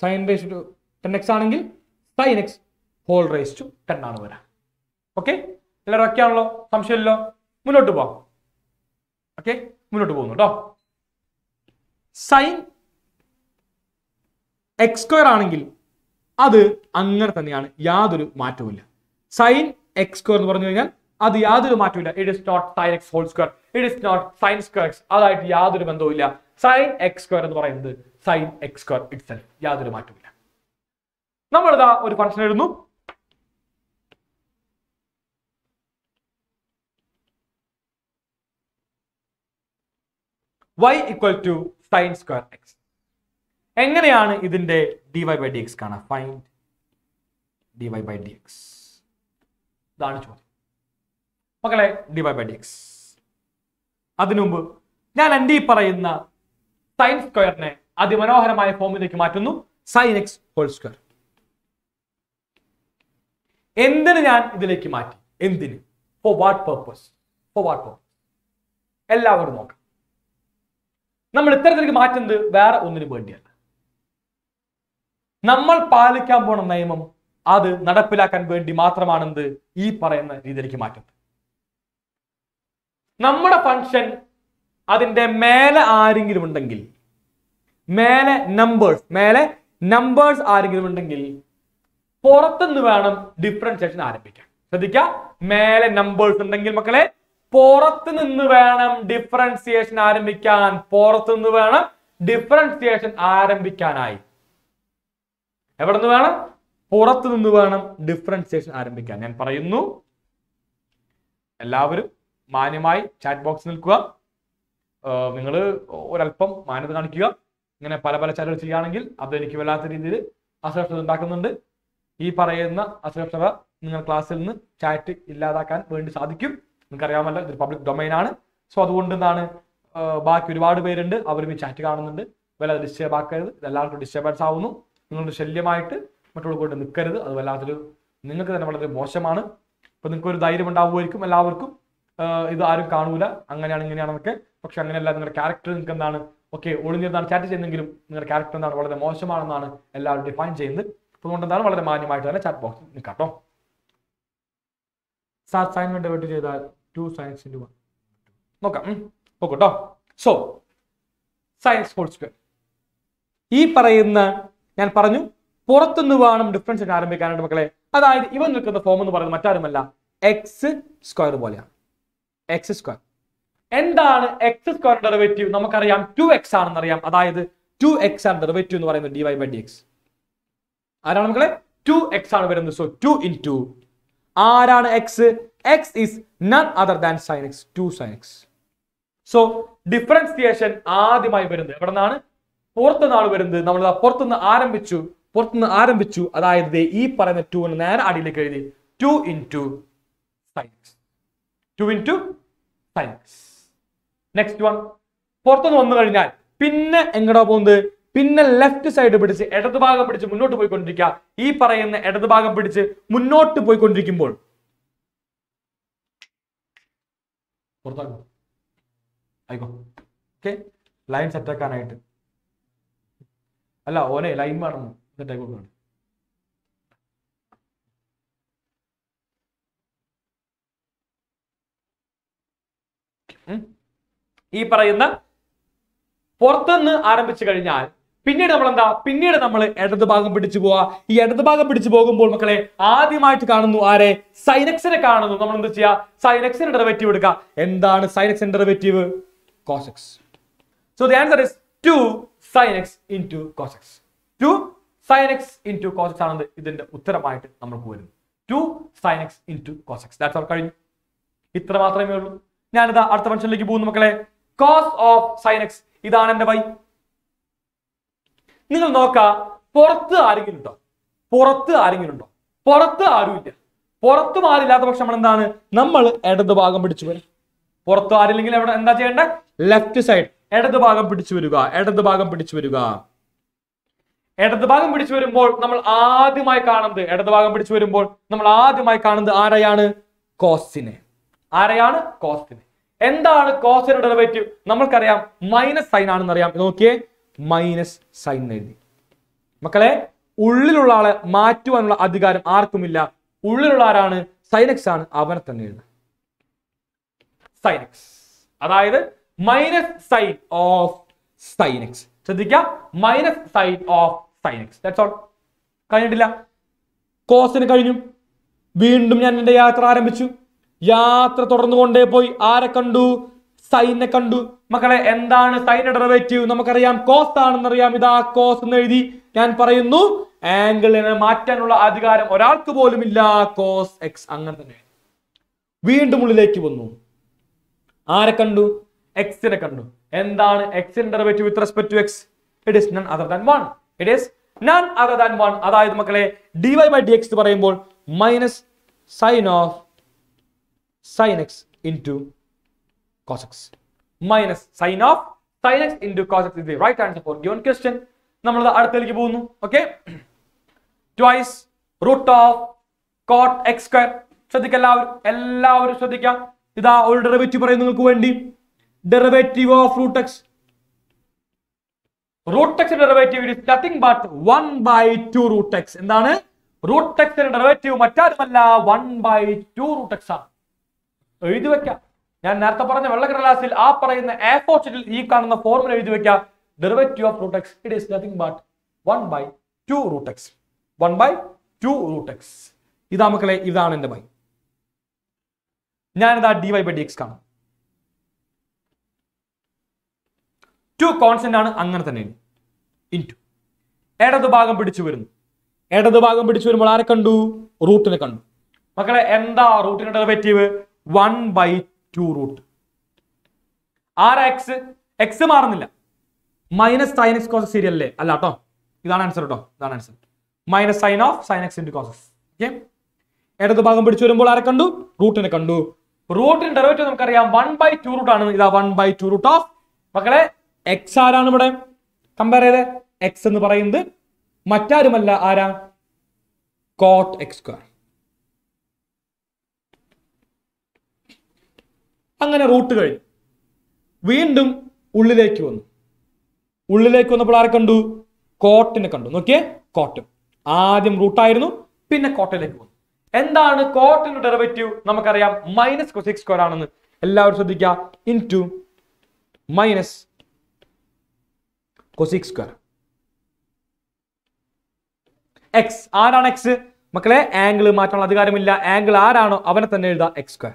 sine raise two ten x ആണെങ്കിൽ sine x whole raise two ten ആണ് വരാം. Okay എല്ലാവരും ഒക്കെ ആണല്ലോ? സംശയമില്ലല്ലോ? മുന്നോട്ട് പോവാം. ഓക്കെ മുന്നോട്ട് പോകുന്നു കേട്ടോ സൈൻ എക്സ് സ്ക്വയർ ആണെങ്കിൽ അത് അങ്ങനെ തന്നെയാണ് യാതൊരു മാറ്റവുമില്ല സൈൻ എക്സ് സ്ക്വയർ എന്ന് പറഞ്ഞു കഴിഞ്ഞാൽ അത് യാതൊരു മാറ്റമില്ല it is not sine x whole square it is not sine square x അതായിട്ട് യാതൊരു ബന്ധവുമില്ല സൈൻ എക്സ് സ്ക്വയർ എന്ന് പറയുന്നത് sine x square itself യാതൊരു മാറ്റമില്ല നമ്മളിതാ ഒരു ഫംഗ്ഷൻ എഴുതുന്നു. y equal to sine square x എങ്ങനെയാണ് ഇതിന്റെ d y by d x കാണാം? Find d y by d x ഇതാണ് ചോദ്യം. മക്കളെ d y by d x അതിനുമുമ്പ് ഞാൻ എന്റെ ഈ പറയുന്ന സൈൻ സ്ക്വയറിനെ അതിമനോഹരമായ ഫോമിലേക്ക് മാറ്റുന്നു. സൈൻ എക്സ് ഹോൾ സ്ക്വയർ എന്തിന് ഞാൻ ഇതിലേക്ക് മാറ്റി? എന്തിന്? For what purpose for what purpose എല്ലാവരും നോക്കാം. നമ്മൾ ഇത്തരത്തിലേക്ക് മാറ്റുന്നത് വേറെ ഒന്നിന് വേണ്ടിയല്ല. നമ്മൾ പാലിക്കാൻ പോണ നിയമം അത് നടപ്പിലാക്കാൻ വേണ്ടി മാത്രമാണെന്ത് ഈ പറയുന്ന രീതിയിലേക്ക് മാറ്റുന്നത്. നമ്മുടെ ഫങ്ഷൻ അതിന്റെ മേലെ ആരെങ്കിലും ഉണ്ടെങ്കിൽ മേലെ നമ്പേഴ്സ് മേലെ നമ്പേഴ്സ് ആരെങ്കിലും ഉണ്ടെങ്കിൽ പുറത്തുനിന്ന് വേണം ഡിഫറൻസിയേഷൻ ആരംഭിക്കാൻ. ശ്രദ്ധിക്കുക മേലെ നമ്പേഴ്സ് ഉണ്ടെങ്കിൽ മക്കളെ പുറത്ത് നിന്ന് വേണം ഡിഫറൻസിയേഷൻ ആരംഭിക്കാൻ. പുറത്ത് നിന്ന് വേണം ഡിഫറൻസിയേഷൻ ആരംഭിക്കാനായി. എവിടെ നിന്ന് വേണം? പുറത്ത് നിന്ന് വേണം ഡിഫറൻസിയേഷൻ ആരംഭിക്കാൻ. ഞാൻ പറയുന്നു. എല്ലാവരും മാന്യമായി ചാറ്റ് ബോക്സ് നിൽക്കുക. നിങ്ങൾ ഒരല്പം മാന്യത കാണിക്കുക. ഇങ്ങനെ പല പല ചാറ്റുകൾ ചെയ്യുകയാണെങ്കിൽ അത് എനിക്ക് വല്ലാത്ത രീതിയിൽ അസുരക്ഷത ഉണ്ടാക്കുന്നുണ്ട്. ഈ പറയുന്ന അസുരക്ഷത നിങ്ങൾ ക്ലാസ്സിൽ നിന്ന് ചാറ്റ് ഇല്ലാതാക്കാൻ വേണ്ടി സാധിക്കും. നിങ്ങൾക്കറിയാമല്ലോ ഇതൊരു പബ്ലിക് ഡൊമൈൻ ആണ്. സോ അതുകൊണ്ട് എന്താണ് ബാക്കി ഒരുപാട് പേരുണ്ട്. അവരും ഈ ചാറ്റ് കാണുന്നുണ്ട്. വല്ല ഡിസ്റ്റേബ് ആക്കരുത്. ഇതെല്ലാവർക്കും ഡിസ്റ്റർബൻസ് ആവുന്നു. നിങ്ങളുടെ ശല്യമായിട്ട് മറ്റുള്ളവർ കൊണ്ട് നിൽക്കരുത്. അത് വല്ലാത്തൊരു നിങ്ങൾക്ക് തന്നെ വളരെ മോശമാണ്. അപ്പൊ നിങ്ങൾക്ക് ഒരു ധൈര്യം ഉണ്ടാവുമായിരിക്കും എല്ലാവർക്കും. ഇത് ആരും കാണൂല. അങ്ങനെയാണ് ഇങ്ങനെയാണെന്നൊക്കെ. പക്ഷെ അങ്ങനെയല്ല നിങ്ങളുടെ ക്യാരക്ടർ നിങ്ങൾക്ക് എന്താണ് ഓക്കെ ഒളിഞ്ഞിരുന്നാണ് ചാറ്റ് ചെയ്യുന്നെങ്കിലും നിങ്ങളുടെ ക്യാരക്ടർ എന്താണ് വളരെ മോശമാണെന്നാണ് എല്ലാവരും ഡിഫൈൻ ചെയ്യുന്നത്. അതുകൊണ്ട് എന്താണ് വളരെ മാന്യമായിട്ട് തന്നെ ചാറ്റ് ബോക്സ് ബോക്സിൽ നിൽക്കാട്ടോ സാർ സൈൻ ഡെബിറ്റ് ചെയ്താൽ ടു സൈൻസ് ഇന്റു വൺ നോക്കാം. നോക്കട്ടോ. സോ സയൻസ് ഹോൾ സ്ക്വയർ ഈ പറയുന്ന ഞാൻ പറഞ്ഞു പുറത്തുനിന്ന് വേണം ഡിഫറൻസ് ആരംഭിക്കാനായിട്ട് മക്കളെ. അതായത് ഇവൻ നിൽക്കുന്ന ഫോം എന്ന് പറയുന്നത് മറ്റാരുമല്ല എക്സ് സ്ക്വയർ പോലെയാണ്. എക്സ് സ്ക്വയർ എന്താണ് എക്സ് സ്ക്വയർ ഡെറിവേറ്റീവ് നമുക്കറിയാം ടു എക്സ് ആണെന്ന് അറിയാം അതായത് ടു എക്സ് ആണ് ഡെറിവേറ്റീവ് എന്ന് പറയുന്നത് d y by d x ആരാണ് മക്കളെ? ടു എക്സ് ആണ് വരുന്നത്. സോ ടു ഇൻ ടു ആരാണ് x x is none other than sine x two sine x so differentiation ആദ്യമായി വരുന്നത് എവിടെ നിന്നാണ് പുറത്തുനിന്നാണ് വരുന്നത്. നമ്മൾ പുറത്തുനിന്ന് ആരംഭിച്ചു പുറത്തുനിന്ന് ആരംഭിച്ചു. അതായത് ഈ പറയുന്ന ടു നേരെ അടിയിലേക്ക് എഴുതി. Two in two sines two in two sines next one പുറത്തുനിന്ന് വന്നു കഴിഞ്ഞാൽ പിന്നെ എങ്ങോട്ടാ പോകുന്നത്? പിന്നെ ലെഫ്റ്റ് സൈഡ് പിടിച്ച് ഇടത് ഭാഗം പിടിച്ച് മുന്നോട്ട് പോയിക്കൊണ്ടിരിക്കുക. ഈ പറയുന്ന ഇടത് ഭാഗം പിടിച്ച് മുന്നോട്ട് പോയിക്കൊണ്ടിരിക്കുമ്പോൾ പുറത്താക്കും. ലൈൻ സെറ്റാക്കാനായിട്ട് അല്ല ഓനെ ലൈൻ വേണം സെറ്റ് ആക്കി കൊടുക്കണം. ഈ പറയുന്ന പുറത്തുനിന്ന് ആരംഭിച്ചു കഴിഞ്ഞാൽ പിന്നീട് നമ്മൾ എന്താ പിന്നീട് നമ്മൾ ഇടത് ഭാഗം പിടിച്ചു പോവാ. ഈ ഇടത് ഭാഗം പിടിച്ചു പോകുമ്പോൾ മക്കളെ ആദ്യമായിട്ട് കാണുന്നു ആരെ? സൈനക്സിനെ കാണുന്നു. നമ്മൾ എന്ത് ചെയ്യാ? സൈനക്സിന്റെ ഡെറിവേറ്റീവ് എടുക്കുക എന്താണ് സൈനക്സിന്റെ derivative? Cos x. So the answer is two sine x in two cos x. Two sine x in two cos x ആണ് ഇതിന്റെ ഉത്തരമായിട്ട് നമ്മൾക്ക് വരുന്നത് two sine x in two cos x. That's all കഴിഞ്ഞു. ഇത്ര മാത്രമേ ഉള്ളൂ. ഞാനിതാ അടുത്ത ഫംഗ്ഷനിലേക്ക് പോകുന്നു മക്കളെ. കോസ് ഓഫ് സൈനക്സ് ഇതാണ് എന്റെ വൈ നിങ്ങൾ നോക്ക പുറത്ത് ആരെങ്കിലും ഉണ്ടോ? പുറത്ത് ആരെങ്കിലും ഉണ്ടോ? പുറത്ത് ആരുമില്ല. പുറത്തും ആരില്ലാത്ത പക്ഷം നമ്മൾ എന്താണ് നമ്മൾ ഇടത് ഭാഗം പിടിച്ചു വരും. പുറത്ത് ആരില്ലെങ്കിൽ എവിടെ എന്താ ചെയ്യേണ്ടത് ലെഫ്റ്റ് സൈഡ് ഇടത് ഭാഗം പിടിച്ചു വരിക. ഇടത് ഭാഗം പിടിച്ചു വരിക. ഇടത് ഭാഗം പിടിച്ചു വരുമ്പോൾ നമ്മൾ ആദ്യമായി കാണുന്നത് ഇടത് ഭാഗം പിടിച്ചു വരുമ്പോൾ നമ്മൾ ആദ്യമായി കാണുന്നത് ആരെയാണ്? കോസിനെ. ആരെയാണ്? കോസിനെ. എന്താണ് കോസിന്റെ ഡെറിവേറ്റീവ്? നമ്മൾക്കറിയാം മൈനസ് സൈൻ ആണെന്ന് അറിയാം നോക്കിയേ. മൈനസ് സൈൻ എഴുതി. മക്കളെ ഉള്ളിലുള്ള ആളെ മാറ്റുവാനുള്ള അധികാരം ആർക്കുമില്ല? ഉള്ളിലുള്ള ആരാണ്? സൈനക്സ് ആണ്. അവനെ തന്നെ സൈനക്സ് അതായത് minus sine of sine x ശ്രദ്ധിക്കുക minus sine of sine x that's all കഴിഞ്ഞിട്ടില്ല. കോസിന് കഴിഞ്ഞു. വീണ്ടും ഞാൻ എന്റെ യാത്ര ആരംഭിച്ചു. യാത്ര തുടർന്നു കൊണ്ടേ പോയി ആരെ കണ്ടു? സൈനെ കണ്ടു. മക്കളെ എന്താണ് സൈന ഡെറിവേറ്റീവ് നമുക്കറിയാം കോസ് ആണെന്ന് അറിയാം ഇതാ കോസ് എന്ന് എഴുതി ഞാൻ പറയുന്നു. ആംഗിളിനെ മാറ്റാനുള്ള അധികാരം ഒരാൾക്ക് പോലും ഇല്ല. കോസ് എക്സ് അങ്ങനെ തന്നെ. വീണ്ടും ഉള്ളിലേക്ക് വന്നു. ആരെ കണ്ടു? എക്സിനെ കണ്ടു. എന്താണ് എക്സിന്റെ derivative with respect to x it is none other than one it is none other than one അതായത് മക്കളെ d y by d x പറയുമ്പോൾ minus sine of sine x into cos x minus sin of sin x into cos x is the right answer for given question. നമ്മൾ അടുത്തേക്ക് പോകുന്നു. Okay twice root of cot x square ശ്രദ്ധിക്കുക എല്ലാവരും. എല്ലാവരും ശ്രദ്ധിക്കാം. ഇതാ ഒരു ഡെറിവേറ്റീവ് പറയും നിങ്ങൾക്ക് വേണ്ടി. Derivative of root x root x derivative is nothing but one by two root x എന്താണ്? റൂട്ട് എക്സിന്റെ ഡെറിവേറ്റീവ് മറ്റാരുമല്ല one by two root x ആണ്. എഴുതി വെക്കാം. ഞാൻ നേരത്തെ പറഞ്ഞ വെള്ളക്കടലാസിൽ ആ പറയുന്ന ആപ്പോസിറ്റിൽ ഈ കാണുന്ന ഫോർമുല എഴുതി വെക്കാം. Derivative of root x it is nothing but one by two root x one by two root x ഇതാ മക്കളെ ഇതാണ് എന്റെ ബൈ ഞാനിതാ d y by d x കാണും. ടു കോൺസ്റ്റന്റ് ആണ് അങ്ങനെ തന്നെ. ഇന്റു ഇടത് ഭാഗം പിടിച്ചു വരുന്നു. ഇടത് ഭാഗം പിടിച്ചു വരുമ്പോൾ ആരെ കണ്ടു? റൂട്ടിനെ കണ്ടു. മക്കളെ എന്താ റൂട്ടിന്റെ derivative one by two root R x x മാറുന്നില്ല. Minus sine x cos x ശരിയല്ലേ അല്ല കേട്ടോ ഇതാണ് ആൻസർ കേട്ടോ ഇതാണ് answer minus sine of sine x into cos x okay ഇടത് ഭാഗം പിടിച്ചു വരുമ്പോൾ ആരെ കണ്ടു? റൂട്ടിനെ കണ്ടു. റൂട്ടിന് ഡെറിവേറ്റീവ് നമുക്കറിയാം. വൺ ബൈ ടു റൂട്ട് ആണ്. ഇതാ one by two root of മക്കളെ എക്സ് ആരാണ് ഇവിടെ? കമ്പയർ ചെയ്ത്. എക്സ് എന്ന് പറയുന്നത് മറ്റാരുമല്ല. ആരാ? കോട്ട് എക്സ് സ്ക്വയർ അങ്ങനെ റൂട്ട് കഴിഞ്ഞു. വീണ്ടും ഉള്ളിലേക്ക് വന്നു. ഉള്ളിലേക്ക് വന്നപ്പോൾ ആരെ കണ്ടു? കോട്ടിനെ കണ്ടു. നോക്കിയേ കോട്ട്. ആദ്യം റൂട്ടായിരുന്നു പിന്നെ കോട്ടയിലേക്ക് വന്നു. എന്താണ് കോട്ടിന്റെ ഡെറിവേറ്റീവ് നമുക്കറിയാം മൈനസ് കൊസിക് സ്ക്വയർ ആണെന്ന്. എല്ലാവരും ശ്രദ്ധിക്കുക. In two minus cosec square x ആരാണ് എക്സ് മക്കളെ ആംഗിൾ മാറ്റാനുള്ള അധികാരമില്ല. ആംഗിൾ ആരാണോ അവനെ തന്നെ എഴുതാം എക്സ് സ്ക്വയർ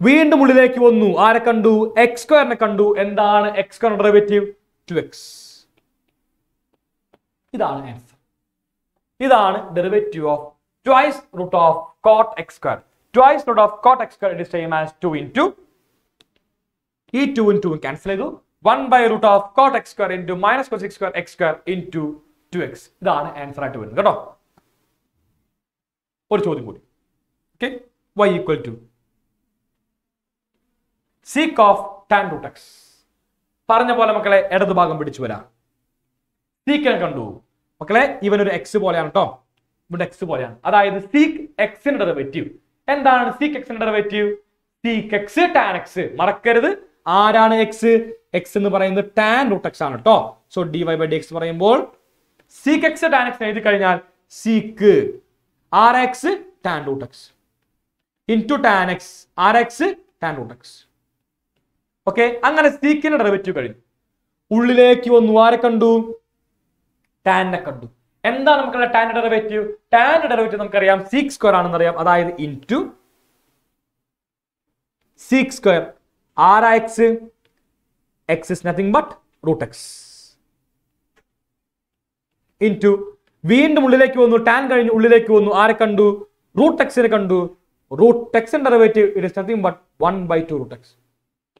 വീണ്ടും ഉള്ളിലേക്ക് വന്നു. ആരെ കണ്ടു? എക്സ് സ്ക്വയറിനെ കണ്ടു. എന്താണ് x square derivative two x ഇതാണ് ആൻസർ ഇതാണ് derivative of twice root of cot x square twice root of cot x square it same as two in two ഈ ടു ഇൻ ടു ക്യാൻസൽ ചെയ്തു. 1 by root of cot x square into minus cos x square x square into two x ഇതാണ് answer ആയിട്ട് വരുന്നത് കേട്ടോ? ഒരു ചോദ്യം കൂടി. Okay y sec of tan two x പറഞ്ഞ പോലെ മക്കളെ ഇടതുഭാഗം പിടിച്ചു വരാം. സീക്കിനെ കണ്ടു. മക്കളെ ഇവനൊരു എക്സ് പോലെയാണ് കേട്ടോ ഇവിടെ എക്സ് പോലെയാണ്. അതായത് സീക്ക് എക്സിന്റെ ഡെറിവേറ്റീവ് എന്താണ് സീക്ക് എക്സിന്റെ derivative sec x tan x മറക്കരുത്. ആരാണ് എക്സ് എക്സ് എന്ന് പറയുന്നത് ടാൻ റൂട്ട് എക്സ് ആണ് കേട്ടോ so d y by d x പറയുമ്പോൾ സീക്ക് എക്സ് ടാൻ എക്സ് എഴുതി കഴിഞ്ഞാൽ sec R x tan root x into tan x R x tan root x okay അങ്ങനെ സീക്കിന്റെ ഡെറിവേറ്റീവ് കഴിഞ്ഞു. ഉള്ളിലേക്ക് വന്നു. ആരെ കണ്ടു? ടാനെ കണ്ടു. എന്താ നമുക്കുള്ള ടാൻ ഡെറിവേറ്റീവ് ടാൻ ഡെറിവേറ്റീവ് നമുക്കറിയാം. സീക്ക് സ്ക്വയർ ആണെന്ന് അറിയാം. അതായത് two sec square R x x is nothing but root x into വീണ്ടും ഉള്ളിലേക്ക് വന്നു. ടാൻ കഴിഞ്ഞ്. ഉള്ളിലേക്ക് വന്നു. ആരെ കണ്ടു? റൂട്ട് എക്സിനെ കണ്ടു. റൂട്ട് എക്സിന്റെ derivative it is nothing but one by two root x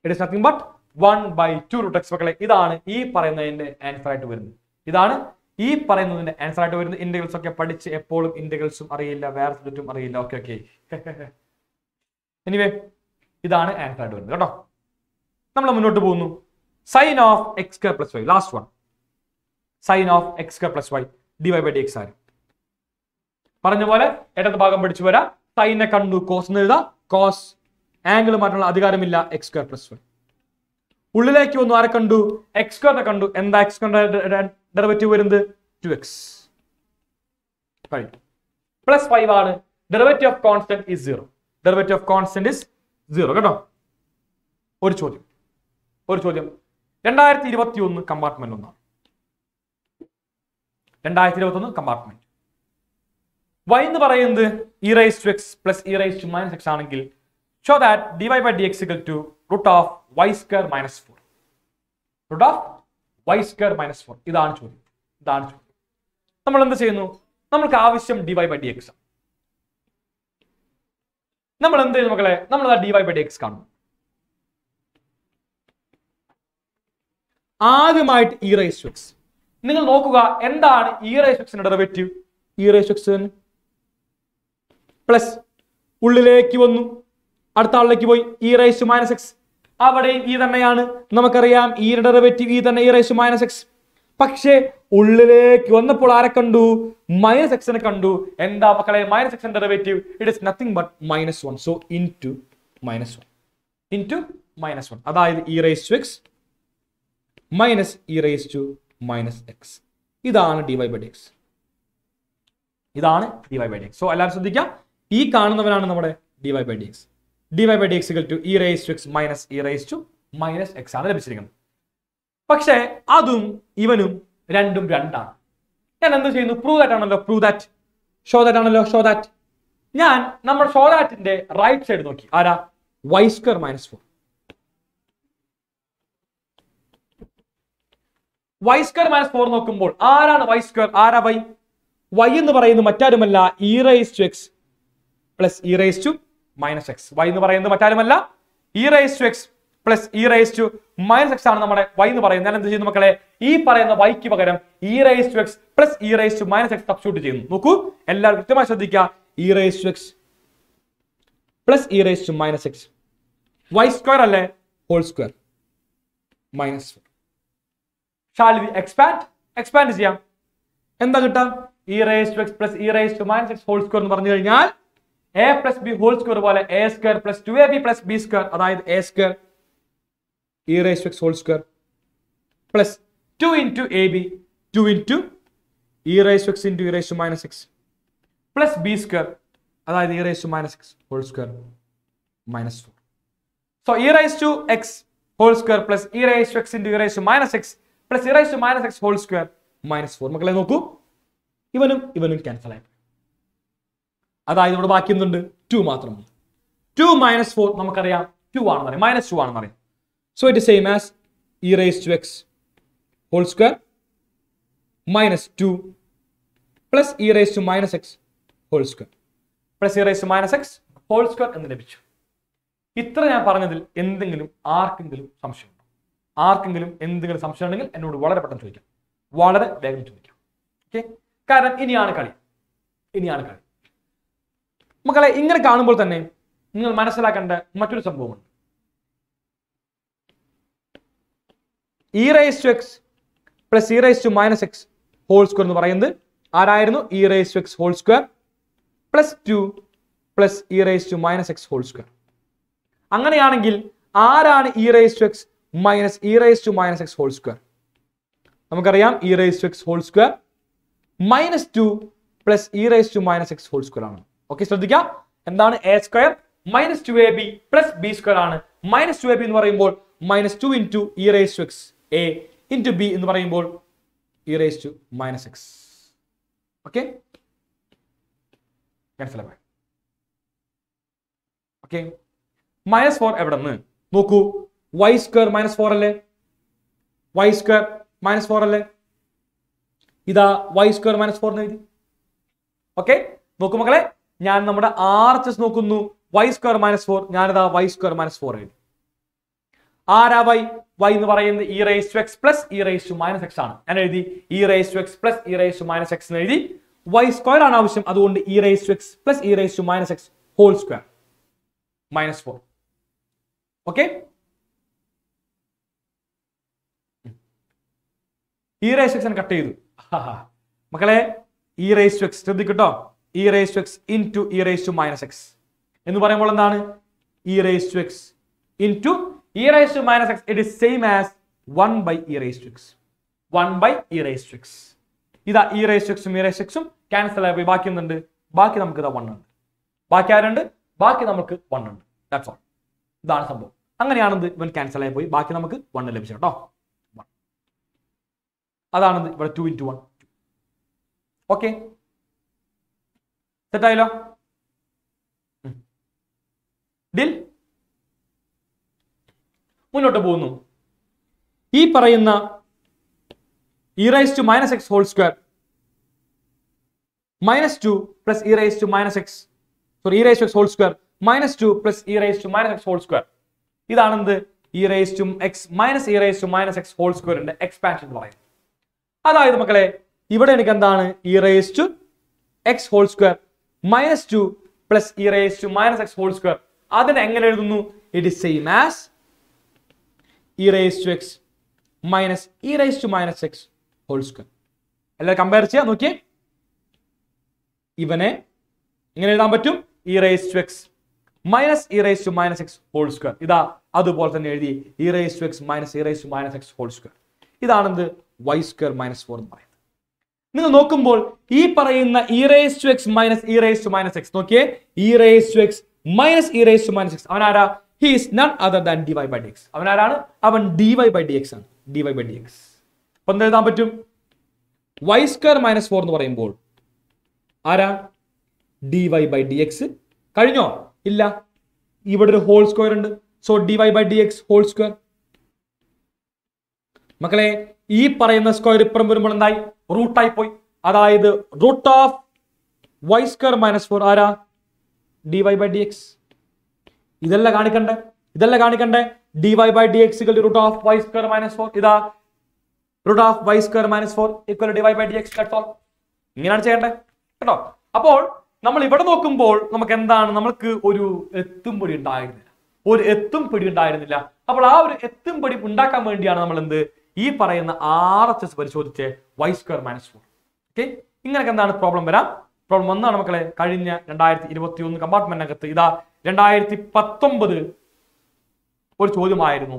it is nothing but one by two root x മക്കളെ ഇതാണ് ഈ പറയുന്നതിന്റെ ആൻസർ ആയിട്ട് വരുന്നത്. ഇതാണ് ഈ പറയുന്നതിന്റെ ആൻസർ ആയിട്ട് വരുന്നത്. ഇന്റഗ്രൽസ് ഒക്കെ പഠിച്ച് എപ്പോഴും ഇന്റഗ്രൽസും അറിയില്ല വേറെ സബ്ജക്റ്റും അറിയില്ല. ഓക്കെ ഓക്കെ എനിവേ ഇതാണ് ആൻസർ ആയിട്ട് വരുന്നത് കേട്ടോ. നമ്മൾ മുന്നോട്ട് പോകുന്നു. Sine of x square plus y last one sine of x square plus y d y by d x ആണ് പറഞ്ഞ പോലെ ഇടത് ഭാഗം പഠിച്ചു വരാം. സൈനെ കണ്ടു കോസ് എഴുതാം. കോസ് ആംഗിൾ മാറ്റാനുള്ള അധികാരമില്ല എക്സ് സ്ക്വയർ പ്ലസ് വൺ ഉള്ളിലേക്ക് വന്നു ആരെ കണ്ടു? എക്സ് സ്ക്വയറിനെ കണ്ടു. എന്താ എക്സ് ഡെറിവേറ്റീവ് വരുന്നത്? ടു എക്സ് പ്ലസ് ഫൈവ് ആണ്. Derivative of constant is zero derivative of constant is zero കേട്ടോ? ഒരു ചോദ്യം. ഒരു ചോദ്യം. രണ്ടായിരത്തി ഇരുപത്തി ഒന്ന് കമ്പാർട്ട്മെന്റ് ഒന്നാണ്. രണ്ടായിരത്തി ഇരുപത്തി ഒന്ന് കമ്പാർട്ട്മെന്റ് വൈ എന്ന് പറയുന്നത് e raise to x plus e raise to minus x ആണെങ്കിൽ d y by d x equal to root of y square minus four root of y square minus four ഇതാണ് ചോദ്യം. ഇതാണ് ചോദ്യം. നമ്മൾ എന്ത് ചെയ്യുന്നു? നമ്മൾക്ക് ആവശ്യം വൈ ബൈ ഡി എക്സ് നമ്മൾ എന്ത് ചെയ്യുന്നു മക്കളെ? നമ്മൾ വൈ ബൈ ഡി എക്സ് കാണുന്നു. ആദ്യമായിട്ട് ഇ റൈസ് എക്സ് നിങ്ങൾ നോക്കുക എന്താണ് ഇ റൈസ് എക്സിന്റെ derivative e raise x plus ഉള്ളിലേക്ക് വന്നു. അടുത്ത ആളിലേക്ക് പോയി. ഇ റൈസ് മൈനസ് എക്സ് അവിടെയും ഈ തന്നെയാണ്. നമുക്കറിയാം ഈ ഡെറിവേറ്റീവ് ഈ തന്നെ ഇ റൈസ് മൈനസ് എക്സ് പക്ഷേ ഉള്ളിലേക്ക് വന്നപ്പോൾ ആരെ കണ്ടു? മൈനസ് എക്സിനെ കണ്ടു. എന്താ മക്കളെ? മൈനസ് എക്സിന്റെ derivative it is nothing but minus one so in two minus one in two minus one അതായത് e raise to x minus e raise to minus x ഇതാണ് ഡി വൈ ബൈ എക്സ് ഇതാണ് d y by x so എല്ലാവരും ശ്രദ്ധിക്കുക ഈ കാണുന്നവനാണ് നമ്മുടെ d y by x d y by d x two e raise to x minus e raise to minus x ആണ് ലഭിച്ചിരിക്കുന്നത്. പക്ഷേ അതും ഇവനും രണ്ടും രണ്ടാണ്. ഞാൻ എന്ത് ചെയ്യുന്നു? പ്രൂവ് ദാറ്റ് ആണല്ലോ പ്രൂവ് ദാറ്റ് ഷോ ദാറ്റ് ആണല്ലോ ഷോ ദാറ്റ് ഞാൻ നമ്മൾ ഷോ ദാറ്റിന്റെ റൈറ്റ് സൈഡ് നോക്കി. ആരാ? Y square minus four y square minus four നോക്കുമ്പോൾ ആരാണ് വൈ സ്ക്വയർ ആരാ വൈ വൈ എന്ന് പറയുന്നത് മറ്റാരുമല്ല e raise to x plus e raise to minus x y എന്ന് പറയുന്നത് മറ്റാരുമല്ല? E raise to x plus e raise to minus x ആണ് നമ്മുടെ വൈ എന്ന് പറയുന്നത്. ഞാൻ എന്ത് ചെയ്യുന്നു മക്കളെ? ഈ പറയുന്ന വൈക്ക് പകരം e raise to x plus e raise to minus x substitute ചെയ്യുന്നു. നോക്കൂ. എല്ലാവരും കൃത്യമായി ശ്രദ്ധിക്കുക. E raise to x plus e raise to minus x y square അല്ലേ? Whole square minus shall we expand expand ചെയ്യാം. എന്താ കിട്ടാം e raise to x plus e raise to minus x whole square എന്ന് പറഞ്ഞു കഴിഞ്ഞാൽ A plus B whole square പോലെ A square plus two A B plus B square അതായത് A square e raise x whole square plus two into A B two into e raise x into e raise to minus x plus B square അതായത് e raise to minus x whole square minus four so e raise to x whole square plus e raise x into e raise to minus x x e e to minus x x square minus four 4. മക്കളെ നോക്കൂ. ഇവനും ഇവനും cancel ആയി. അതായത് ഇവിടെ ബാക്കി എന്തുണ്ട്? Two മാത്രം ടു മൈനസ് ഫോർ നമുക്കറിയാം. ടു ആണെന്ന് അറിയാം. മൈനസ് ടു ആണെന്ന് അറിയാം. So it same as e raise to x whole square minus two plus e raise to minus x whole square plus e raise to minus x whole square എന്ന് ലഭിച്ചു. ഇത്ര ഞാൻ പറഞ്ഞതിൽ എന്തെങ്കിലും ആർക്കെങ്കിലും സംശയം ആർക്കെങ്കിലും എന്തെങ്കിലും സംശയം ഉണ്ടെങ്കിൽ എന്നോട് വളരെ പെട്ടെന്ന് ചോദിക്കാം. വളരെ വേഗം ചോദിക്കാം. ഓക്കെ കാരണം ഇനിയാണ് കളി. ഇനിയാണ് കളി. മക്കളെ ഇങ്ങനെ കാണുമ്പോൾ തന്നെ നിങ്ങൾ മനസ്സിലാക്കേണ്ട മറ്റൊരു സംഭവമുണ്ട്. E raise to x plus e raise to minus x whole square എന്ന് പറയുന്നത് ആരായിരുന്നു? E raise to x whole square plus two plus e raise to minus x whole square അങ്ങനെയാണെങ്കിൽ ആരാണ് e raise to x minus e raise to minus x whole square നമുക്കറിയാം e raise to x whole square minus two plus e raise to minus x whole square ആണ്. Okay ശ്രദ്ധിക്കാം. എന്താണ് a square minus two a b plus b square ആണ്. Minus two A b എന്ന് പറയുമ്പോൾ minus two into e raise to x a into b എന്ന് പറയുമ്പോൾ e raise to minus x okay okay minus four എവിടെ നിന്ന്? നോക്കൂ. Y square minus four അല്ലേ? Y square minus four അല്ലേ? ഇതാ വൈ സ്ക്വയർ മൈനസ് ഫോർ എന്ന് എഴുതി. ഓക്കെ നോക്കൂ മക്കളെ. ഞാൻ നമ്മുടെ ആർ എച്ച് എസ് നോക്കുന്നു. വൈ സ്ക്വയർ മൈനസ് ഫോർ ഞാനിതാ വൈ സ്ക്വയർ മൈനസ് ഫോർ എഴുതി. ആരാ വൈ വൈ എന്ന് പറയുന്നത് e raise to x plus e raise to minus x ആണ്. ഞാൻ എഴുതി. E raise to x plus e raise to minus x എന്ന് എഴുതി. വൈ സ്ക്വയർ ആണ് ആവശ്യം. അതുകൊണ്ട് e raise to x plus e raise to minus x whole square minus four okay e raise x cut ചെയ്തു. മക്കളെ e raise to x ശ്രദ്ധിക്കട്ടോ e raise to x into e raise to minus x എന്ന് പറയുമ്പോൾ എന്താണ്? E raise to x into e raise to minus x it is same as one by e raise to x one by e raise to x ഇതാ e raise to എക്സും e raise എക്സും cancel ആയി പോയി. ബാക്കി എന്തുണ്ട്? ബാക്കി നമുക്ക് ഇതാ വൺ ഉണ്ട്. ബാക്കി ആരുണ്ട്? ബാക്കി നമുക്ക് വൺ ഉണ്ട്. ദാറ്റ്സ് ഓൾ ഇതാണ് സംഭവം. അങ്ങനെയാണെന്ന് ഇവൻ ക്യാൻസൽ ആയി പോയി. ബാക്കി നമുക്ക് വൺ ലഭിച്ചു കേട്ടോ. അതാണെന്ന് ഇവിടെ ടു ഇന്റു വൺ ഓക്കെ സെറ്റായല്ലോ ഡിൽ മുന്നോട്ട് പോകുന്നു. ഈ പറയുന്ന e rise to minus x whole square minus two plus e rise to minus x sorry e rise to x whole square minus two plus e rise to minus x whole square ഇതാണെന്ത്? E rise to x minus e rise to minus x whole സ്ക്വയറിന്റെ expansion എന്ന് പറയുന്നത്. അതായത് മക്കളെ ഇവിടെ എനിക്ക് എന്താണ്? E rise to x whole square minus two plus e raise to minus x whole square അതിനെ എങ്ങനെ എഴുതുന്നു? It is same as e raise to x minus e raise to minus x whole square എല്ലാവരും compare ചെയ്യാം നോക്കിയേ. ഇവനെ എങ്ങനെ എഴുതാൻ പറ്റും? E raise to x minus e raise to minus x whole square ഇതാ അതുപോലെ തന്നെ എഴുതി e raise to x minus e raise to minus x whole square ഇതാണെന്ത്? Y square minus four എന്ന് പറയുന്നത് നിങ്ങൾ നോക്കുമ്പോൾ ഈ പറയുന്ന e raise to x minus e to minus x നോക്കിയേ. E raise to x minus e to minus x അവൻ ആരാ he is none other than d y by d x അവൻ ആരാണ് അവൻ d y by d x ആണ്. D y by d x അപ്പൊ എന്ത് എഴുതാൻ പറ്റും? വൈ സ്ക്വയർ മൈനസ് ഫോർ എന്ന് പറയുമ്പോൾ ആരാ? D y by d x കഴിഞ്ഞോ? ഇല്ല. ഇവിടെ ഒരു ഹോൾ സ്ക്വയർ ഉണ്ട്. So d y by d x whole square മക്കളെ ഈ പറയുന്ന സ്ക്വയർ ഇപ്പുറം വരുമ്പോൾ എന്തായി? റൂട്ടായി പോയി അതായത് root of y square minus four ആരാ? D y by d x ഇതല്ല കാണിക്കണ്ടേ? ഇതല്ല കാണിക്കണ്ടേ? D y by d x root of y square minus four ഇതാ. Root of y square minus four equal d y by d x all ഇങ്ങനെയാണ് ചെയ്യേണ്ടത് കേട്ടോ? അപ്പോൾ നമ്മൾ ഇവിടെ നോക്കുമ്പോൾ നമുക്ക് എന്താണ്? നമ്മൾക്ക് ഒരു എത്തും പിടി ഉണ്ടായിരുന്നില്ല. ഒരു എത്തും പിടി ഉണ്ടായിരുന്നില്ല. അപ്പോൾ ആ ഒരു എത്തും പിടി ഉണ്ടാക്കാൻ വേണ്ടിയാണ് നമ്മൾ എന്ത് ഈ പറയുന്ന ആർ എച്ച് എസ് പരിശോധിച്ച് y square minus four okay ഇങ്ങനെയൊക്കെ എന്താണ് പ്രോബ്ലം വരാം? പ്രോബ്ലം ഒന്നാണ് മക്കളെ കഴിഞ്ഞ രണ്ടായിരത്തി ഇരുപത്തി ഒന്ന് കമ്പാർട്ട്മെന്റിനകത്ത് ഇതാ രണ്ടായിരത്തി പത്തൊമ്പത് ഒരു ചോദ്യമായിരുന്നു.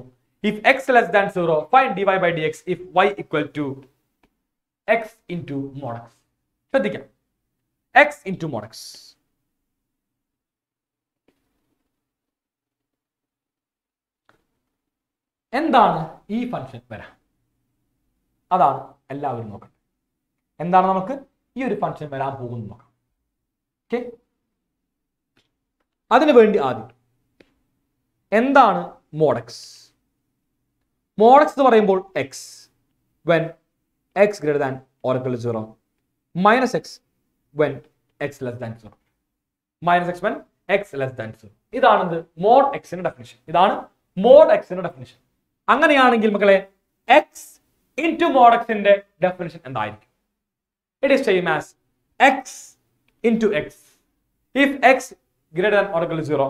If x less than zero fine d y by d x if y equal to x into mod x ശ്രദ്ധിക്കാം. എക്സ് ഇന്റു മോഡക്സ് എന്താണ് ഈ ഫംഗ്ഷൻ വരാം? അതാണ് എല്ലാവരും നോക്കണം എന്താണ് നമുക്ക് ഈ ഒരു ഫംഗ്ഷൻ വരാൻ പോകുന്നത് നോക്കാം. ഓക്കെ അതിനു വേണ്ടി ആദ്യം എന്താണ് മോഡക്സ് മോഡക്സ് എന്ന് പറയുമ്പോൾ x when x greater than or equal zero minus x when x less than zero minus x when x less than zero ഇതാണ് മോഡ് എക്സിന്റെ ഡെഫിനിഷൻ ഇതാണ് മോഡ് എക്സിന്റെ ഡെഫിനിഷൻ അങ്ങനെയാണെങ്കിൽ മക്കളെ എക്സ് ഇന്റു മോഡ് എക്സിന്റെ definition എന്തായിരിക്കും? It is same as x into x if x greater than or equal zero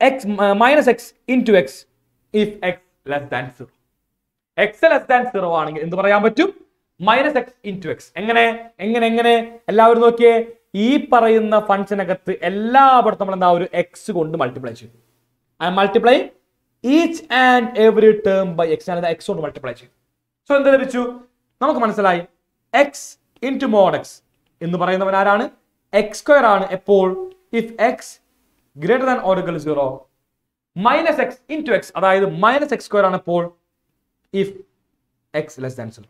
x minus x into x if x less than zero x less than zero ആണെങ്കിൽ എന്ത് പറയാൻ പറ്റും? Minus x into X എങ്ങനെ? എങ്ങനെ എങ്ങനെ? എല്ലാവരും നോക്കിയേ. ഈ പറയുന്ന ഫംഗ്ഷനകത്ത് എല്ലായിടത്തും നമ്മൾ എന്താ ഒരു എക്സ് കൊണ്ട് മൾട്ടിപ്ലൈ ചെയ്തു. I multiply each and every term by x ഞാൻ എക്സ് കൊണ്ട് മൾട്ടിപ്ലൈ ചെയ്യും സോ എന്ത് ലഭിച്ചു? നമുക്ക് മനസ്സിലായി. X in to mod x എന്ന് പറയുന്നവൻ ആരാണ്? എക്സ് സ്ക്വയർ ആണ്. എപ്പോൾ? If x greater than or equal zero minus x into x അതായത് മൈനസ് എക്സ് സ്ക്വയർ ആണ് എപ്പോൾ? If x less than zero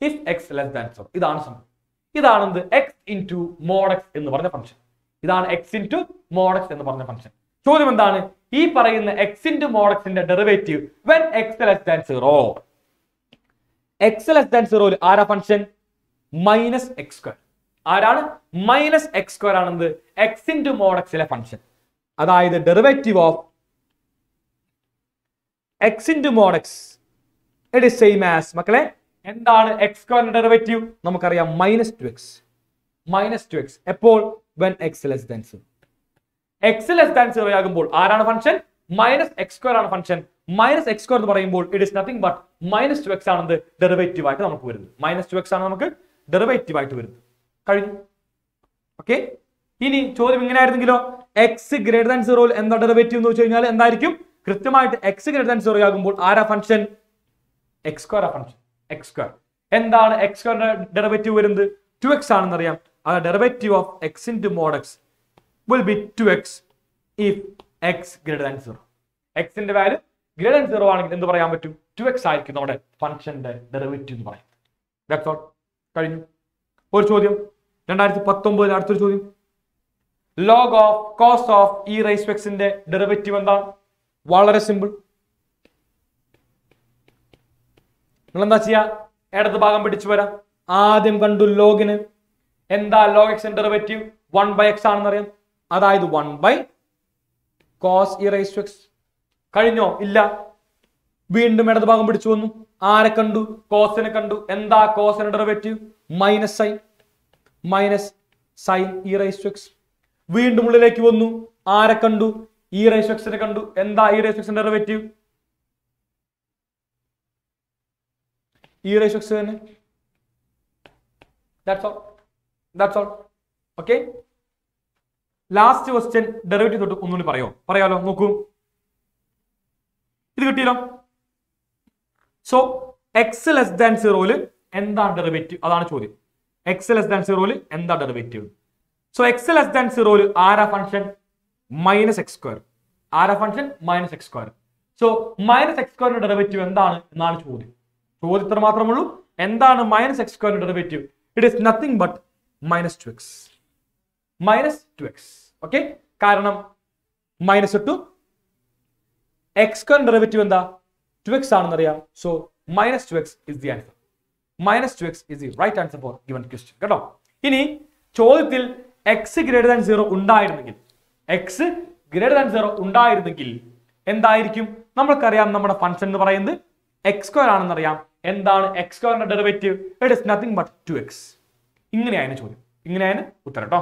if x less than zero ഇതാണ് സംഭവം. ഇതാണ് എന്ത്? എക്സ് ടു മോഡ് എക്സ് എന്ന് പറഞ്ഞ ഫംഗ്ഷൻ ഇതാണ് x in to mod x എന്ന് പറഞ്ഞ ഫംഗ്ഷൻ ചോദ്യം എന്താണ്? ഈ പറയുന്ന എക്സ് മോഡക്സിന്റെ മോഡ് എക്സിന്റെ derivative when x less than zero x less than സീറോയിൽ ആരാ ഫംഗ്ഷൻ മൈനസ് എക്സ് സ്ക്വയർ ആരാണ്? മൈനസ് എക്സ് സ്ക്വയർ ആണെന്ത്? എക്സ് ഇന്റു മോഡ് എക്സിലെ ഫംഗ്ഷൻ അതായത് derivative of x into x it is same as മക്കളെ എന്താണ് എക്സ് സ്ക്വയറിന്റെ ഡെറിവേറ്റീവ് നമുക്കറിയാം minus two x minus two x എപ്പോൾ? When x less than zero x less than zero ആകുമ്പോൾ ആരാണ് ഫംഗ്ഷൻ മൈനസ് എക്സ് സ്ക്വയർ ആണ് function minus x square എന്ന് പറയുമ്പോൾ it is nothing but minus two x ആണെന്ന് derivative ആയിട്ട് നമുക്ക് വരുന്നത് മൈനസ് ടു എക്സ് ആണ് നമുക്ക് ഡെറിവേറ്റീവ് ആയിട്ട് വരുന്നത്. കഴിഞ്ഞു. ഓക്കെ ഇനി ചോദ്യം ഇങ്ങനെ ആയിരുന്നെങ്കിലോ എക്സ് ഗ്രേറ്റർ ദാൻ സീറോ എന്താ ഡെറിവേറ്റീവ് എന്ന് വെച്ച് കഴിഞ്ഞാൽ എന്തായിരിക്കും? കൃത്യമായിട്ട് എക്സ് ഗ്രേറ്റർ ദാൻ സീറോ ആകുമ്പോൾ ആരാ ഫംഗ്ഷൻ എക്സ് സ്ക്വയർ ആ ഫംഗ്ഷൻ എക്സ് സ്ക്വയർ എന്താണ് എക്സ് സ്ക്വയറിന്റെ ഡെറിവേറ്റീവ് വരുന്നത്? ടു എക്സ് ആണെന്ന് അറിയാം ആ derivative of x into mod x will be two x if x greater than zero എക്സിന്റെ വാല്യൂ ഗ്രേഡൻ സീറോ ആണെങ്കിൽ എന്ത് പറയാൻ പറ്റും? ടു എക്സ് ആയിരിക്കും നമ്മുടെ ഫംഗ്ഷന്റെ ഡെറിവേറ്റീവ് എന്ന് പറയും ദാറ്റ്സ് ഓൾ കഴിഞ്ഞു. ഒരു ചോദ്യം. രണ്ടായിരത്തി പത്തൊമ്പതിൽ അടുത്തൊരു ചോദ്യം. Log of cos of e rise എക്സിന്റെ ഡെറിവേറ്റീവ് എന്താണ്? വളരെ സിമ്പിൾ നിങ്ങൾ എന്താ ചെയ്യാ? ഇടത് ഭാഗം പിടിച്ചു വരാം. ആദ്യം കണ്ടു ലോഗിന് എന്താ ലോഗ് എക്സിന്റെ ഡെറിവേറ്റീവ്? വൺ ബൈ എക്സ് ആണെന്നറിയാം. അതായത് one by cos e rise x കഴിഞ്ഞോ? ഇല്ല. വീണ്ടും ഇടത് ഭാഗം പിടിച്ചു വന്നു. ആരെ കണ്ടു? കോസിനെ കണ്ടു. എന്താ കോസിന് derivative minus sine minus sine e rise x വീണ്ടും ഉള്ളിലേക്ക് വന്നു. ആരെ കണ്ടു? ഇ റൈസ് എക്സിനെ കണ്ടു. എന്താ ഇ റൈസ് എക്സിന്റെ ഡെറിവേറ്റീവ് ഇ റൈസ് എക്സ് തന്നെ. That's all that's all okay last question derivative തൊട്ട് ഒന്നുകൂടി പറയോ? പറയാലോ? നോക്കൂ. ഇത് കിട്ടിയല്ലോ. സോ എക്സ് ലെസ് ദാൻ സീറോയിൽ എന്താണ് ഡെറിവേറ്റീവ് അതാണ് ചോദ്യം. എക്സ് ലെസ് ദാൻ സീറോയിൽ എന്താ derivative so x less than സീറോയിൽ ആരാ ഫംഗ്ഷൻ മൈനസ് എക്സ് സ്ക്വയർ ആരാ function minus x square so minus x സ്ക്വയറിന്റെ ഡെറിവേറ്റീവ് എന്താണ് എന്നാണ് ചോദ്യം. ചോദ്യത്തിന് മാത്രമേ ഉള്ളൂ എന്താണ് മൈനസ് എക്സ് സ്ക്വയറിന്റെ derivative it is nothing but minus two x minus two x okay കാരണം മൈനസ് ടു എക്സ് കോൺ ഡെറിവേറ്റീവ് എന്താ? ടു എക്സ് ആണെന്ന് അറിയാം so minus two x is the answer minus two x is the right answer for given question കേട്ടോ? ഇനി ചോദ്യത്തിൽ x greater than zero ഉണ്ടായിരുന്നെങ്കിൽ x greater than zero ഉണ്ടായിരുന്നെങ്കിൽ എന്തായിരിക്കും? നമ്മൾക്കറിയാം നമ്മുടെ ഫംഗ്ഷൻ എന്ന് പറയുന്നത് എക്സ് സ്ക്വയർ ആണെന്ന് അറിയാം എന്താണ് എക്സ് സ്ക്വയറിന്റെ derivative it is nothing but two x ഇങ്ങനെയാണ് ചോദ്യം. ഇങ്ങനെയാണ് ഉത്തരം കേട്ടോ.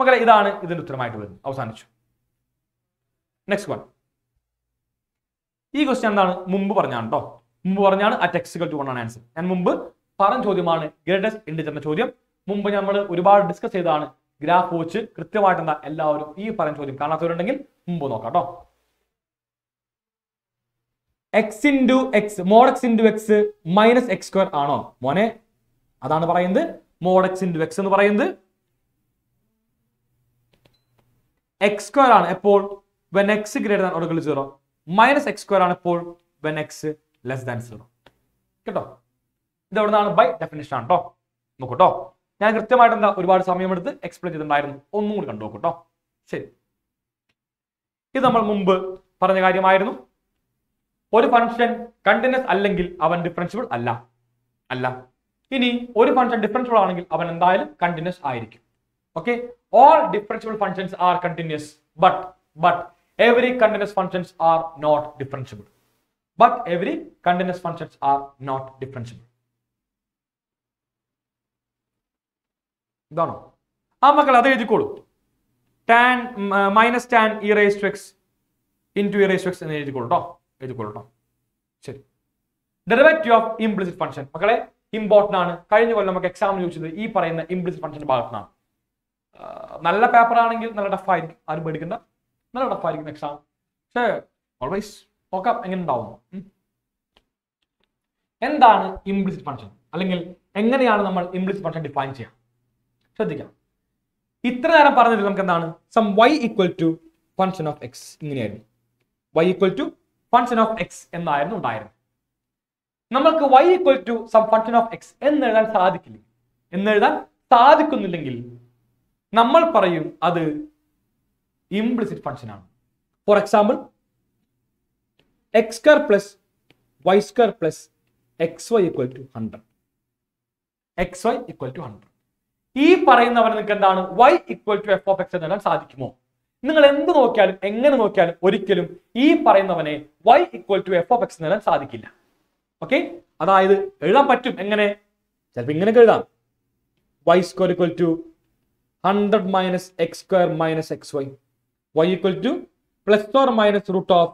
മക്കളെ ഇതാണ് ഇതിന്റെ ഉത്തരമായിട്ട് വരുന്നത്. അവസാനിച്ചു. നെക്സ്റ്റ് വൺ ഈ ക്വസ്റ്റ്യൻ എന്താണ്? മുമ്പ് പറഞ്ഞാണ് കേട്ടോ മുമ്പ് പറഞ്ഞാണ് at x equal to one ആണ് ആൻസർ ഞാൻ മുമ്പ് പറഞ്ഞ ചോദ്യമാണ് ഗ്രേറ്റസ്റ്റ് ഇൻഡിജർ എന്ന ചോദ്യം. മുമ്പ് നമ്മൾ ഒരുപാട് ഡിസ്കസ് ചെയ്തതാണ് ഗ്രാഫ് വെച്ച് കൃത്യമായിട്ട് എന്താ എല്ലാവരും ഈ പറഞ്ഞ ചോദ്യം കാണാത്തവരുണ്ടെങ്കിൽ മുമ്പ് നോക്കാം കേട്ടോ x into x mod x into x minus x square ആണോ? മോനെ അതാണ് പറയുന്നത്. മോഡ് എക്സ് ഇന്റു എക്സ് എന്ന് പറയുന്നത് എക്സ് സ്ക്വയർ ആണ്. എപ്പോൾ? When x greater than or equal zero minus x square ആണ് ഇപ്പോൾ when x less than zero കേട്ടോ? ഇത് എവിടെ നിന്നാണ് ബൈ ഡെഫിനേഷൻ ആണ് കേട്ടോ നോക്കൂട്ടോ. ഞാൻ കൃത്യമായിട്ട് എന്താ ഒരുപാട് സമയമെടുത്ത് എക്സ്പ്ലെയിൻ ചെയ്തിട്ടുണ്ടായിരുന്നു. ഒന്നും കൂടി കണ്ടു നോക്കൂട്ടോ. ശരി. ഇത് നമ്മൾ മുമ്പ് പറഞ്ഞ കാര്യമായിരുന്നു. ഒരു ഫംഗ്ഷൻ കണ്ടിന്യൂസ് അല്ലെങ്കിൽ അവൻ ഡിഫറൻഷ്യബിൾ അല്ല. അല്ല. ഇനി ഒരു ഫംഗ്ഷൻ ഡിഫറൻഷ്യബിൾ ആണെങ്കിൽ അവൻ എന്തായാലും കണ്ടിന്യൂസ് ആയിരിക്കും. Okay all differentiable functions are continuous but but every continuous functions are not differentiable. But every continuous functions are not differentiable. ഇതാണോ? ആ മക്കൾ അത് എഴുതിക്കോളൂ. Tan minus tan e raise to x into e raise to x എന്ന് എഴുതിക്കോളൂ കേട്ടോ എഴുതിക്കോളൂ കേട്ടോ ശരി. ഡെറിവേറ്റീവ് ഓഫ് ഇംപ്ലിസിറ്റ് ഫംഗ്ഷൻ മക്കളെ ഇമ്പോർട്ടന്റ് ആണ്. കഴിഞ്ഞ കൊല്ലം നമുക്ക് എക്സാമിന് ചോദിച്ചത് ഈ പറയുന്ന ഇംപ്ലിസിറ്റ് ഫംഗ്ഷന്റെ ഭാഗത്താണ് നല്ല പേപ്പർ ആണെങ്കിൽ നല്ല ടഫ് ആയിരിക്കും. ആരും പേടിക്കണ്ട. നല്ല ടഫ് ആയിരിക്കും എക്സാം പക്ഷേ ഓൾവേസ് നോക്കാം എങ്ങനെ ഉണ്ടാവുന്നു എന്താണ് ഇംപ്ലിസിറ്റ് ഫംഗ്ഷൻ അല്ലെങ്കിൽ എങ്ങനെയാണ് നമ്മൾ ഇംപ്ലിസിറ്റ് ഫംഗ്ഷൻ ഡിഫൈൻ ചെയ്യാം? ശ്രദ്ധിക്കാം. ഇത്ര നേരം പറഞ്ഞത് നമുക്ക് എന്താണ് some y equal to function of x ഇങ്ങനെയായിരുന്നു. Y equal to function of x എന്നായിരുന്നു ഉണ്ടായിരുന്നത്. നമ്മൾക്ക് y equal to some function of x എന്ന് എഴുതാൻ സാധിക്കില്ല? എന്ന് എഴുതാൻ സാധിക്കുന്നില്ലെങ്കിൽ നമ്മൾ പറയും അത് ഇംപ്ലിസിറ്റ് ഫംഗ്ഷൻ ആണ്. For example x square plus y square plus x y equal to hundred x y equal to hundred ഈ പറയുന്നവർ നിങ്ങൾക്ക് എന്താണ്? Y equal to f of x എന്ന് എഴുതാൻ സാധിക്കുമോ? നിങ്ങൾ എന്ത് നോക്കിയാലും എങ്ങനെ നോക്കിയാലും ഒരിക്കലും ഈ പറയുന്നവനെ y equal to f of x എന്ന് എഴുതാൻ സാധിക്കില്ല. ഓക്കെ അതായത് എഴുതാൻ പറ്റും എങ്ങനെ? ചിലപ്പോൾ ഇങ്ങനെ എഴുതാം. Y square equal to hundred minus x square minus x y equal to plus or minus root of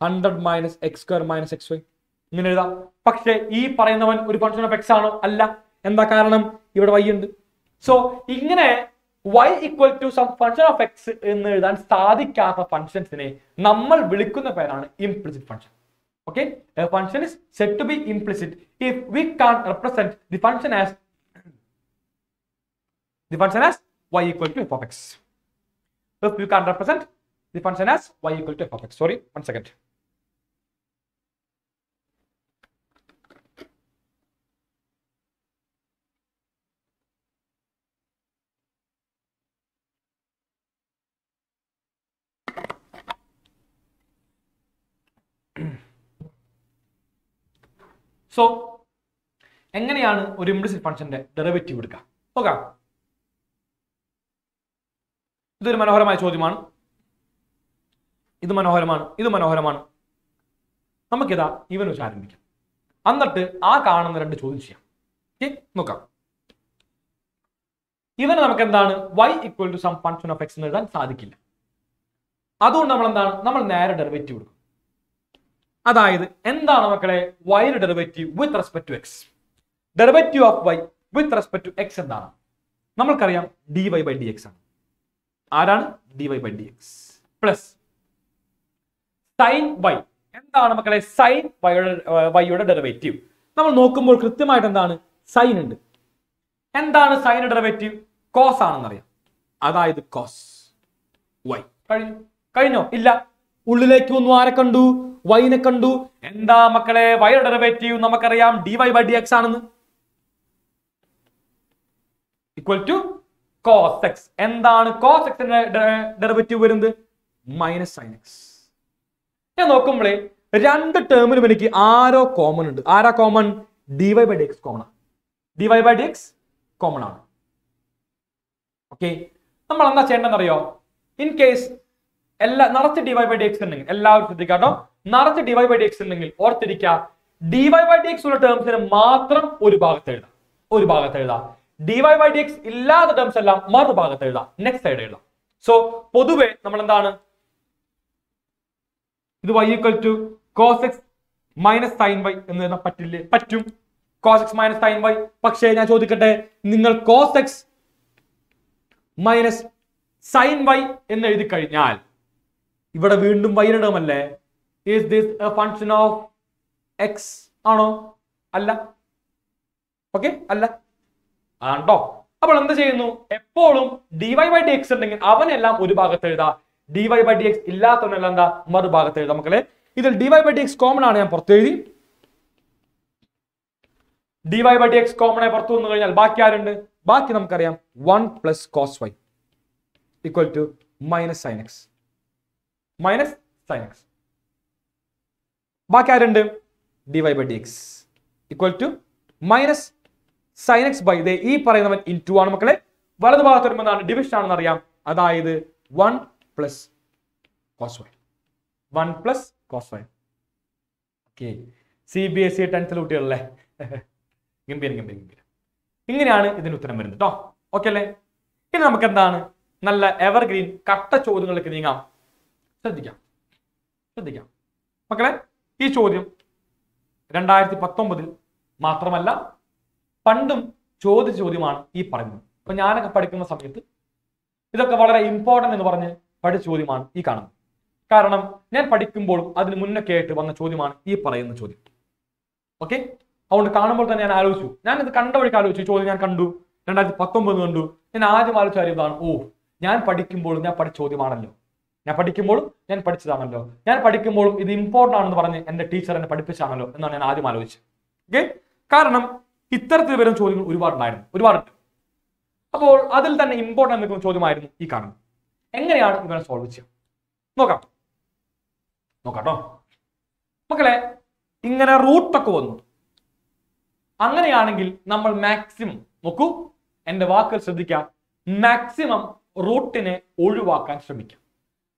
hundred minus x square minus x y ഇങ്ങനെ എഴുതാം. പക്ഷേ ഈ പറയുന്നവൻ ഒരു ഫംഗ്ഷൻ ഓഫ് എക്സ് ആണോ? അല്ല. എന്താ കാരണം? ഇവിടെ വൈ ഉണ്ട്. സോ ഇങ്ങനെ y equal to some function of x എന്ന് എഴുതാൻ സാധിക്കാത്ത ഫംഗ്ഷൻസിനെ നമ്മൾ വിളിക്കുന്ന പേരാണ് implicit function okay function is set to be implicit if we can represent the function as the function as y equal to f of x. if you can represent the function as y equal to f of x sorry one second so എങ്ങനെയാണ് ഒരു implicit ഫംഗ്ഷന്റെ derivative എടുക്കുക നോക്കാം ഇതൊരു മനോഹരമായ ചോദ്യമാണ്. ഇത് മനോഹരമാണ്. ഇത് മനോഹരമാണ്. നമുക്കിതാ ഇവൻ വെച്ച് ആരംഭിക്കാം. എന്നിട്ട് ആ കാണുന്ന രണ്ട് ചോദ്യം ചെയ്യാം. നോക്കാം. ഇവന് നമുക്ക് എന്താണ് y equal to some function of x എന്ന് എഴുതാൻ സാധിക്കില്ല. അതുകൊണ്ട് നമ്മൾ എന്താണ് നമ്മൾ നേരെ ഡെറിവേറ്റീവ് എടുക്കും. അതായത് എന്താണ് മക്കളെ വൈയുടെ derivative with respect to x derivative of y with respect to x എന്താണ്? നമ്മൾക്കറിയാം വൈ ബൈ ഡി എക്സ് ആണ്. ആരാണ്? D y by d x plus sine y എന്താണ് മക്കളെ സൈൻ വൈയുടെ വൈയുടെ ഡെറിവേറ്റീവ് നമ്മൾ നോക്കുമ്പോൾ കൃത്യമായിട്ട് എന്താണ്? സൈൻ ഉണ്ട്. എന്താണ് സൈൻ ഡെറിവേറ്റീവ് കോസ് ആണെന്നറിയാം. അതായത് കോസ് വൈ കഴിഞ്ഞു. കഴിഞ്ഞോ? ഇല്ല. ഉള്ളിലേക്ക് ഒന്നും ആരെ കണ്ടു? വൈനെ കണ്ടു. എന്താ മക്കളെ? വൈ ഡെറിവേറ്റീവ് നമുക്കറിയാം. D y by d x ആണെന്ന്. ഇക്വൽ ടു കോസ് എക്സ് എന്താണ് കോസ് എക്സിന്റെ ഡെറിവേറ്റീവ് വരുന്നത്? മൈനസ് സൈൻ എക്സ് ഞാൻ നോക്കുമ്പോഴേ രണ്ട് ടേമിലും എനിക്ക് ആരോ കോമൺ ഉണ്ട്. ആരാ common d y by d x common ആണ്. D y by d x common ആണ്. ഓക്കെ നമ്മൾ എന്താ ചെയ്യേണ്ടതെന്നറിയോ? ഇൻ കേസ് എല്ലാ നിറച്ച് d y by d x ഉണ്ടെങ്കിൽ എല്ലാവരും ശ്രദ്ധിക്കാട്ടോ. നിറച്ച് d y by d x ഉണ്ടെങ്കിൽ ഓർത്തിരിക്കുക d y by d x ഉള്ള ടേംസിന് മാത്രം ഒരു ഭാഗത്ത് എഴുതാം. ഒരു ഭാഗത്ത് എഴുതാം. D y by d x ഇല്ലാത്ത ടേംസ് എല്ലാം മറുഭാഗത്ത് എഴുതാം. നെക്സ്റ്റ് സൈഡ് എഴുതാം. സോ പൊതുവെ നമ്മൾ എന്താണ് ഇത് y equal to cos x minus sine y എന്ന് എഴുതാൻ പറ്റില്ലേ? പറ്റും. Cos x minus sine y പക്ഷേ ഞാൻ ചോദിക്കട്ടെ നിങ്ങൾ cos x minus sine y എന്ന് എഴുതി കഴിഞ്ഞാൽ ഇവിടെ വീണ്ടും y ഇടമല്ലേ is this a function of x ആണോ? അല്ല. ഓക്കെ അല്ല. ആണ്ടോ അപ്പോൾ എന്ത് ചെയ്യുന്നു? എപ്പോഴും d y by d x ഉണ്ടെങ്കിൽ അവനെല്ലാം ഒരു ഭാഗത്ത് എഴുതാം. D y by d x ഇല്ലാത്തവനെല്ലാം എന്താ? മറുഭാഗത്ത് എഴുതാം. മക്കളെ ഇതിൽ d y by d x common ആണ് ഞാൻ പുറത്തെഴുതി എഴുതി. D y by d x common ആയി പുറത്തു വന്നു കഴിഞ്ഞാൽ ബാക്കി ആരുണ്ട്? ബാക്കി നമുക്കറിയാം one plus cos y equal to minus sine x minus sine x ബാക്കി ആരുണ്ട്? D y by d x equal to minus sine x by ദേ ഈ പറയുന്നവൻ ഇൻ ടു ആണ് മക്കളെ. വലതു ഭാഗത്ത് വരുമ്പോൾ എന്താണ്? ഡിവിഷൻ ആണെന്ന് അറിയാം. അതായത് one plus cos y one plus cos y okay C B S E ടെൻത്തിൽ കുട്ടികളല്ലേ? ഗംഭീരം ഗംഭീരം ഗംഭീരം. ഇങ്ങനെയാണ് ഇതിന് ഉത്തരം വരുന്നത് കേട്ടോ ഓക്കെ അല്ലേ? ഇനി നമുക്ക് എന്താണ് നല്ല എവർഗ്രീൻ കട്ട ചോദ്യങ്ങളിലേക്ക് നീങ്ങാം. ശ്രദ്ധിക്കാം. ശ്രദ്ധിക്കാം. മക്കളെ ഈ ചോദ്യം രണ്ടായിരത്തി പത്തൊമ്പതിൽ മാത്രമല്ല പണ്ടും ചോദ്യ ചോദ്യമാണ് ഈ പറയുന്നത്. അപ്പൊ ഞാനൊക്കെ പഠിക്കുന്ന സമയത്ത് ഇതൊക്കെ വളരെ ഇമ്പോർട്ടന്റ് എന്ന് പറഞ്ഞ് പഠിച്ച ചോദ്യമാണ് ഈ കാണുന്നത്. കാരണം ഞാൻ പഠിക്കുമ്പോഴും അതിന് മുന്നൊക്കെ ആയിട്ട് വന്ന ചോദ്യമാണ് ഈ പറയുന്ന ചോദ്യം. ഓക്കെ അതുകൊണ്ട് കാണുമ്പോൾ തന്നെ ഞാൻ ആലോചിച്ചു. ഞാൻ ഇത് കണ്ട വഴിക്ക് ആലോചിച്ചു. ചോദ്യം ഞാൻ കണ്ടു. രണ്ടായിരത്തി പത്തൊമ്പത് കണ്ടു. ഞാൻ ആദ്യം ആലോചിച്ച കാര്യം ഓ ഞാൻ പഠിക്കുമ്പോഴും ഞാൻ പഠിച്ച ചോദ്യമാണല്ലോ. ഞാൻ പഠിക്കുമ്പോഴും ഞാൻ പഠിച്ചതാണല്ലോ. ഞാൻ പഠിക്കുമ്പോഴും ഇത് ഇമ്പോർട്ടന്റ് ആണെന്ന് പറഞ്ഞ് എന്റെ ടീച്ചർ എന്നെ പഠിപ്പിച്ചാണല്ലോ എന്നാണ് ഞാൻ ആദ്യം ആലോചിച്ചത്. ഓക്കെ കാരണം ഇത്തരത്തിൽ വരുന്ന ചോദ്യങ്ങൾ ഒരുപാടുണ്ടായിരുന്നു. ഒരുപാടുണ്ട്. അപ്പോൾ അതിൽ തന്നെ ഇമ്പോർട്ടന്റ് നിൽക്കുന്ന ചോദ്യമായിരുന്നു ഈ കാണുന്നത്. എങ്ങനെയാണ് ഇവനെ സോൾവ് ചെയ്യാം നോക്കാം. നോക്കാട്ടോ. മക്കളെ ഇങ്ങനെ റൂട്ടൊക്കെ വന്നു. അങ്ങനെയാണെങ്കിൽ നമ്മൾ മാക്സിമം നോക്കൂ. എന്റെ വാക്കുകൾ ശ്രദ്ധിക്കാം മാക്സിമം റൂട്ടിനെ ഒഴിവാക്കാൻ ശ്രമിക്കാം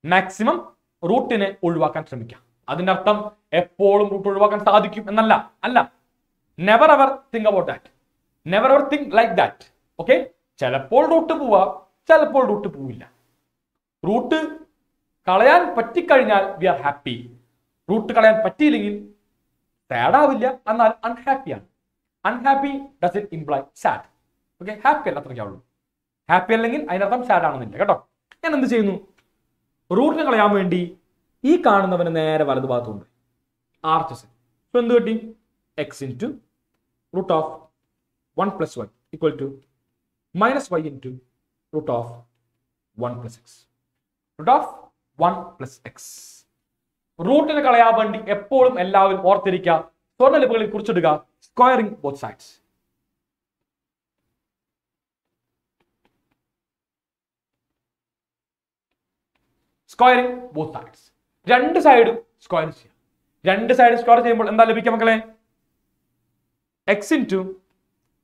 മാക്സിമം റൂട്ടിനെ ഒഴിവാക്കാൻ ശ്രമിക്കാം അതിന്റെ അർത്ഥം എപ്പോഴും റൂട്ട് ഒഴിവാക്കാൻ സാധിക്കും എന്നല്ല. അല്ല never ever think about that never ever think like that okay ചിലപ്പോൾ റൂട്ട് പോവാം ചിലപ്പോൾ റൂട്ട് പോവില്ല. റൂട്ട് കളയാൻ പറ്റിക്കഴിഞ്ഞാൽ വി ആർ ഹാപ്പി റൂട്ട് കളയാൻ പറ്റിയില്ലെങ്കിൽ സാഡ് ആവില്ല എന്നാൽ അൺഹാപ്പിയാണ് unhappy does it imply sad okay happy അല്ല അത്രയ്ക്കേ ഉള്ളൂ. ഹാപ്പി അല്ലെങ്കിൽ അതിനർത്ഥം സാഡ് ആണെന്നില്ല കേട്ടോ? ഞാൻ എന്ത് ചെയ്യുന്നു? റൂട്ട് കളയാൻ വേണ്ടി ഈ കാണുന്നവന് നേരെ വലതുഭാഗത്തുണ്ട്. ആർച്ചസ് ഇപ്പൊ എന്ത് കിട്ടി? X into root of one plus y equal to minus y into root of one plus x root of one plus x റൂട്ടിന് കളയാൻ വേണ്ടി എപ്പോഴും എല്ലാവരും ഓർത്തിരിക്കുക. സ്വർണലിപുകളിൽ കുറിച്ചിടുക. Squaring both sides squaring both sides രണ്ട് സൈഡും സ്ക്വയർ ചെയ്യാം. രണ്ട് സൈഡും സ്ക്വയർ ചെയ്യുമ്പോൾ എന്താ ലഭിക്കുക മക്കളെ? X into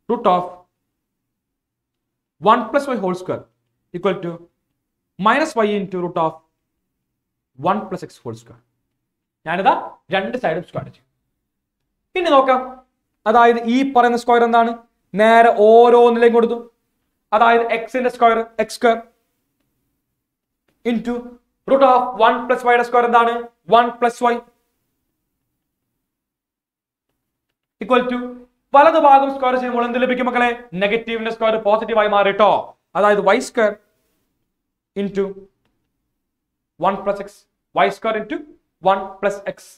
root of one plus y whole square equal to minus y into root of one plus x whole square ഞാനിതാ രണ്ട് സൈഡും സ്ക്വയർ ചെയ്യും ഇനി നോക്കാം. അതായത് ഈ പറയുന്ന സ്ക്വയർ എന്താണ്? നേരെ ഓരോന്നിലേക്കും കൊടുത്തു. അതായത് എക്സിന്റെ square x square into root of one plus വൈയുടെ സ്ക്വയർ എന്താണ്? One plus y equal to വലത് ഭാഗം സ്ക്വയർ ചെയ്യുമ്പോൾ എന്ത് ലഭിക്കും മക്കളെ? നെഗറ്റീവിന്റെ സ്ക്വയർ പോസിറ്റീവായി മാറിട്ടോ. അതായത് y square into one plus x y square into one plus x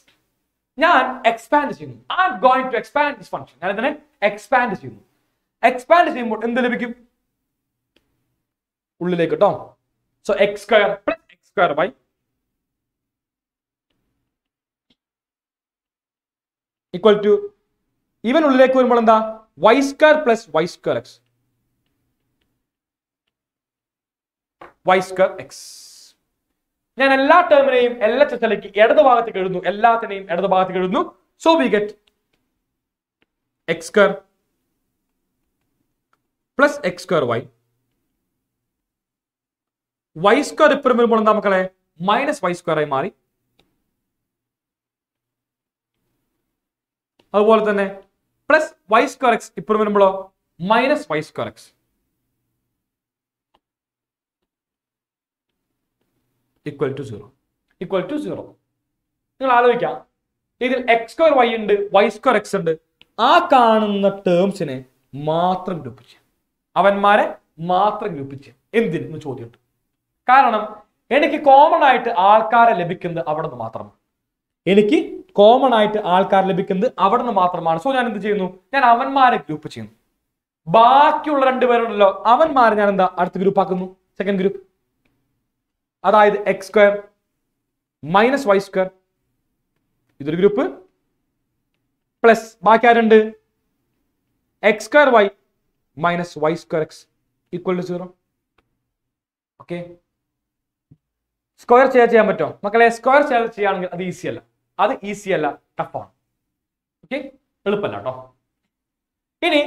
ഞാൻ എക്സ്പാൻഡ് ചെയ്യുന്നു. I am going to expand this function ഞാൻ ഇതിനെ എക്സ്പാൻഡ് ചെയ്യുന്നു. എക്സ്പാൻഡ് ചെയ്യുമ്പോൾ എന്ത് ലഭിക്കും? ഉള്ളിലേക്ക് കേട്ടോ so x square plus x square by equal to ഇവൻ ഉള്ളിലേക്ക് വരുമ്പോൾ എന്താ? Y square plus y square x y square x ഞാൻ എല്ലാ ടേമിനെയും എല്ലാ ചിത്രത്തിലേക്ക് ഇടത് ഭാഗത്തേക്ക് എഴുതുന്നു എല്ലാത്തിനെയും ഇടത് ഭാഗത്തേക്ക് എഴുതുന്നു so we get x square plus x square y y square ഇപ്പുറം വരുമ്പോൾ എന്താ മക്കളെ? മൈനസ് വൈ സ്ക്വയർ ആയി മാറി. അതുപോലെ തന്നെ പ്ലസ് വൈ സ്ക്വയർ എക്സ് ഇപ്പുറം വരുമ്പോഴോ minus y square x equal to zero equal to zero നിങ്ങൾ ആലോചിക്കാം. ഇതിൽ എക്സ് സ്ക്വയർ വൈ ഉണ്ട് വൈ സ്ക്വയർ എക്സ് ഉണ്ട്. ആ കാണുന്ന ടേംസിനെ മാത്രം ഗ്രൂപ്പ് ചെയ്യാം. അവന്മാരെ മാത്രം ഗ്രൂപ്പ് ചെയ്യാം. എന്തിനു? ചോദ്യമുണ്ട്. കാരണം എനിക്ക് കോമൺ ആയിട്ട് ആൾക്കാരെ ലഭിക്കുന്നത് അവിടെ നിന്ന് മാത്രമാണ്. എനിക്ക് കോമൺ ആയിട്ട് ആൾക്കാർ ലഭിക്കുന്നത് അവിടെ നിന്ന് മാത്രമാണ്. സോ ഞാൻ എന്ത് ചെയ്യുന്നു? ഞാൻ അവന്മാരെ ഗ്രൂപ്പ് ചെയ്യുന്നു. ബാക്കിയുള്ള രണ്ടുപേരുണ്ടല്ലോ അവന്മാരെ ഞാൻ എന്താ അടുത്ത ഗ്രൂപ്പ് ആക്കുന്നു. സെക്കൻഡ് ഗ്രൂപ്പ് അതായത് x square minus y square ഇതൊരു ഗ്രൂപ്പ് പ്ലസ് ബാക്കി ആരുണ്ട്? X square y minus y square x equal to zero okay square ചെയ്യാൻ ചെയ്യാൻ പറ്റുമോ? മക്കളെ സ്ക്വയർ ചെയ്യാൻ ചെയ്യുകയാണെങ്കിൽ അത് ഈസി അല്ല. അത് ഈസി അല്ല ടഫാണ് ഓക്കെ എളുപ്പമല്ല കേട്ടോ ഇനി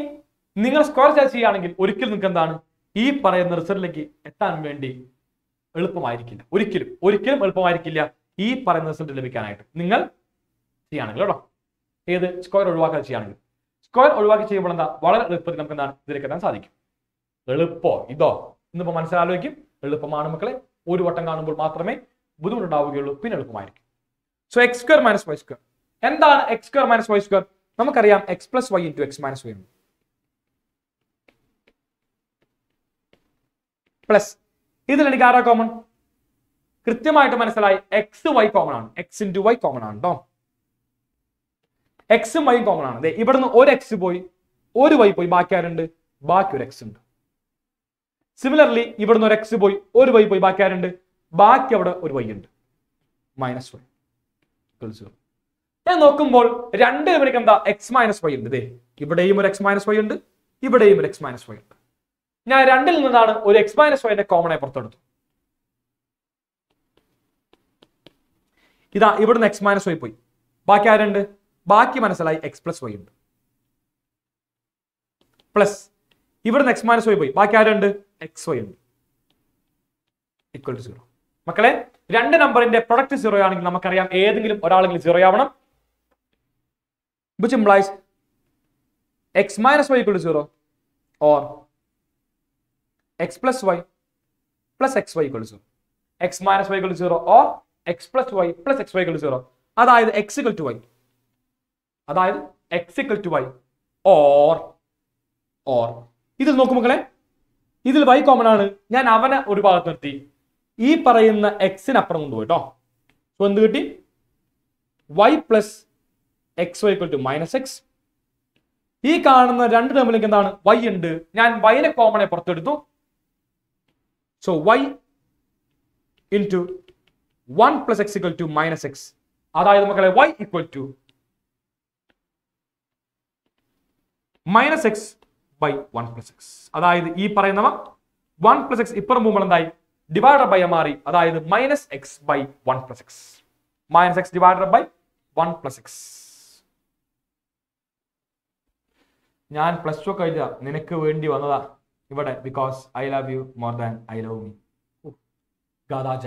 നിങ്ങൾ സ്ക്വയർ ചാർജ് ചെയ്യുകയാണെങ്കിൽ ഒരിക്കലും നിങ്ങൾക്ക് എന്താണ്? ഈ പറയുന്ന റിസൾട്ടിലേക്ക് എത്താൻ വേണ്ടി എളുപ്പമായിരിക്കില്ല. ഒരിക്കലും ഒരിക്കലും എളുപ്പമായിരിക്കില്ല ഈ പറയുന്ന റിസൾട്ട് ലഭിക്കാനായിട്ട്. നിങ്ങൾ ചെയ്യുകയാണെങ്കിൽ കേട്ടോ ഏത്? സ്ക്വയർ ഒഴിവാക്കാൻ ചെയ്യുകയാണെങ്കിൽ. സ്ക്വയർ ഒഴിവാക്കി ചെയ്യുമ്പോൾ എന്താ? വളരെ എളുപ്പത്തിൽ നമുക്ക് എന്താണ്? ഇതിലേക്ക് എത്താൻ സാധിക്കും. എളുപ്പോ. ഇതോ? ഇന്നിപ്പോ മനസ്സിലാലോചിക്കും. എളുപ്പമാണ് മക്കളെ. ഒരു വട്ടം കാണുമ്പോൾ മാത്രമേ ബുദ്ധിമുട്ടുണ്ടാവുകയുള്ളൂ. പിന്നെ എളുപ്പമായിരിക്കും. So x square minus y square എന്താണ് x square minus y square നമുക്കറിയാം x plus y into x minus y ഉണ്ട് പ്ലസ് ഇതിൽ എനിക്ക് ആരാ കോമൺ കൃത്യമായിട്ട് മനസ്സിലായി എക്സ് വൈ കോമൺ ആണ്. എക്സ് ഇന്റു വൈ കോമൺ ആണ് കേട്ടോ എക്സും വൈയും കോമൺ ആണ്. ഇവിടുന്ന് ഒരു എക്സ് പോയി ഒരു വൈ പോയി. ബാക്കി ആരുണ്ട്? ബാക്കി ഒരു എക്സ് ഉണ്ട്. സിമിലർലി ഇവിടുന്ന് ഒരു എക്സ് പോയി ഒരു വൈ പോയി. ബാക്കി ആരുണ്ട്? ബാക്കി അവിടെ ഒരു വൈ ഉണ്ട്. മൈനസ് വൈ സീറോ ഞാൻ നോക്കുമ്പോൾ രണ്ട് ഇവർക്ക് എന്താ? എക്സ് മൈനസ് വൈ ഉണ്ട്. ഇവിടെയും ഒരു എക്സ് മൈനസ് വൈ ഉണ്ട് ഇവിടെയും ഒരു എക്സ് മൈനസ് വൈ ഉണ്ട്. ഞാൻ രണ്ടിൽ നിന്നാണ് ഒരു എക്സ് മൈനസ് വൈന്റെ ആയി പുറത്തെടുത്തു ഇതാ ഇവിടുന്ന് എക്സ് മൈനസ് വൈ പോയി. ബാക്കി ആരുണ്ട്? ബാക്കി മനസ്സിലായി എക്സ് പ്ലസ് വൈ ഉണ്ട്. പ്ലസ് ഇവിടുന്ന് എക്സ് മൈനസ് വൈ പോയി. ബാക്കി ആരുണ്ട്? എക്സ് വൈ ഉണ്ട്. ഈക്വൽ ടു സീറോ മക്കളെ രണ്ട് നമ്പറിന്റെ പ്രൊഡക്റ്റ് സീറോ ആണെങ്കിൽ നമുക്കറിയാം ഏതെങ്കിലും ഒരാളെങ്കിലും സീറോ ആവണം. Which implies x minus y equal to zero or x plus y plus x y equal to zero x minus y equal to zero or x plus y plus x y equal to zero അതായത് x equal to y അതായത് x equal to y or or ഇതിൽ നോക്കുമ്പോൾ ഇതിൽ Y common ആണ്. ഞാൻ അവനെ ഒരു ഭാഗത്ത് നിർത്തി. ഈ പറയുന്ന എക്സിനപ്പുറം കൊണ്ടുപോയി കേട്ടോ സോ എന്ത് കിട്ടി? Y plus x equal to minus x ഈ കാണുന്ന രണ്ട് ടേമിലേക്ക് എന്താണ്? വൈ ഉണ്ട്. ഞാൻ വൈനെ കോമണെ പുറത്തെടുത്തു. So y into one plus x equal to minus x അതായത് മക്കളെ y equal to minus x by one plus x അതായത് ഈ പറയുന്നവ വൺ പ്ലസ് എക്സ് ഇപ്പുറം പോകുമ്പോൾ എന്തായി? ഡിവൈഡർ ബൈ മാറി അതായത് minus x by one plus x minus x divider by one plus x ഞാൻ പ്ലസ് ടു കഴിഞ്ഞ നിനക്ക് വേണ്ടി വന്നതാ ഇവിടെ because I love you more than I love me ഗാദാജ.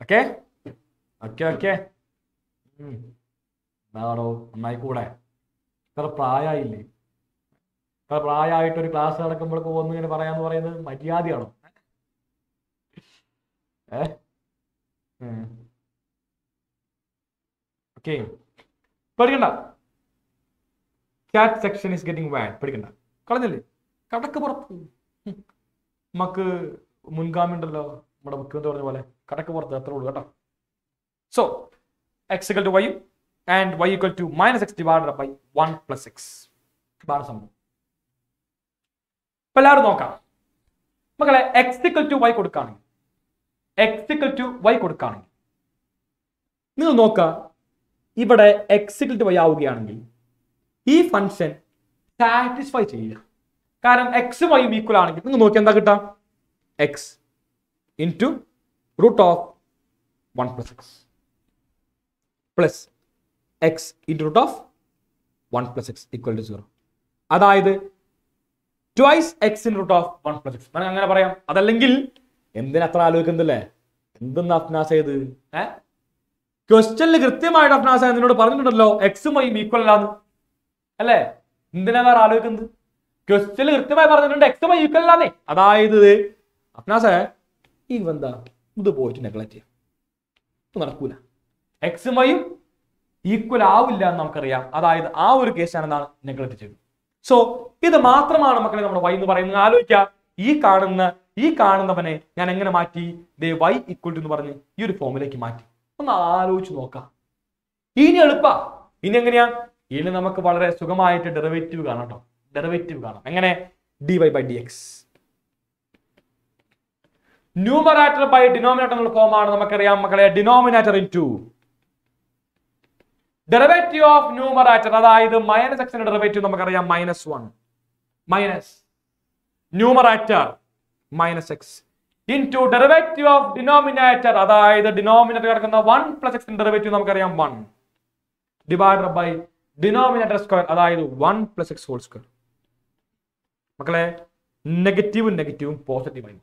Okay okay okay എന്താണോ നന്നായി കൂടെ. ഇത്ര പ്രായമായില്ലേ പ്രായമായിട്ട് ഒരു ക്ലാസ് നടക്കുമ്പോഴൊക്കെ ഒന്ന് ഇങ്ങനെ പറയാന്ന് പറയുന്നത് മര്യാദയാണോ? ഓക്കെ പഠിക്കണ്ട. Chat section is getting wild പഠിക്കണ്ട. കളഞ്ഞില്ലേ? കടക്ക് പുറത്ത്. നമുക്ക് മുൻഗാമി ഉണ്ടല്ലോ. നമ്മുടെ മുഖ്യമന്ത്രി പറഞ്ഞ പോലെ കടക്ക് പുറത്ത്. അത്രേ ഉള്ളൂ കേട്ടോ. So x equal to y and y equal to minus x divide by one plus x സംഭവം. ഇപ്പൊ എല്ലാവരും നോക്കാം. മക്കളെ എക്സിക്കൽ ടു വൈ കൊടുക്കുകയാണെങ്കിൽ എക്സിക്കൽ ടു വൈ കൊടുക്കുകയാണെങ്കിൽ നിങ്ങൾ നോക്കുക ഇവിടെ എക്സിക്കൽ ടു വൈ ആവുകയാണെങ്കിൽ ഈ ഫംഗ്ഷൻ സാറ്റിസ്ഫൈ ചെയ്യില്ല കാരണം എക്സ് വൈയും ഈക്വൽ ആണെങ്കിൽ നിങ്ങൾ നോക്കി എന്താ കിട്ടാം x into root of one plus x plus x in root of one plus x equal to zero അതായത് twice x in root of one plus x അങ്ങനെ പറയാം. അതല്ലെങ്കിൽ എന്തിനാ അത്ര ആലോചിക്കുന്നല്ലേ? എന്തെന്ന് അഫ്നാസ് ചെയ്ത് ഏ? ക്വസ്റ്റ്യനിൽ കൃത്യമായിട്ട് അഫ്നാസ് നിന്നോട് പറഞ്ഞിട്ടുണ്ടല്ലോ എക്സും വൈയും ഈക്വൽ അല്ലാന്ന്. അല്ലേ? എന്തിനാ വേറെ ആലോചിക്കുന്നത്? ക്വസ്റ്റ്യനിൽ കൃത്യമായി പറഞ്ഞിട്ടുണ്ട് എക്സും വൈ ഈക്വൽ അല്ലാന്നേ. അതായത് അഫ്നാസ് ഈ എന്താ ഇത് പോയിട്ട് നെഗ്ലക്ട് ചെയ്യാം. ഇത് നടക്കൂല. എക്സും വൈയും ഈക്വൽ ആവില്ല എന്ന് നമുക്കറിയാം. അതായത് ആ ഒരു കേസാണ് എന്താണ് നെഗ്ലക്ട് ചെയ്തത്. സോ ഇത് മാത്രമാണ് മക്കളെ നമ്മുടെ വൈ എന്ന് പറയുന്നത്. ആലോചിക്കുക ഈ കാണുന്ന ഈ കാണുന്നവനെ ഞാൻ എങ്ങനെ മാറ്റി? ദേ വൈ ഇക്വൽ ടു എന്ന് പറഞ്ഞ് ഈ ഒരു ഫോമിലേക്ക് മാറ്റി. ഒന്ന് ആലോചിച്ച് നോക്കാം. ഇനി എളുപ്പ. ഇനി എങ്ങനെയാ? ഇനി നമുക്ക് വളരെ സുഖമായിട്ട് ഡെറിവേറ്റീവ് കാണാം കേട്ടോ ഡെറിവേറ്റീവ് കാണാം. എങ്ങനെ? D y by d x numerator by denominator എന്നുള്ള ഫോമാണ് നമുക്കറിയാം മക്കളെ. Denominator into derivative of numerator അതായത് മൈനസ് എക്സിന്റെ ഡെറിവേറ്റീവ് നമുക്കറിയാം minus one minus numerator minus x into derivative of denominator അതായത് ഡിനോമിനേറ്റർ കിടക്കുന്ന വൺ പ്ലസ് എക്സിന്റെ ഡെറിവേറ്റീവ് നമുക്കറിയാം one divided by denominator square അതായത് one plus x whole square മക്കളെ നെഗറ്റീവും നെഗറ്റീവും പോസിറ്റീവായി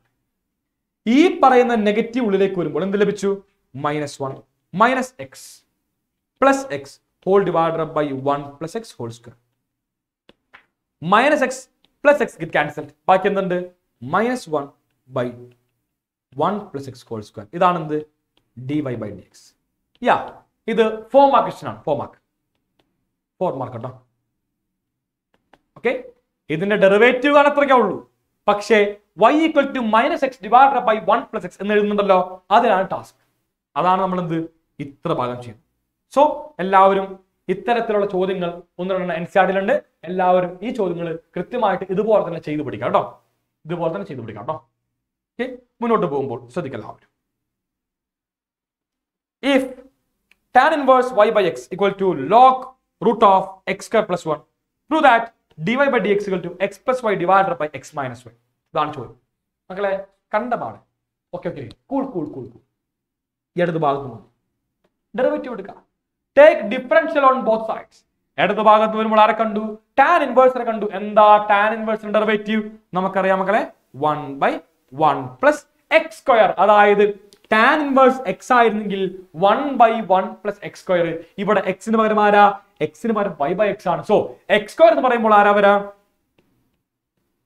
ഈ പറയുന്ന നെഗറ്റീവ് ഉള്ളിലേക്ക് വരുമ്പോൾ എന്ത് ലഭിച്ചു? Minus one minus x plus x whole divided by one plus x whole square minus x plus x get cancel ബാക്കി എന്തുണ്ട്? Minus one by one plus x whole square ഇതാണ് എന്ത്? D y by d x yeah ഇത് four mark question ആണ്. Four mark four mark കേട്ടോ okay ഇതിന്റെ derivative ആണ് അത്രയ്ക്കേ ഉള്ളൂ. പക്ഷേ y equal to minus x divide by one plus x എന്ന് എഴുതുന്നുണ്ടല്ലോ? അതിനാണ് ടാസ്ക് അതാണ് നമ്മൾ എന്ത് ഇത്ര ഭാഗം ചെയ്യുന്നത്. സോ എല്ലാവരും ഇത്തരത്തിലുള്ള ചോദ്യങ്ങൾ ഒന്ന് രണ്ടെണ്ണം എൻ സി ആർഡിലുണ്ട് എല്ലാവരും ഈ ചോദ്യങ്ങൾ കൃത്യമായിട്ട് ഇതുപോലെ തന്നെ ചെയ്തു പിടിക്കാം കേട്ടോ. ഇതുപോലെ തന്നെ ചെയ്തു പിടിക്കാം കേട്ടോ. ഓക്കെ മുന്നോട്ട് പോകുമ്പോൾ ശ്രദ്ധിക്കുക എല്ലാവരും. If tan inverse y by x equal to log root of x square plus 1 prove that dy by dx equal to x plus y divided by x minus y. ഇതാണ് ചോദ്യം. മക്കളെ കണ്ടമാണ്. Okay okay cool cool cool cool ഇടത് ഭാഗത്ത് മതി. Derivative എടുക്കാം. Take differential on both sides ഇടത് ഭാഗത്ത് വരുമ്പോൾ ആരെ കണ്ടു? ടാൻ ഇൻവേഴ്സിനെ കണ്ടു. എന്താ ടാൻ ഇൻവേഴ്സിന്റെ ഡെറിവേറ്റീവ് നമുക്കറിയാം മക്കളെ one by one plus x square അതായത് ടാൻ ഇൻവേഴ്സ് എക്സ് ആയിരുന്നെങ്കിൽ one by one plus x square ഇവിടെ എക്സിന് പകരം ആരാ? എക്സിന് പകരം വൈ ബൈ എക്സ് ആണ്. സോ എക്സ് സ്ക്വയർ എന്ന് പറയുമ്പോൾ ആരാ വരാ?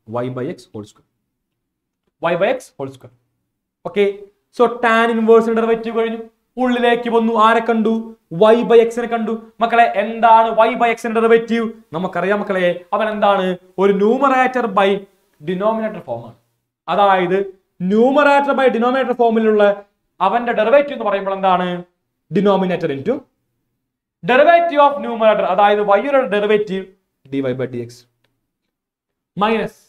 Y by x whole square y by x whole square okay so tan ഇൻവേഴ്സിന്റെ derivative കഴിഞ്ഞു. ഉള്ളിലേക്ക് വന്നു. ആരെ കണ്ടു? വൈ ബൈ എക്സിനെ കണ്ടു. മക്കളെ എന്താണ് വൈ ബൈ എക്സിന്റെ ഡെറിവേറ്റീവ് നമുക്കറിയാം മക്കളെ അവൻ എന്താണ്? ഒരു ന്യൂമറേറ്റർ ബൈ ഡിനോമിനേറ്റർ ഫോമാണ് അതായത് ന്യൂമറേറ്റർ ബൈ ഡിനോമിനേറ്റർ ഫോമിലുള്ള അവന്റെ ഡെറിവേറ്റീവ് എന്ന് പറയുമ്പോൾ എന്താണ്? Denominator into derivative of numerator അതായത് വൈയുടെ derivative d y by d x minus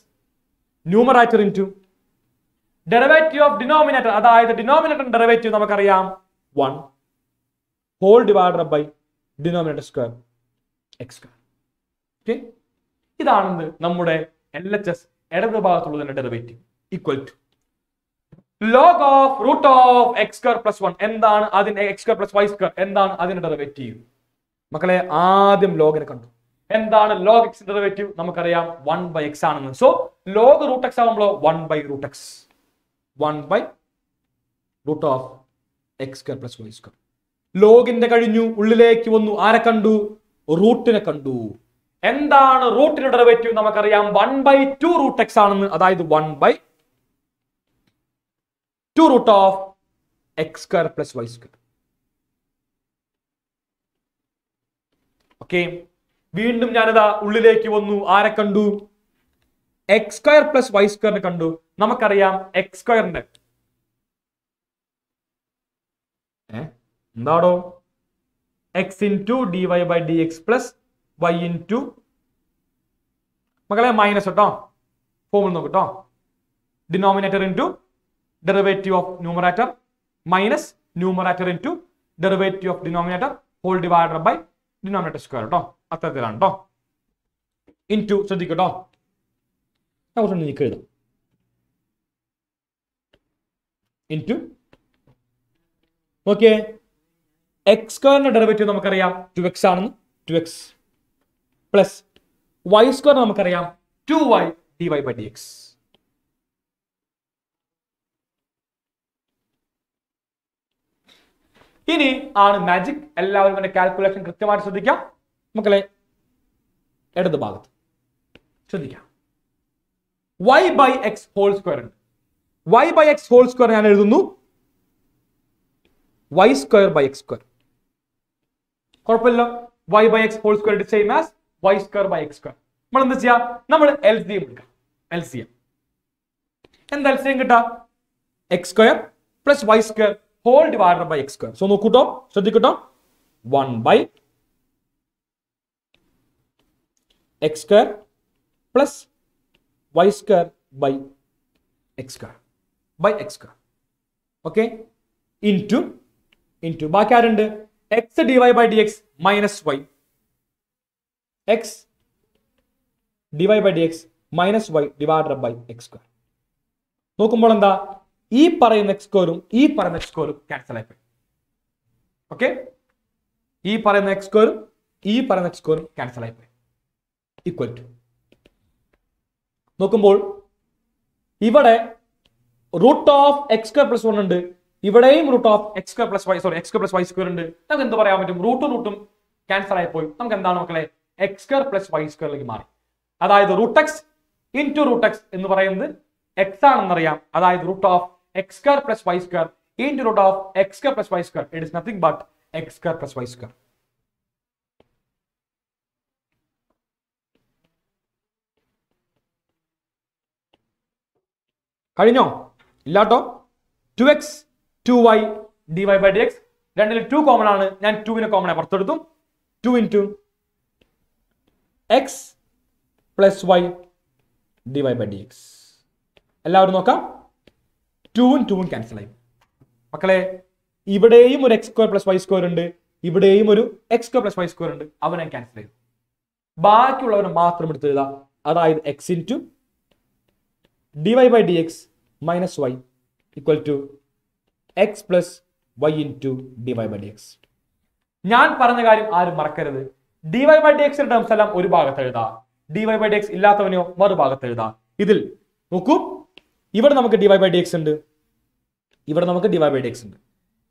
numerator into derivative of denominator അതായത് ഡിനോമിനേറ്റർ ഡെറിവേറ്റീവ് നമുക്കറിയാം. One whole divided by denominator square. X square. Okay? ഇതാണെന്ത് നമ്മുടെ എൽ എച്ച് എസ് ഇടത് ഭാഗത്തുള്ളതിന്റെ derivative equal to log of root of x square plus one എന്താണ് അതിന്റെ x square plus y square എന്താണ് അതിന്റെ derivative മക്കളെ ആദ്യം ലോഗിനെ കണ്ടു. എന്താണ് ലോഗ് എക്സ് ഡെറിവേറ്റീവ് നമുക്കറിയാം വൺ ബൈ എക്സ് ആണെന്ന്. സോ ലോഗ് റൂട്ട് എക്സ് ആകുമ്പോൾ one by root x one by root of x square plus y square ലോഗിന്റെ കഴിഞ്ഞു ഉള്ളിലേക്ക് വന്നു. ആരെ കണ്ടു? റൂട്ടിനെ കണ്ടു. എന്താണ് റൂട്ടിന്റെ ഡെറിവേറ്റീവ്? നമുക്കറിയാം one by two root x ആണെന്ന്. അതായത് one by two root of x square plus y square okay വീണ്ടും ഞാനിതാ ഉള്ളിലേക്ക് വന്നു. ആരെ കണ്ടു? എക്സ് സ്ക്വയർ പ്ലസ് വൈ സ്ക്വയറിനെ കണ്ടു. നമുക്കറിയാം എക്സ് സ്ക്വയറിന്റെ എന്താടോ? X into d y by d x plus y into മക്കളെ മൈനസ് കേട്ടോ ഫോമിൽ നോക്കട്ടോ denominator into derivative of numerator minus numerator into derivative of denominator whole divided by denominator square കേട്ടോ അത്തരത്തിലാണ് കേട്ടോ ഇന്റു ശ്രദ്ധിക്കട്ടോ ഞാൻ കുറച്ച് നീക്കി എഴുതാം. നോക്കിയേ. എക്സ് സ്ക്വയറിന്റെ ഡെറിവേറ്റീവ് നമുക്കറിയാം ടു എക്സ് ആണെന്ന്. Two x plus y square നമുക്കറിയാം two y d y by d x ഇനി ആണ് മാജിക് എല്ലാവരും എന്റെ കാൽക്കുലേഷൻ കൃത്യമായിട്ട് ശ്രദ്ധിക്കാം. മക്കളെ ഇടത് ഭാഗത്ത്. ശ്രദ്ധിക്കാം. Y by x whole square ഉണ്ട്. Y by x whole square ഞാൻ എഴുതുന്നു. Y square by x square കുഴപ്പമില്ല y by x whole square same as y square by x square നമ്മൾ എന്താ ചെയ്യാ? നമ്മൾ എൽ സി എം എടുക്കാം. എൽ സി എം എന്താ എൽ സി എം കിട്ടാ? X square plus y square whole divided by x square so നോക്കൂട്ടോ. ശ്രദ്ധിക്കട്ടോ. One by x square plus y square by x square by x square okay into two ബാക്കി ആരുണ്ട്? X d y by d x minus y x d y by d x minus y divide by x square നോക്കുമ്പോൾ എന്താ? ഈ പറയുന്ന X സ്ക്വയറും ഈ പറയുന്ന X സ്ക്വയറും ക്യാൻസൽ ആയിപ്പോയി ഓക്കെ ഈ പറയുന്ന എക്സ് സ്ക്വയറും ഈ പറയുന്ന എക്സ് സ്ക്വയറും ക്യാൻസൽ ആയിപ്പോയി ഈക്വൽ ടു നോക്കുമ്പോൾ ഇവിടെ root of x square plus one ഉണ്ട്. ഇവിടെയും root of x square plus y sorry x square plus y square ഉണ്ട്. നമുക്ക് എന്ത് പറയാൻ പറ്റും? റൂട്ടും റൂട്ടും ക്യാൻസൽ ആയിപ്പോയി നമുക്ക് എന്താണ് മക്കളെ? എക്സ് സ്ക്വയർ പ്ലസ് വൈ സ്ക്വയറിലേക്ക് മാറി. അതായത് root x into root x എന്ന് പറയുന്നത് എക്സ് ആണെന്നറിയാം. അതായത് root of x square plus y square into root of x square plus y square it is nothing but x square plus y square കഴിഞ്ഞോ? ഇല്ലാട്ടോ? Two x two y d y by d x രണ്ടിൽ two common ആണ്. ഞാൻ ടുവിനെ common ആയി പുറത്തെടുത്തു. Two in two x plus y d y by d x എല്ലാവരും നോക്കാം ടൂവും ടൂവും ക്യാൻസൽ ആയി. മക്കളെ ഇവിടെയും ഒരു x square plus y square ഉണ്ട്. ഇവിടെയും ഒരു x square plus y square ഉണ്ട്. അവനെ ക്യാൻസൽ ചെയ്തു. ബാക്കിയുള്ളവനെ മാത്രം എടുത്ത് എഴുതാം. അതായത് x into d y by d x minus y equal to x plus y in d y by d x ഞാൻ പറഞ്ഞ കാര്യം ആരും മറക്കരുത്. ഡി വൈ ബൈ ഡി എക്സിന്റെ ടേംസ് എല്ലാം ഒരു ഭാഗത്ത് എഴുതാം. D y by d x ഇല്ലാത്തവനെയോ മറുഭാഗത്ത് എഴുതാം. ഇതിൽ നോക്കൂ. ഇവിടെ നമുക്ക് d y by d x ഉണ്ട്. ഇവിടെ നമുക്ക് d y by d x ഉണ്ട്.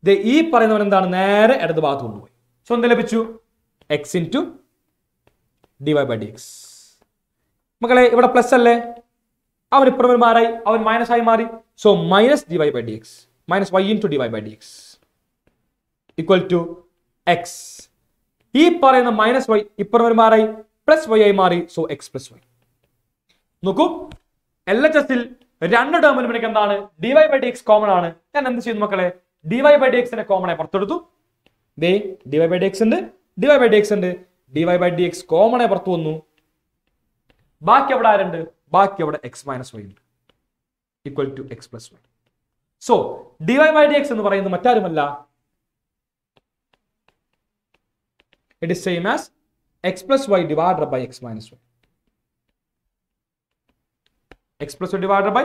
ദേ ഈ പറയുന്നവൻ എന്താണ്? നേരെ ഇടത് ഭാഗത്ത് കൊണ്ടുപോയി. സോ എന്ത് ലഭിച്ചു? X into d y by d x മക്കളെ ഇവിടെ പ്ലസ് അല്ലേ? അവൻ ഇപ്പുറം മാറായി. അവൻ മൈനസ് ആയി മാറി. So minus d y by d x minus y into y by d x equal to x ഈ പറയുന്ന മൈനസ് വൈ ഇപ്പുറം മാറായി പ്ലസ് വൈ ആയി മാറി സോ എക്സ് പ്ലസ് വൈ നോക്കൂ എൽ എച്ച് എസിൽ രണ്ട് ടേമിലും എനിക്ക് എന്താണ്? D y by d x common ആണ്. ഞാൻ എന്ത് ചെയ്യുന്നു മക്കളെ? ഡിവൈ ബൈ ഡി എക്സിനെ കോമൺ ആയി പുറത്തെടുത്തു. ദേ d y by d x ഉണ്ട് d y by d x ഉണ്ട്. D y by d x common ആയി പുറത്തു വന്നു. ബാക്കി അവിടെ ആരുണ്ട്? ബാക്കി അവിടെ എക്സ് മൈനസ് വൈ ഉണ്ട്. Equal to x plus y so d y by d x എന്ന് പറയുന്നത് മറ്റാരുമല്ല? It is same as x plus y divide by x minus y x plus y divided by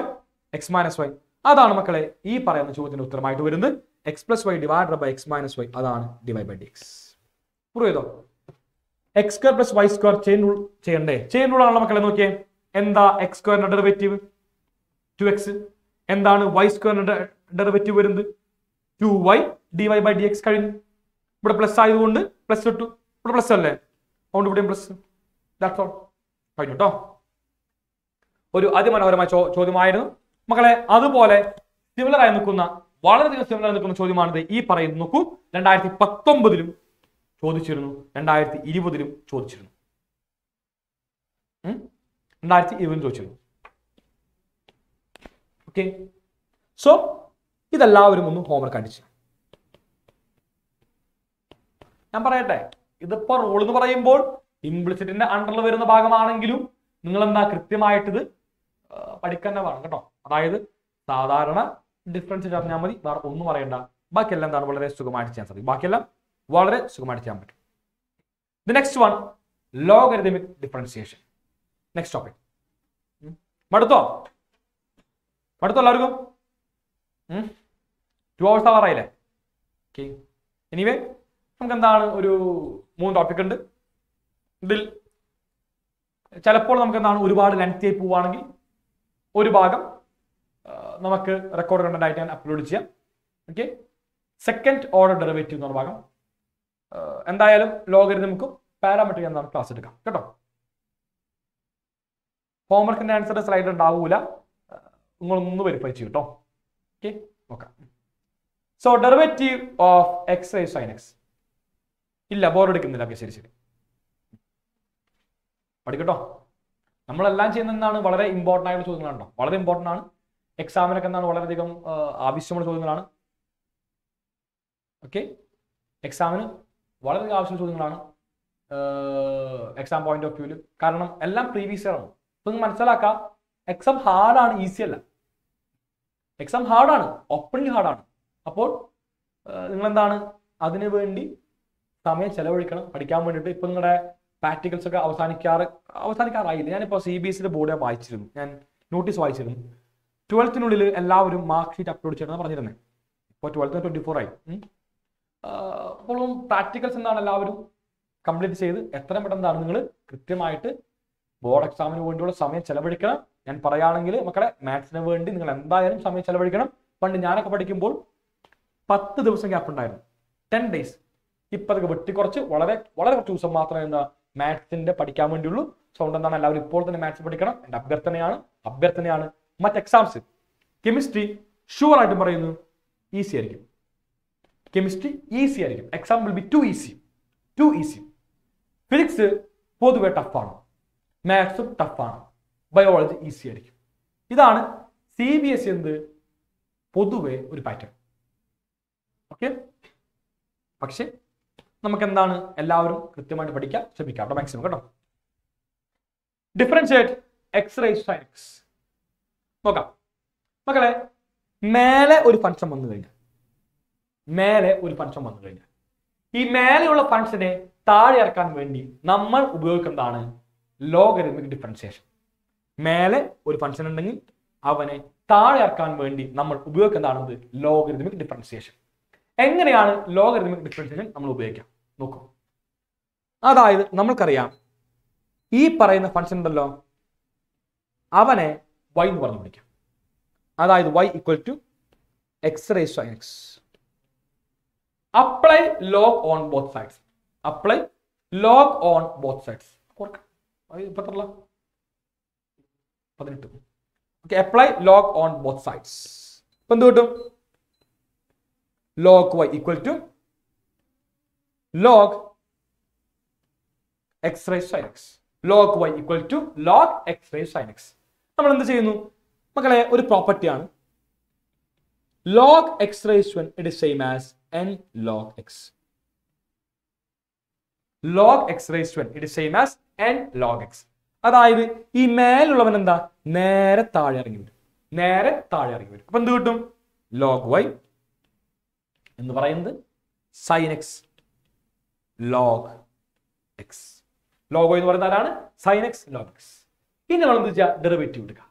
x minus y അതാണ് മക്കളെ ഈ പറയുന്ന ചോദ്യത്തിന് ഉത്തരമായിട്ട് വരുന്നത്. X plus y divide by x minus y അതാണ് d y by d x prove x square plus y square chain rule ചെയ്യണ്ടേ? Chain rule ആണല്ലോ മക്കളെ നോക്കിയേ. എന്താ എക്സ് സ്ക്വയറിന്റെ ഡെറിവേറ്റീവ് ടു എക്സ് എന്താണ് വൈ സ്ക്വയറിന്റെ ഡെറിവേറ്റീവ് വരുന്നത്? Two y d y by d x കഴിഞ്ഞു. ഇവിടെ പ്ലസ് ആയതുകൊണ്ട് പ്ലസ് ഇട്ടു. ഇവിടെ പ്ലസ് അല്ലേ? അതുകൊണ്ട് ഇവിടെയും പ്ലസ് ദാറ്റ്സ് ഓൾ കഴിഞ്ഞു കേട്ടോ ഒരു അതിമനോഹരമായ ചോ ചോദ്യമായിരുന്നു. മക്കളെ അതുപോലെ സിമിലർ ആയി നിൽക്കുന്ന വളരെയധികം സിമിലർ ആയി നിൽക്കുന്ന ചോദ്യമാണിത്. ഈ പറയുന്നത് നോക്കൂ. രണ്ടായിരത്തി പത്തൊമ്പതിലും ചോദിച്ചിരുന്നു. രണ്ടായിരത്തി ഇരുപതിലും ചോദിച്ചിരുന്നു? രണ്ടായിരത്തി ഇരുപതിലും ചോദിച്ചിരുന്നു. ഓക്കെ സോ ഇതെല്ലാവരും ഒന്ന് ഹോംവർക്ക് അടിച്ചു. ഞാൻ പറയട്ടെ ഇതിപ്പോ റോൾ എന്ന് പറയുമ്പോൾ ഇംപ്ലിസിറ്റിന്റെ അണ്ടറിൽ വരുന്ന ഭാഗമാണെങ്കിലും നിങ്ങൾ എന്താ കൃത്യമായിട്ട് ഇത് ആ, പഠിക്കാൻ വേണം കേട്ടോ. അതായത് സാധാരണ ഡിഫറൻസ് അറിഞ്ഞാൽ മതി വേറെ ഒന്നും പറയണ്ട. ബാക്കിയെല്ലാം എന്താണ്? വളരെ സുഖമായിട്ട് ചെയ്യാൻ സാധിക്കും. ബാക്കിയെല്ലാം വളരെ സുഖമായിട്ട് ചെയ്യാൻ പറ്റും. The next one logarithmic differentiation next topic മടുത്തോ? മടുത്തോ എല്ലാവർക്കും? ടു അവേഴ്സ് ആവാറായില്ലേ ഓക്കെ എനിവേ നമുക്ക് എന്താണ് ഒരു മൂന്ന് ടോപ്പിക് ഉണ്ട്. ഇതിൽ ചിലപ്പോൾ നമുക്ക് എന്താണ് ഒരുപാട് ലെങ്ത് ആയി പോവുകയാണെങ്കിൽ ഒരു ഭാഗം നമുക്ക് റെക്കോർഡ് കണ്ടന്റ് ആയിട്ട് ഞാൻ അപ്ലോഡ് ചെയ്യാം. ഓക്കെ സെക്കൻഡ് ഓർഡർ ഡെറിവേറ്റീവ് എന്നുള്ള ഭാഗം. എന്തായാലും എന്തായാലും നമുക്ക് പാരാമെട്രിക് എന്താണ് ക്ലാസ് എടുക്കാം. കേട്ടോ? ഹോംവർക്കിന്റെ ആൻസർ സ്ലൈഡ് ഉണ്ടാവൂല. നിങ്ങളൊന്ന് വെരിഫൈ ചെയ്യും കേട്ടോ ഓക്കെ നോക്കാം. So derivative of x raise sine x ഇല്ല ബോർ എടുക്കുന്നില്ല ഓക്കെ ശരി ശരി. പഠിക്കട്ടോ. നമ്മളെല്ലാം ചെയ്യുന്ന എന്താണ്? വളരെ ഇമ്പോർട്ടന്റ് ആയിട്ടുള്ള ചോദ്യങ്ങളാണ് വളരെ ഇമ്പോർട്ടന്റ് ആണ്. എക്സാമിനൊക്കെ എന്താണ്? വളരെയധികം ആവശ്യമുള്ള ചോദ്യങ്ങളാണ്. ഓക്കെ എക്സാമിന് വളരെയധികം ആവശ്യമുള്ള ചോദ്യങ്ങളാണ്. എക്സാം പോയിന്റ് ഓഫ് വ്യൂവിൽ കാരണം എല്ലാം പ്രീവിയസ് ഇയർ ആണ്. അപ്പം നിങ്ങൾ മനസ്സിലാക്കാം. എക്സാം ഹാർഡാണ് ഈസി അല്ല. എക്സാം ഹാർഡാണ് ഓപ്പൺലി ഹാർഡാണ് അപ്പോൾ നിങ്ങൾ എന്താണ് അതിനു വേണ്ടി സമയം ചെലവഴിക്കണം പഠിക്കാൻ വേണ്ടിയിട്ട്. ഇപ്പൊ നിങ്ങളുടെ പ്രാക്ടിക്കൽസ് ഒക്കെ അവസാനിക്കാറ് അവസാനിക്കാറായില്ല. ഞാനിപ്പോൾ സി ബി എസ് സിയുടെ ബോർഡ് വായിച്ചിരുന്നു. ഞാൻ നോട്ടീസ് വായിച്ചിരുന്നു. ട്വൽത്തിനുള്ളിൽ എല്ലാവരും മാർക്ക് ഷീറ്റ് അപ്ലോഡ് ചെയ്യണമെന്ന് പറഞ്ഞിരുന്നേ. ഇപ്പോൾ ട്വൽത്തിന് ട്വന്റി ഫോർ ആയി. അപ്പോഴും പ്രാക്ടിക്കൽസ് എന്താണ് എല്ലാവരും കംപ്ലീറ്റ് ചെയ്ത് എത്രയും പെട്ടെന്നാണ് നിങ്ങൾ കൃത്യമായിട്ട് ബോർഡ് എക്സാമിന് വേണ്ടിയുള്ള സമയം ചെലവഴിക്കണം. ഞാൻ പറയുകയാണെങ്കിൽ മക്കളെ മാത്സിന് വേണ്ടി നിങ്ങൾ എന്തായാലും സമയം ചെലവഴിക്കണം. പണ്ട് ഞാനൊക്കെ പഠിക്കുമ്പോൾ പത്ത് ദിവസം ഗ്യാപ്പ് ഉണ്ടായിരുന്നു. ടെൻ ഡേയ്സ് ഇപ്പൊ അതൊക്കെ വെട്ടിക്കുറച്ച് വളരെ വളരെ കുറച്ച് ദിവസം മാത്രമേ എന്താ മാത്സിന്റെ പഠിക്കാൻ വേണ്ടിയുള്ളൂ. സോ എന്താണ്? എല്ലാവരും ഇപ്പോൾ തന്നെ മാത്സ് പഠിക്കണം. എന്റെ അഭ്യർത്ഥനയാണ് അഭ്യർത്ഥനയാണ്. മറ്റ് എക്സാംസ് കെമിസ്ട്രി ഷുവർ ആയിട്ടും പറയുന്നു ഈസി ആയിരിക്കും. കെമിസ്ട്രി ഈസി ആയിരിക്കും. Example be too easy too easy physics പൊതുവെ ടഫാണ് മാത്സും ടഫാണ് ബയോളജി ഈസി ആയിരിക്കും. ഇതാണ് സി ബി എസ് എന്ത്? പൊതുവെ ഒരു പാറ്റേൺ ഓക്കെ പക്ഷെ നമുക്ക് എന്താണ് എല്ലാവരും കൃത്യമായിട്ട് പഠിക്കാൻ ശ്രമിക്കാം. അവിടെ മാക്സിമം കേട്ടോ. ഡിഫറൻഷിയേറ്റ് എക്സ് റൈസ് എക്സ് നോക്കാം. മക്കളെ മേലെ ഒരു ഫംഗ്ഷൻ വന്നു കഴിഞ്ഞാൽ മേലെ ഒരു ഫംഗ്ഷൻ വന്നു കഴിഞ്ഞാൽ ഈ മേലെയുള്ള ഫംഗ്ഷനെ താഴെ ഇറക്കാൻ വേണ്ടി നമ്മൾ ഉപയോഗിക്കുന്നതാണ് ലോഗരിതമിക് ഡിഫറൻസിയേഷൻ മേലെ ഒരു ഫംഗ്ഷൻ ഉണ്ടെങ്കിൽ അവനെ താഴെ ഇറക്കാൻ വേണ്ടി നമ്മൾ ഉപയോഗിക്കുന്നതാണത് ലോഗരിതമിക് ഡിഫറൻസിയേഷൻ എങ്ങനെയാണ് ലോഗരിതമിക് ഡിഫറൻസിയേഷൻ നമ്മൾ ഉപയോഗിക്കാം? നോക്കൂ. അതായത് നമ്മൾക്കറിയാം ഈ പറയുന്ന ഫംഗ്ഷൻ ഉണ്ടല്ലോ. അവനെ വൈ എന്ന് പറഞ്ഞു വിളിക്കാം. അതായത് y equal to x raise x apply log on both sides apply log on both sides ഇപ്പൊ എത്രയുള്ള പതിനെട്ട് okay apply log on both sides ഇപ്പൊ എന്ത് കിട്ടും log y equal to log x raised sin x log y equal to log x raised sin x നമ്മൾ എന്ത് ചെയ്യുന്നു മക്കളെ ഒരു പ്രോപ്പർട്ടിയാണ് log x raised to it is same as n log x log x raised to it is same as n log x അതായത് ഈ മേലുള്ളവൻ എന്താ? നേരെ താഴെ ഇറങ്ങി വരും. നേരെ താഴെ ഇറങ്ങി വരും. അപ്പൊ എന്ത് കിട്ടും? ലോഗ് വൈ എന്ന് പറയുന്നത് സൈൻ എക്സ് ലോഗ് എക്സ് ലോഗോ എന്ന് പറയുന്നത് ആരാണ്? സൈൻ എക്സ് ലോഗ് എക്സ് ഇനി നമ്മൾ എന്ത് ചെയ്യുക? ഡെറിവേറ്റീവ് എടുക്കുക.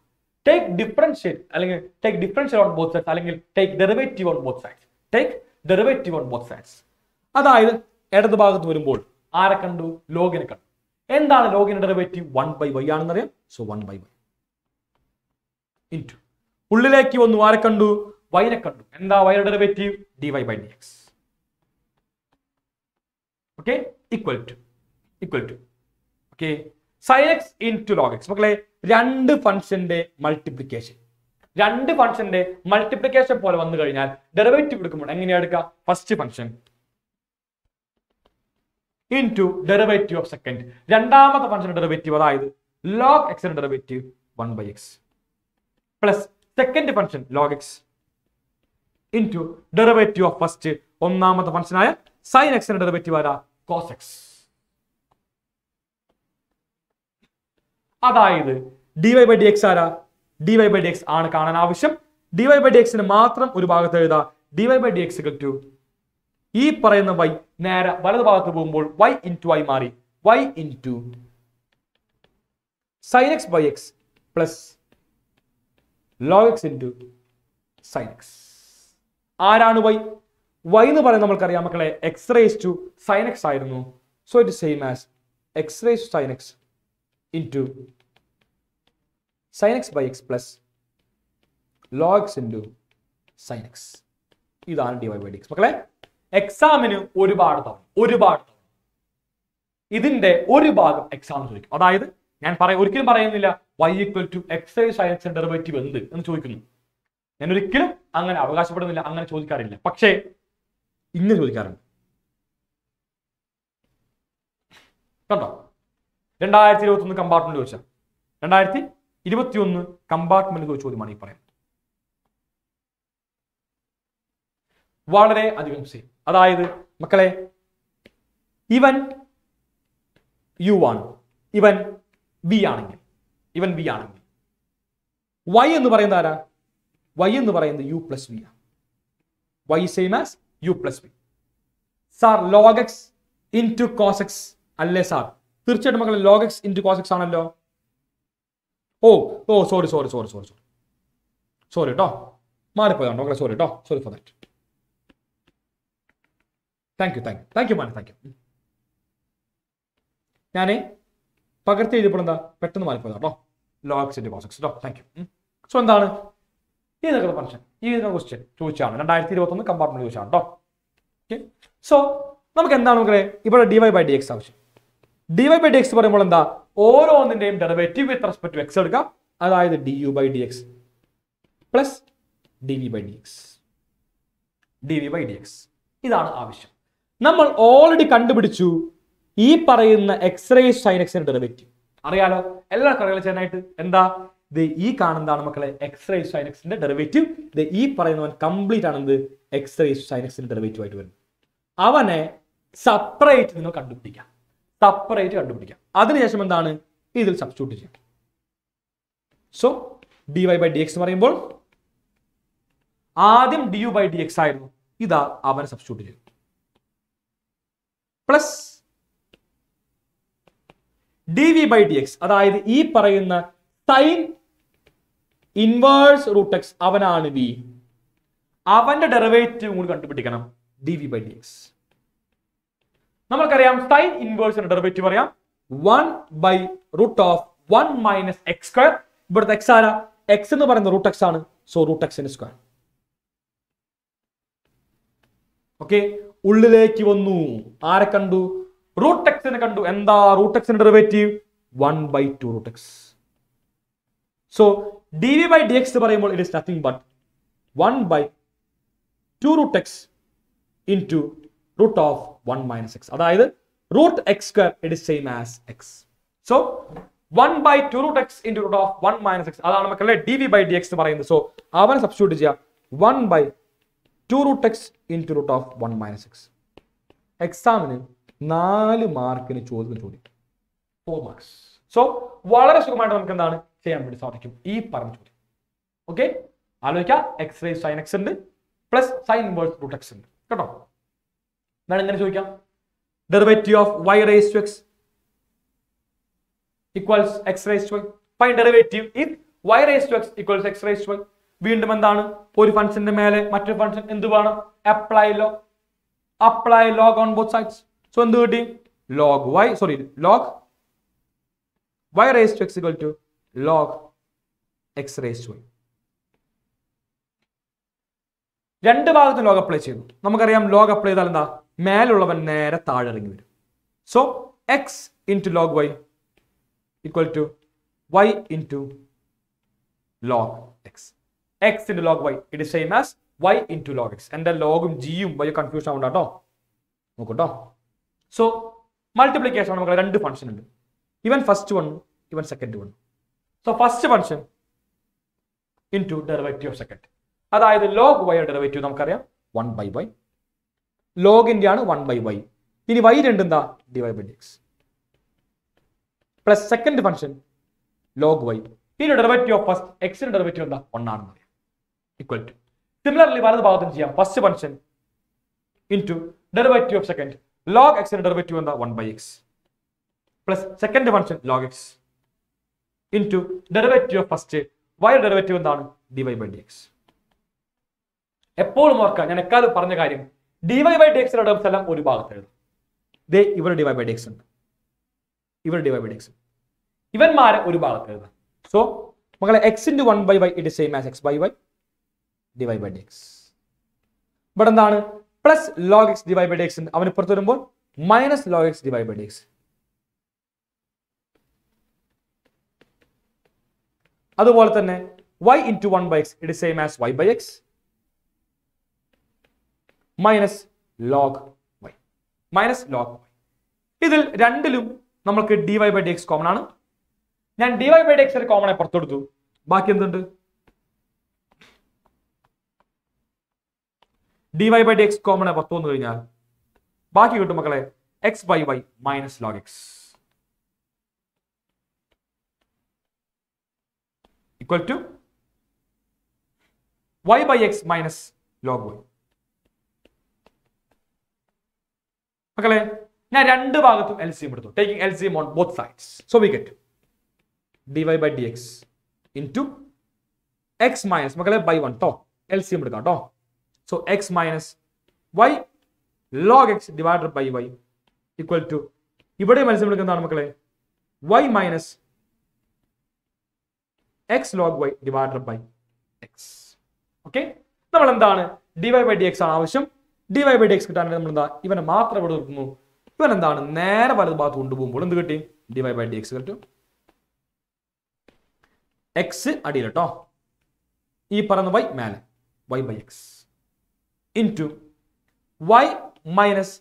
ടേക്ക് ഡിഫറൻഷിയേറ്റ് അല്ലെങ്കിൽ take differential on both sides അല്ലെങ്കിൽ take derivative on both sides take derivative on both sides അതായത് ഇടത് ഭാഗത്ത് വരുമ്പോൾ ആരെ കണ്ടു? ലോഗിനെ കണ്ടു. എന്താണ് ലോഗിന്റെ derivative one by y ആണെന്നറിയാം. So one by y into ഉള്ളിലേക്ക് വന്നു. ആരെ കണ്ടു? വൈനെ കണ്ടു. എന്താ y derivative d y by d x okay equal to equal to okay sine x into log x മക്കളെ രണ്ട് ഫംഗ്ഷന്റെ മൾട്ടിപ്ലിക്കേഷൻ രണ്ട് ഫംഗ്ഷന്റെ മൾട്ടിപ്ലിക്കേഷൻ പോലെ വന്നു കഴിഞ്ഞാൽ ഡെറിവേറ്റീവ് എടുക്കുമ്പോൾ എങ്ങനെയാണ് എടുക്കുക? First function into derivative of second രണ്ടാമത്തെ ഫംഗ്ഷന്റെ ഡെറിവേറ്റീവ് അതായത് ലോഗ് എക്സിന്റെ derivative one by x plus second function log x into derivative of first ഒന്നാമത്തെ ഫംഗ്ഷനായ സൈൻ എക്സിന്റെ ഡെറിവേറ്റീവ് ആരാ? കോസ് എക്സ് അതായത് ഡിവൈ ബൈ ഡി എക്സ് ആരാ? ഡിവൈ ബൈ ഡി എക്സ് ആണ് കാണാൻ ആവശ്യം. ഡിവൈ ബൈ ഡി എക്സിന് മാത്രം ഒരു ഭാഗത്ത് എഴുതാ. ഡിവൈ ബൈ ഡി എക്സ് ഈ പറയുന്ന വൈ നേരെ വലത് ഭാഗത്ത് പോകുമ്പോൾ വൈ ഇൻ ടു ആയി മാറി. Y into sine x by x plus log x into sine x ആരാണ് വൈ വൈ എന്ന് പറയുന്നത് നമ്മൾക്കറിയാം. മക്കളെ x raise to sine x ആയിരുന്നു. So it same as x raise to sine x into sine x by x plus log x into sine x ഇതാണ് d y by d x മക്കളെ എക്സാമിന് ഒരുപാട് തവണ ഒരുപാട് തവണ. ഇതിന്റെ ഒരു ഭാഗം എക്സാം ചോദിക്കും. അതായത് ഞാൻ പറയാം ഒരിക്കലും പറയുന്നില്ല y equal to x x derivative എന്ത് എന്ന് ചോദിക്കുന്നു. ഞാൻ ഒരിക്കലും അങ്ങനെ അവകാശപ്പെടുന്നില്ല അങ്ങനെ ചോദിക്കാറില്ല. പക്ഷേ ഇങ്ങനെ ചോദിക്കാറുണ്ട്. കണ്ടോ? രണ്ടായിരത്തി ഇരുപത്തി ഒന്ന് കമ്പാർട്ട്മെന്റ് ചോദിച്ചാൽ രണ്ടായിരത്തി ഇരുപത്തി ഒന്ന് കമ്പാർട്ട്മെന്റ് ചോദിച്ച ചോദ്യമാണ് ഈ പറയുന്നത്. വളരെ അധികം സെയിം അതായത് മക്കളെ ഇവൻ യു ആണ്. ഇവൻ വി ആണെങ്കിൽ. ഇവൻ വി ആണെങ്കിൽ. വൈ എന്ന് പറയുന്നത് ആരാ? വൈ എന്ന് പറയുന്നത് യു പ്ലസ് വി ആണ്. Y same as u plus v. Sir log x into cos x അല്ലേ സാർ? തീർച്ചയായിട്ടും മക്കളെ log x into cos x ആണല്ലോ. ഓ ഓ sorry sorry sorry sorry sorry sorry കേട്ടോ മാറിപ്പോയതാണ് മക്കളെ? സോറി കേട്ടോ sorry for that thank you thank you thank you മാന thank you ഞാൻ പകർത്തി എഴുതിയപ്പോൾ എന്താ? പെട്ടെന്ന് മാറിപ്പോയതാ കേട്ടോ ലോക്സ് ഇന്റു കോസക്സ് കേട്ടോ താങ്ക് യു സോ എന്താണ്? ഈ നിൽക്കുന്ന ഫംഗ്ഷൻ ഈ നിൽക്കുന്ന ക്വസ്റ്റ്യൻ ചോദിച്ചാണ് രണ്ടായിരത്തി ഇരുപത്തൊന്ന് കമ്പാർട്ട്മെന്റ് ചോദിച്ചാണ് കേട്ടോ ഓക്കെ സോ നമുക്ക് എന്താണ് നമുക്ക് ഇവിടെ d y by d x ആവശ്യം. D y by d x പറയുമ്പോൾ എന്താ? ഓരോന്നിന്റെയും derivative with respect to x എടുക്കുക അതായത് d u by d x plus d v by d x d v by d x ഇതാണ് ആവശ്യം. നമ്മൾ already കണ്ടുപിടിച്ചു ഈ പറയുന്ന എക്സ്റേ സൈൻ എക്സിന്റെ ഡെറിവേറ്റീവ് അറിയാലോ? എല്ലാ അറിയാലോ ചെയ്യാനായിട്ട് എന്താ? ഇത് ഈ കാണുന്നതാണ് മക്കളെ എക്സ്റേ സൈൻ എക്സിന്റെ ഡെറിവേറ്റീവ് ഇത് ഈ പറയുന്നവൻ കംപ്ലീറ്റ് ആണെന്ത് എക്സ്റേ സൈൻ എക്സിന്റെ ഡെറിവേറ്റീവ് ആയിട്ട് വരുന്നത്. അവനെ സപ്പറേറ്റ് നിങ്ങൾ കണ്ടുപിടിക്കാം. സപ്പറേറ്റ് കണ്ടുപിടിക്കാം. അതിനുശേഷം എന്താണ്? ഇതിൽ സബ്സ്റ്റിറ്റ്യൂട്ട് ചെയ്യാം. So d y by d x എന്ന് പറയുമ്പോൾ ആദ്യം d u by d x ആയിരുന്നു. ഇതാ അവൻ സബ്സ്റ്റിറ്റ്യൂട്ട് ചെയ്തു plus d v by d x അതായത് ഈ പറയുന്ന സൈൻ ഇൻവേഴ്സ് റൂട്ട് എക്സ് അവനാണ് വി അവന്റെ ഡെറിവേറ്റീവ് കൂടി കണ്ടുപിടിക്കണം. D v by d x നമ്മൾക്കറിയാം സൈൻ ഇൻവേഴ്സിന്റെ ഡെറിവേറ്റീവ് അറിയാം. One by root of one minus x square ഇവിടുത്തെ എക്സ് ആരാ? എക്സ് എന്ന് പറയുന്ന റൂട്ട് എക്സ് ആണ്. സോ റൂട്ട് എക്സിന്റെ സ്ക്വയർ ഓക്കെ ഉള്ളിലേക്ക് വന്നു. ആരെ കണ്ടു? റൂട്ട് എക്സിനെ കണ്ടു. എന്താ റൂട്ട് എക്സിന്റെ derivative? One by two root x so d v by d x പറയുമ്പോൾ it is nothing but one by two root x into root of one minus x അതായത് root x square it is same as x so one by two root x into root of one minus x അതാണ് മക്കളെ d v by d x പറയുന്നത്. So അവനെ substitute ചെയ്യാം. One by two root x into root of one minus x എക്സാമിന് നാല് മാർക്കിന് ചോദ്യം. ചോദിക്കും ഫോർ മാർക്സ് സോ വളരെ സുഖമായിട്ട് നമുക്ക് എന്താണ് ചെയ്യാൻ വേണ്ടി സാധിക്കും? ഈ പറഞ്ഞ ചോദ്യം. ഓക്കെ ആലോചിക്കുക എക്സ് റേ സൈൻ എക്സ് ഉണ്ട്. Plus sine inverse root x ഉണ്ട്. കേട്ടോ? എന്താണ് എങ്ങനെ ചോദിക്കാം? Derivative of y raise to x equals x raise to y fine derivative if y raise to x equals x raise to y വീണ്ടും എന്താണ്? ഒരു ഫംഗ്ഷന്റെ മേലെ മറ്റൊരു ഫംഗ്ഷൻ എന്ത് വേണം apply log apply log on both sides so എന്ത് കിട്ടി? Log y sorry log y raise to x two log x raise to y രണ്ട് ഭാഗത്തും ലോഗ് അപ്ലൈ ചെയ്യുന്നു നമുക്കറിയാം ലോഗ് അപ്ലൈ ചെയ്താൽ എന്താ? മേലുള്ളവൻ നേരെ താഴെ ഇറങ്ങി വരും. So x into log y equal to y into log x x into log y it same as y into log x എന്റെ ലോഗും ജിയും വൈ കൺഫ്യൂഷൻ ആവണ്ട കേട്ടോ നോക്കൂട്ടോ. സോ മൾട്ടിപ്ലിക്കേഷൻ നമുക്ക് രണ്ട് ഫംഗ്ഷൻ ഉണ്ട്. ഇവൻ ഫസ്റ്റ് വൺ ഇവൻ second one so first function into derivative of second അതായത് ലോഗ് വൈ ഡെറിവേറ്റീവ് നമുക്കറിയാം. വൺ ബൈ വൈ ലോഗിന്റെ ആണ് വൺ ബൈ വൈ ഇനി വൈ രണ്ട് എന്താ? D y by x plus second function log y ഇനി ഡെറിവേറ്റീവ് ഓഫ് ഫസ്റ്റ് എക്സിന്റെ derivative എന്താ? വൺ ആണെന്ന് to. Similarly, വലത് ഭാഗത്തും ചെയ്യാം first function into derivative of second log എക്സിന്റെ ഡെറിവേറ്റീവ് എന്താ? One by x plus second function log x into derivative of first y derivative എന്താണ്? ഡിവൈ ബൈ ഡി എക്സ് എപ്പോഴും ഓർക്കുക ഞാൻ എക്കാലം പറഞ്ഞ കാര്യം ഡിവൈ ബൈ ഡി എക്സിന്റെ ടേംസ് എല്ലാം ഒരു ഭാഗത്ത് ദേ ഇവർ ഡിവൈ ബൈ ഡി എക്സ് ഉണ്ട്. ഇവർ ഡിവൈ ബൈ ഡി എക്സ് ഇവന്മാരെ ഒരു ഭാഗത്ത് എഴുതാം. സോ മക്കളെ x into one by y it same as x by y d y by d ഇവിടെ എന്താണ്? Plus log x d y by d അവന് പുറത്ത് വരുമ്പോൾ minus log x d y by d അതുപോലെ തന്നെ y into one by x it same as y by x minus log y minus log y ഇതിൽ രണ്ടിലും നമ്മൾക്ക് by d x common ആണ്. ഞാൻ d y by d x common ആയി പുറത്തെടുത്തു ബാക്കി എന്തുണ്ട്? D y by d x common പത്ത് വന്നു കഴിഞ്ഞാൽ ബാക്കി കിട്ടും മക്കളെ x by y minus log x equal to y by x minus log y മക്കളെ ഞാൻ രണ്ട് ഭാഗത്തും എൽ എടുത്തു. Taking L on both sides so we get d y by d x into x minus മക്കളെ by one കേട്ടോ L എടുക്കാം കേട്ടോ so x minus y log x divided by y equal to ഇവിടെ മത്സ്യം എടുക്കുന്നതാണ് മക്കളെ? y മൈനസ് x log y divided by x. Okay നമ്മൾ എന്താണ് ബൈ ഡി എക്സ് ആണ് ആവശ്യം. ബൈ ഡി എക്സ് കിട്ടാനായിട്ട് നമ്മൾ എന്താ ഇവനെ മാത്രം ഇവിടെ നിർത്തുന്നു. ഇവൻ എന്താണ് നേരെ വലത് ഭാഗത്ത് കൊണ്ടുപോകുമ്പോൾ എന്ത് കിട്ടി? ബൈ ഡി എക്സ് കിട്ടും എക്സ് അടിയിൽ കേട്ടോ. ഈ പറയുന്ന വൈ മേലെ. Y by x into y minus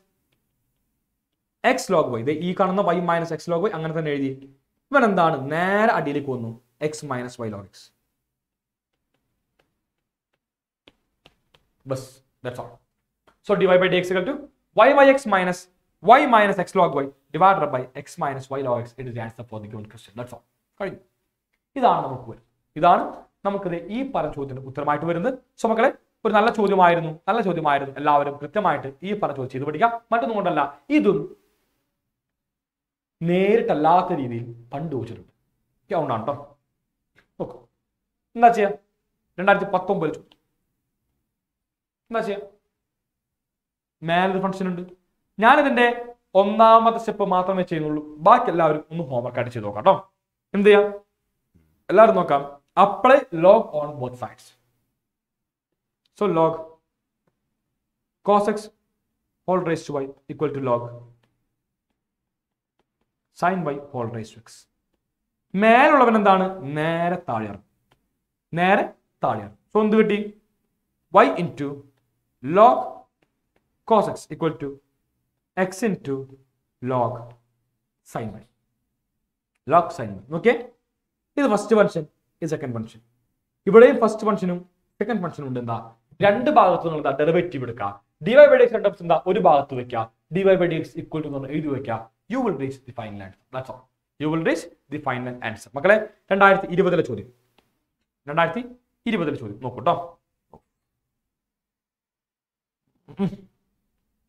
x log y ഈ കാണുന്ന y minus x log y അങ്ങനെ തന്നെ എഴുതി. ഇവൻ എന്താണ്? നേരെ അടിയിലേക്ക് വന്നു. X minus y log x bus that's all so d y by d x to y by x minus y minus x log y divided by x minus y log x it is answer for the given question that's all കഴിഞ്ഞു ഇതാണ് നമുക്ക് വരുന്നത്. ഇതാണ് നമുക്കിത് ഈ പറഞ്ഞ ചോദ്യത്തിന് ഉത്തരമായിട്ട് വരുന്നത്. സോ മക്കളെ ഒരു നല്ല ചോദ്യമായിരുന്നു നല്ല ചോദ്യമായിരുന്നു. എല്ലാവരും കൃത്യമായിട്ട് ഈ പറഞ്ഞ ചോദിച്ചു ഇത് പഠിക്കാം. മറ്റൊന്നും കൊണ്ടല്ല ഇതും നേരിട്ടല്ലാത്ത രീതിയിൽ പണ്ട് ചോദിച്ചിട്ടുണ്ട്. അതുകൊണ്ടാണ് കേട്ടോ നോക്കൂ. എന്താ ചെയ്യാ? രണ്ടായിരത്തി പത്തൊമ്പതിൽ എന്താ ചെയ്യാ? മാനേജ് ഫംഗ്ഷൻ ഉണ്ട്. ഞാനിതിന്റെ ഒന്നാമത്തെ സ്റ്റെപ്പ് മാത്രമേ ചെയ്യുന്നുള്ളൂ. ബാക്കി എല്ലാവരും ഒന്ന് ഹോംവർക്ക് ആയിട്ട് ചെയ്ത് നോക്കാം കേട്ടോ എന്ത് ചെയ്യാം? എല്ലാവരും നോക്കാം. Apply log on both sides so log cos x whole raised to y equal to log sin y whole raised to x. മേലുള്ളവൻ എന്താണ്? നേരെ താഴെയാണ്. നേരെ താഴെയാണ്. സോ എന്ത് കിട്ടി? y into log cos x equal to x into log sine y log sine y okay ഇത് first function ഇത് സെക്കൻഡ് ഫംഗ്ഷൻ ഇവിടെയും ഫസ്റ്റ് ഫംഗ്ഷനും സെക്കൻഡ് ഫംഗ്ഷനും ഉണ്ട്. എന്താ? രണ്ട് ഭാഗത്ത് നിങ്ങൾ എന്താ ഡെറിവേറ്റീവ് എടുക്കുക ഡിവൈ ബൈ ഡി എക്സ് എന്താ ഒരു ഭാഗത്ത് വെക്കുക d y by d x equal to എഴുതി വെക്കുക you will reach the final answer that's all you will reach the final answer മക്കളെ രണ്ടായിരത്തി ഇരുപതിലെ ചോദ്യം. രണ്ടായിരത്തി ഇരുപതിലെ ചോദ്യം. നോക്കൂ കേട്ടോ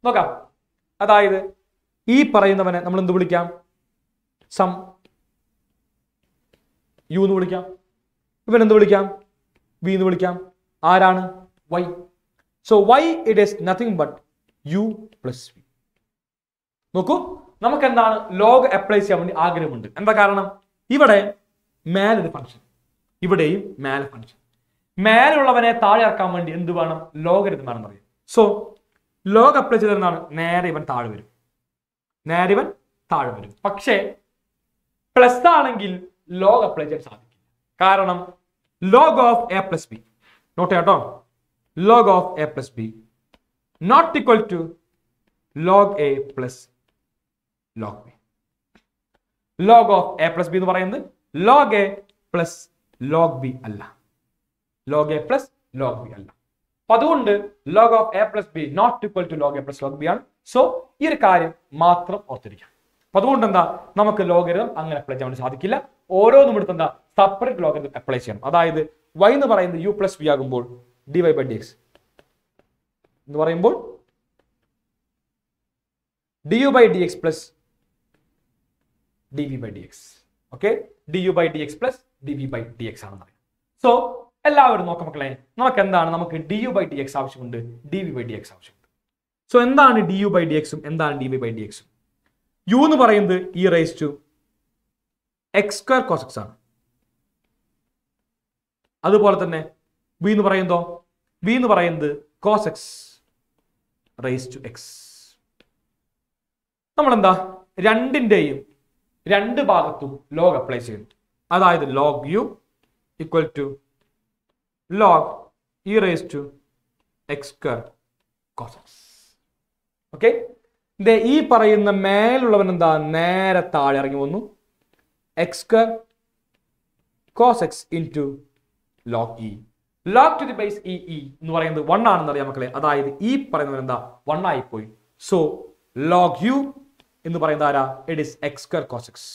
നോക്കാം. അതായത് ഈ പറയുന്നവനെ നമ്മൾ എന്ത് വിളിക്കാം? സം. യു എന്ന് വിളിക്കാം. ഇവൻ എന്ത് വിളിക്കാം? വി എന്ന് വിളിക്കാം. ആരാണ്? Y So y it is nothing but u plus v. നോക്കൂ നമുക്ക് എന്താണ് ലോഗ് അപ്ലൈ ചെയ്യാൻ വേണ്ടി ആഗ്രഹമുണ്ട്. എന്താ കാരണം? ഇവിടെ മേലൊരു ഫംഗ്ഷൻ ഇവിടെയും മേലെ ഫംഗ്ഷൻ മേലുള്ളവനെ താഴെ ഇറക്കാൻ വേണ്ടി എന്ത് വേണം? ലോഗരിതം വേണം പറയും സോ ലോഗ് അപ്ലൈ ചെയ്ത് എന്താണ്? നേരെ ഇവൻ താഴെ വരും. നേരെ ഇവൻ താഴെ വരും. പക്ഷേ പ്ലസ് ആണെങ്കിൽ ലോഗ് അപ്ലൈ ചെയ്യാൻ സാധിക്കില്ല. കാരണം log of a plus b not കേട്ടോ. Log of a plus b not equal to log a plus log b. log of a plus b എന്ന് പറയുന്നത് log a plus log b അല്ല. Log a plus log b അല്ല. അപ്പൊ അതുകൊണ്ട് log of a plus b not equal to log a plus log b ആണ്. So ഈ ഒരു കാര്യം മാത്രം ഓർത്തിരിക്കാം. അപ്പൊ അതുകൊണ്ട് എന്താ? നമുക്ക് ലോഗരിതം അങ്ങനെ അപ്ലൈ ചെയ്യാൻ സാധിക്കില്ല. ഓരോന്നും എടുത്ത് എന്താ? സെപ്പറേറ്റ് ലോഗരിതം അപ്ലൈ ചെയ്യണം. അതായത് y എന്ന് പറയുന്നത് യു പ്ലസ് ബി ആകുമ്പോൾ d y by d x എന്ന് പറയുമ്പോൾ d u by d x plus d v by d x okay d u by d x plus d v by d x ആണെന്ന് അറിയാം so എല്ലാവരും നോക്കാം മക്കളെ നമുക്ക് എന്താണ് നമുക്ക് d u by d x ആവശ്യമുണ്ട്. D v by d x ആവശ്യമുണ്ട്. സോ എന്താണ് ഡി യു ബൈ ഡി എക്സും എന്താണ് ഡി വി ബൈ ഡി എക്സും യു എന്ന് പറയുന്നത് e raise to x square cos x ആണ്. അതുപോലെ തന്നെ വി എന്ന് പറയുന്നതോ? വി എന്ന് പറയുന്നത് cos x raise to x നമ്മളെന്താ? രണ്ടിന്റെയും രണ്ട് ഭാഗത്തും ലോഗ് അപ്ലൈ ചെയ്യുന്നു. അതായത് log u equal to log e raise to x square x okay ഈ പറയുന്ന മേലുള്ളവൻ എന്താ? നേരെ താഴെ ഇറങ്ങി വന്നു. X square cos x into log e log to the base e e എന്ന് പറയുന്നത് വൺ ആണെന്ന് അറിയാം മക്കളെ. അതായത് ഈ പറയുന്നത് എന്താ? വൺ ആയിപ്പോയി. സോ ലോഗ് യു എന്ന് പറയുന്നത് ആരാ? It is x square cos x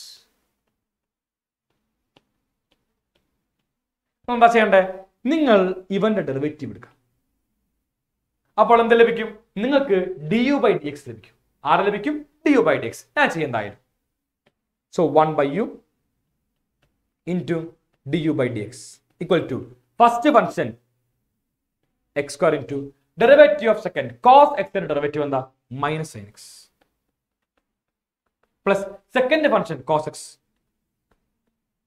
എന്താ ചെയ്യണ്ടേ? നിങ്ങൾ ഇവന്റെ ഡെറിവേറ്റീവ് എടുക്കുക അപ്പോൾ എന്ത് ലഭിക്കും? നിങ്ങൾക്ക് d u by d x ലഭിക്കും. ആറ് ലഭിക്കും? D u by d x ഞാൻ ചെയ്യുന്നതായിരുന്നു so one by u into d u by d x equal to first function x square into derivative of second cos എക്സിന്റെ derivative എന്താ? Minus sine x plus second function cos x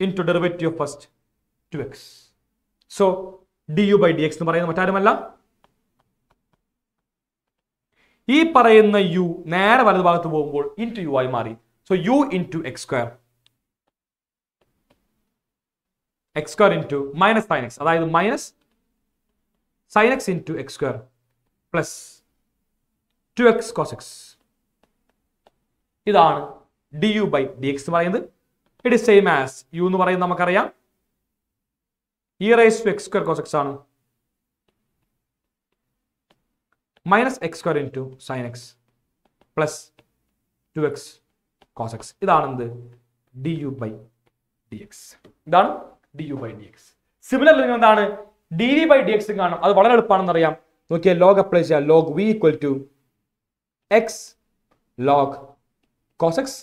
into derivative of first two x so d u by d x എന്ന് പറയുന്നത് മറ്റാരുമല്ല? ഈ പറയുന്ന U നേരെ വലതുഭാഗത്ത് പോകുമ്പോൾ പോകുമ്പോൾ ടു യു ആയി മാറി. So u into x square x square into minus sine x അതായത് minus sine x into x square plus two x cos x ഇതാണ് d u by d x എന്ന് പറയുന്നത്. It is same as u എന്ന് പറയുന്നത് നമുക്കറിയാം. E rise to x square cos x ആണ്. Minus x square into sine x plus two x cos x ഇതാണ് എന്ത് d u by d x ഇതാണ് d u by d x similar നിങ്ങൾ എന്താണ്? D v by d x കാണും. അത് വളരെ എളുപ്പമാണെന്ന് അറിയാം. നോക്കിയാൽ ലോഗ് അപ്ലൈ ചെയ്യാം. Log v equal to x log cos x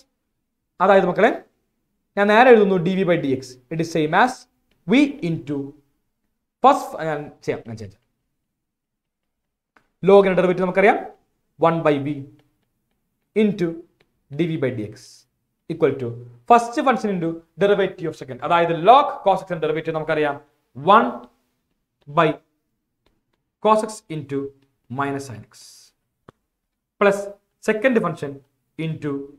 അതായത് മക്കളെ ഞാൻ നേരെ എഴുതുന്നു d v by d x it is same as v into first ഞാൻ ചെയ്യാം ഞാൻ ചെയ്യാം ലോഗിന്റെ ഡെറിവേറ്റീവ് നമുക്കറിയാം one by v into d v by d x equal to first function into derivative of second അതായത് ലോഗ് കോസ് എക്സ് ഡെറിവേറ്റീവ് നമുക്കറിയാം. One by cos x into minus sine x plus second function into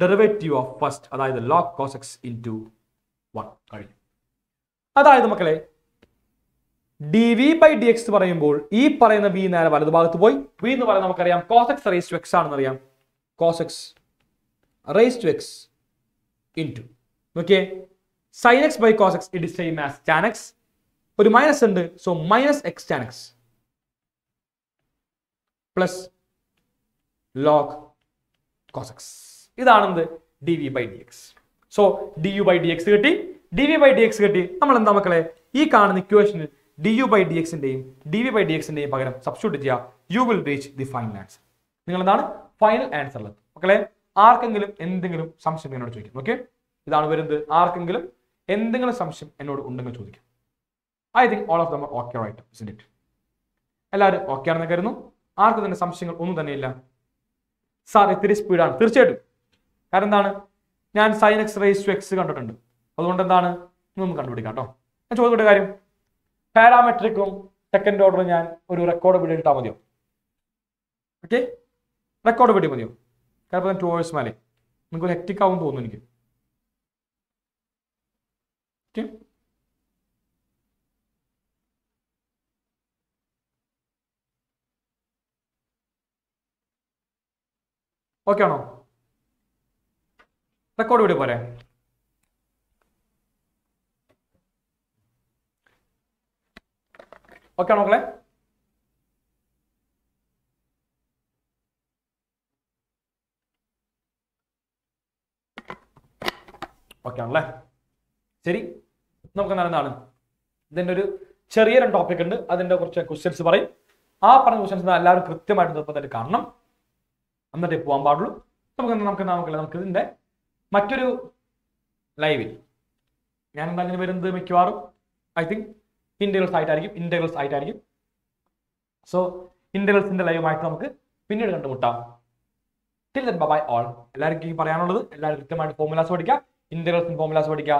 derivative of first അതായത് log cos x into one കഴിഞ്ഞു. അതായത് മക്കളെ d v by d x പറയുമ്പോൾ ഈ പറയുന്ന V നേരെ വലതുഭാഗത്ത് പോയി. വി എന്ന് പറയുന്നത് നമുക്കറിയാം cos x raise to x ആണെന്ന് അറിയാം cos x raise to x in okay sine x by cos x it is same as tan x ഒരു മൈനസ് ഉണ്ട് so minus x tan x plus log cos x ഇതാണെന്ത്? D v by d x so d u by d x കിട്ടി. D v by d x കിട്ടി. നമ്മൾ എന്താ മക്കളെ? ഈ കാണുന്ന ഇക്വേഷനിൽ ഡി യു ബൈ ഡി എക്സിന്റെയും ഡി വി ബൈ ഡി എക്സിന്റെയും പകരം സബ്സ്റ്റിറ്റ്യൂട്ട് ചെയ്യുക you will reach the final answer നിങ്ങൾ എന്താണ് ഫൈനൽ ആൻസറിൽ മക്കളെ ആർക്കെങ്കിലും എന്തെങ്കിലും സംശയം എന്നോട് ചോദിക്കും ഓക്കെ ഇതാണ് വരുന്നത്. ആർക്കെങ്കിലും എന്തെങ്കിലും സംശയം എന്നോട് ഉണ്ടെങ്കിൽ ചോദിക്കാം. I think all of them okay right it എല്ലാവരും ഓക്കെ ആണെന്ന് കരുതുന്നു. ആർക്കും തന്നെ സംശയങ്ങൾ ഒന്നും തന്നെയില്ല സാർ ഇത്തിരി സ്പീഡാണ് തീർച്ചയായിട്ടും. കാരണം എന്താണ്? ഞാൻ sine x raise to x കണ്ടിട്ടുണ്ട്. അതുകൊണ്ട് എന്താണ്? നമുക്ക് കണ്ടുപിടിക്കാം കേട്ടോ. ഞാൻ ചോദിക്കട്ടെ കാര്യം? പാരാമെട്രിക്കും സെക്കൻഡ് ഓർഡറും ഞാൻ ഒരു റെക്കോർഡ് വീഡിയോ ഇട്ടാൽ മതിയോ? ഓക്കെ റെക്കോർഡ് വീഡിയോ മതിയോ? കാരണം ടു അവേഴ്സ് മേലെ. നിങ്ങൾക്ക് ഒരു ഹെക്റ്റിക് ആവും തോന്നുന്നു എനിക്ക്. ഓക്കെ ഓക്കെ ആണോ? റെക്കോർഡ് വീഡിയോ പോരെ. ഓക്കെ ആണോ മക്കളെ? ഓക്കെ ആണല്ലേ ശരി നമുക്ക് എന്താണ്? ഇതിന്റെ ഒരു ചെറിയ രണ്ട് ടോപ്പിക് ഉണ്ട്. അതിന്റെ കുറച്ച് ക്വസ്റ്റ്യൻസ് പറയും. ആ പറഞ്ഞ ക്വസ്റ്റ്യൻസ് എല്ലാവരും കൃത്യമായിട്ട് നിർബന്ധമായിട്ട് കാണണം. എന്നിട്ടേ പോകാൻ പാടുള്ളൂ. നമുക്ക് നമുക്ക് നമുക്ക് നമുക്ക് ഇതിന്റെ മറ്റൊരു ലൈവിൽ ഞാൻ എന്താ ഇങ്ങനെ വരുന്നത് മിക്കവാറും? ഐ തിങ്ക് ഇന്റഗ്രൽസ് ആയിട്ടായിരിക്കും ഇന്റഗ്രൽസ് ആയിട്ടായിരിക്കും. സോ ഇന്റഗ്രൽസിന്റെ ലൈവുമായിട്ട് നമുക്ക് പിന്നീട് കണ്ടുമുട്ടാം. ടിൽ ദൻ ബൈ ഓൾ എല്ലാവർക്കും പറയാനുള്ളത് എല്ലാവരും കൃത്യമായിട്ട് ഫോർമുലാസ് പഠിക്കുക ഇന്റഗ്രൽസിന്റെ ഫോമുലാസ് പഠിക്കുക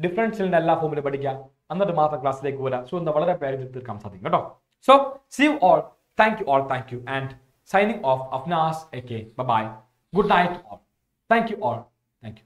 ഡിഫറൻഷ്യലിന്റെ എല്ലാ ഫോമിലും പഠിക്കുക എന്നിട്ട് മാത്രം ക്ലാസ്സിലേക്ക് വരാം സോ എന്താ വളരെ പേര് തീർക്കാൻ സാധിക്കും കേട്ടോ. So see you all thank you all thank you and signing off Afnas A K bye good night all thank you all thank you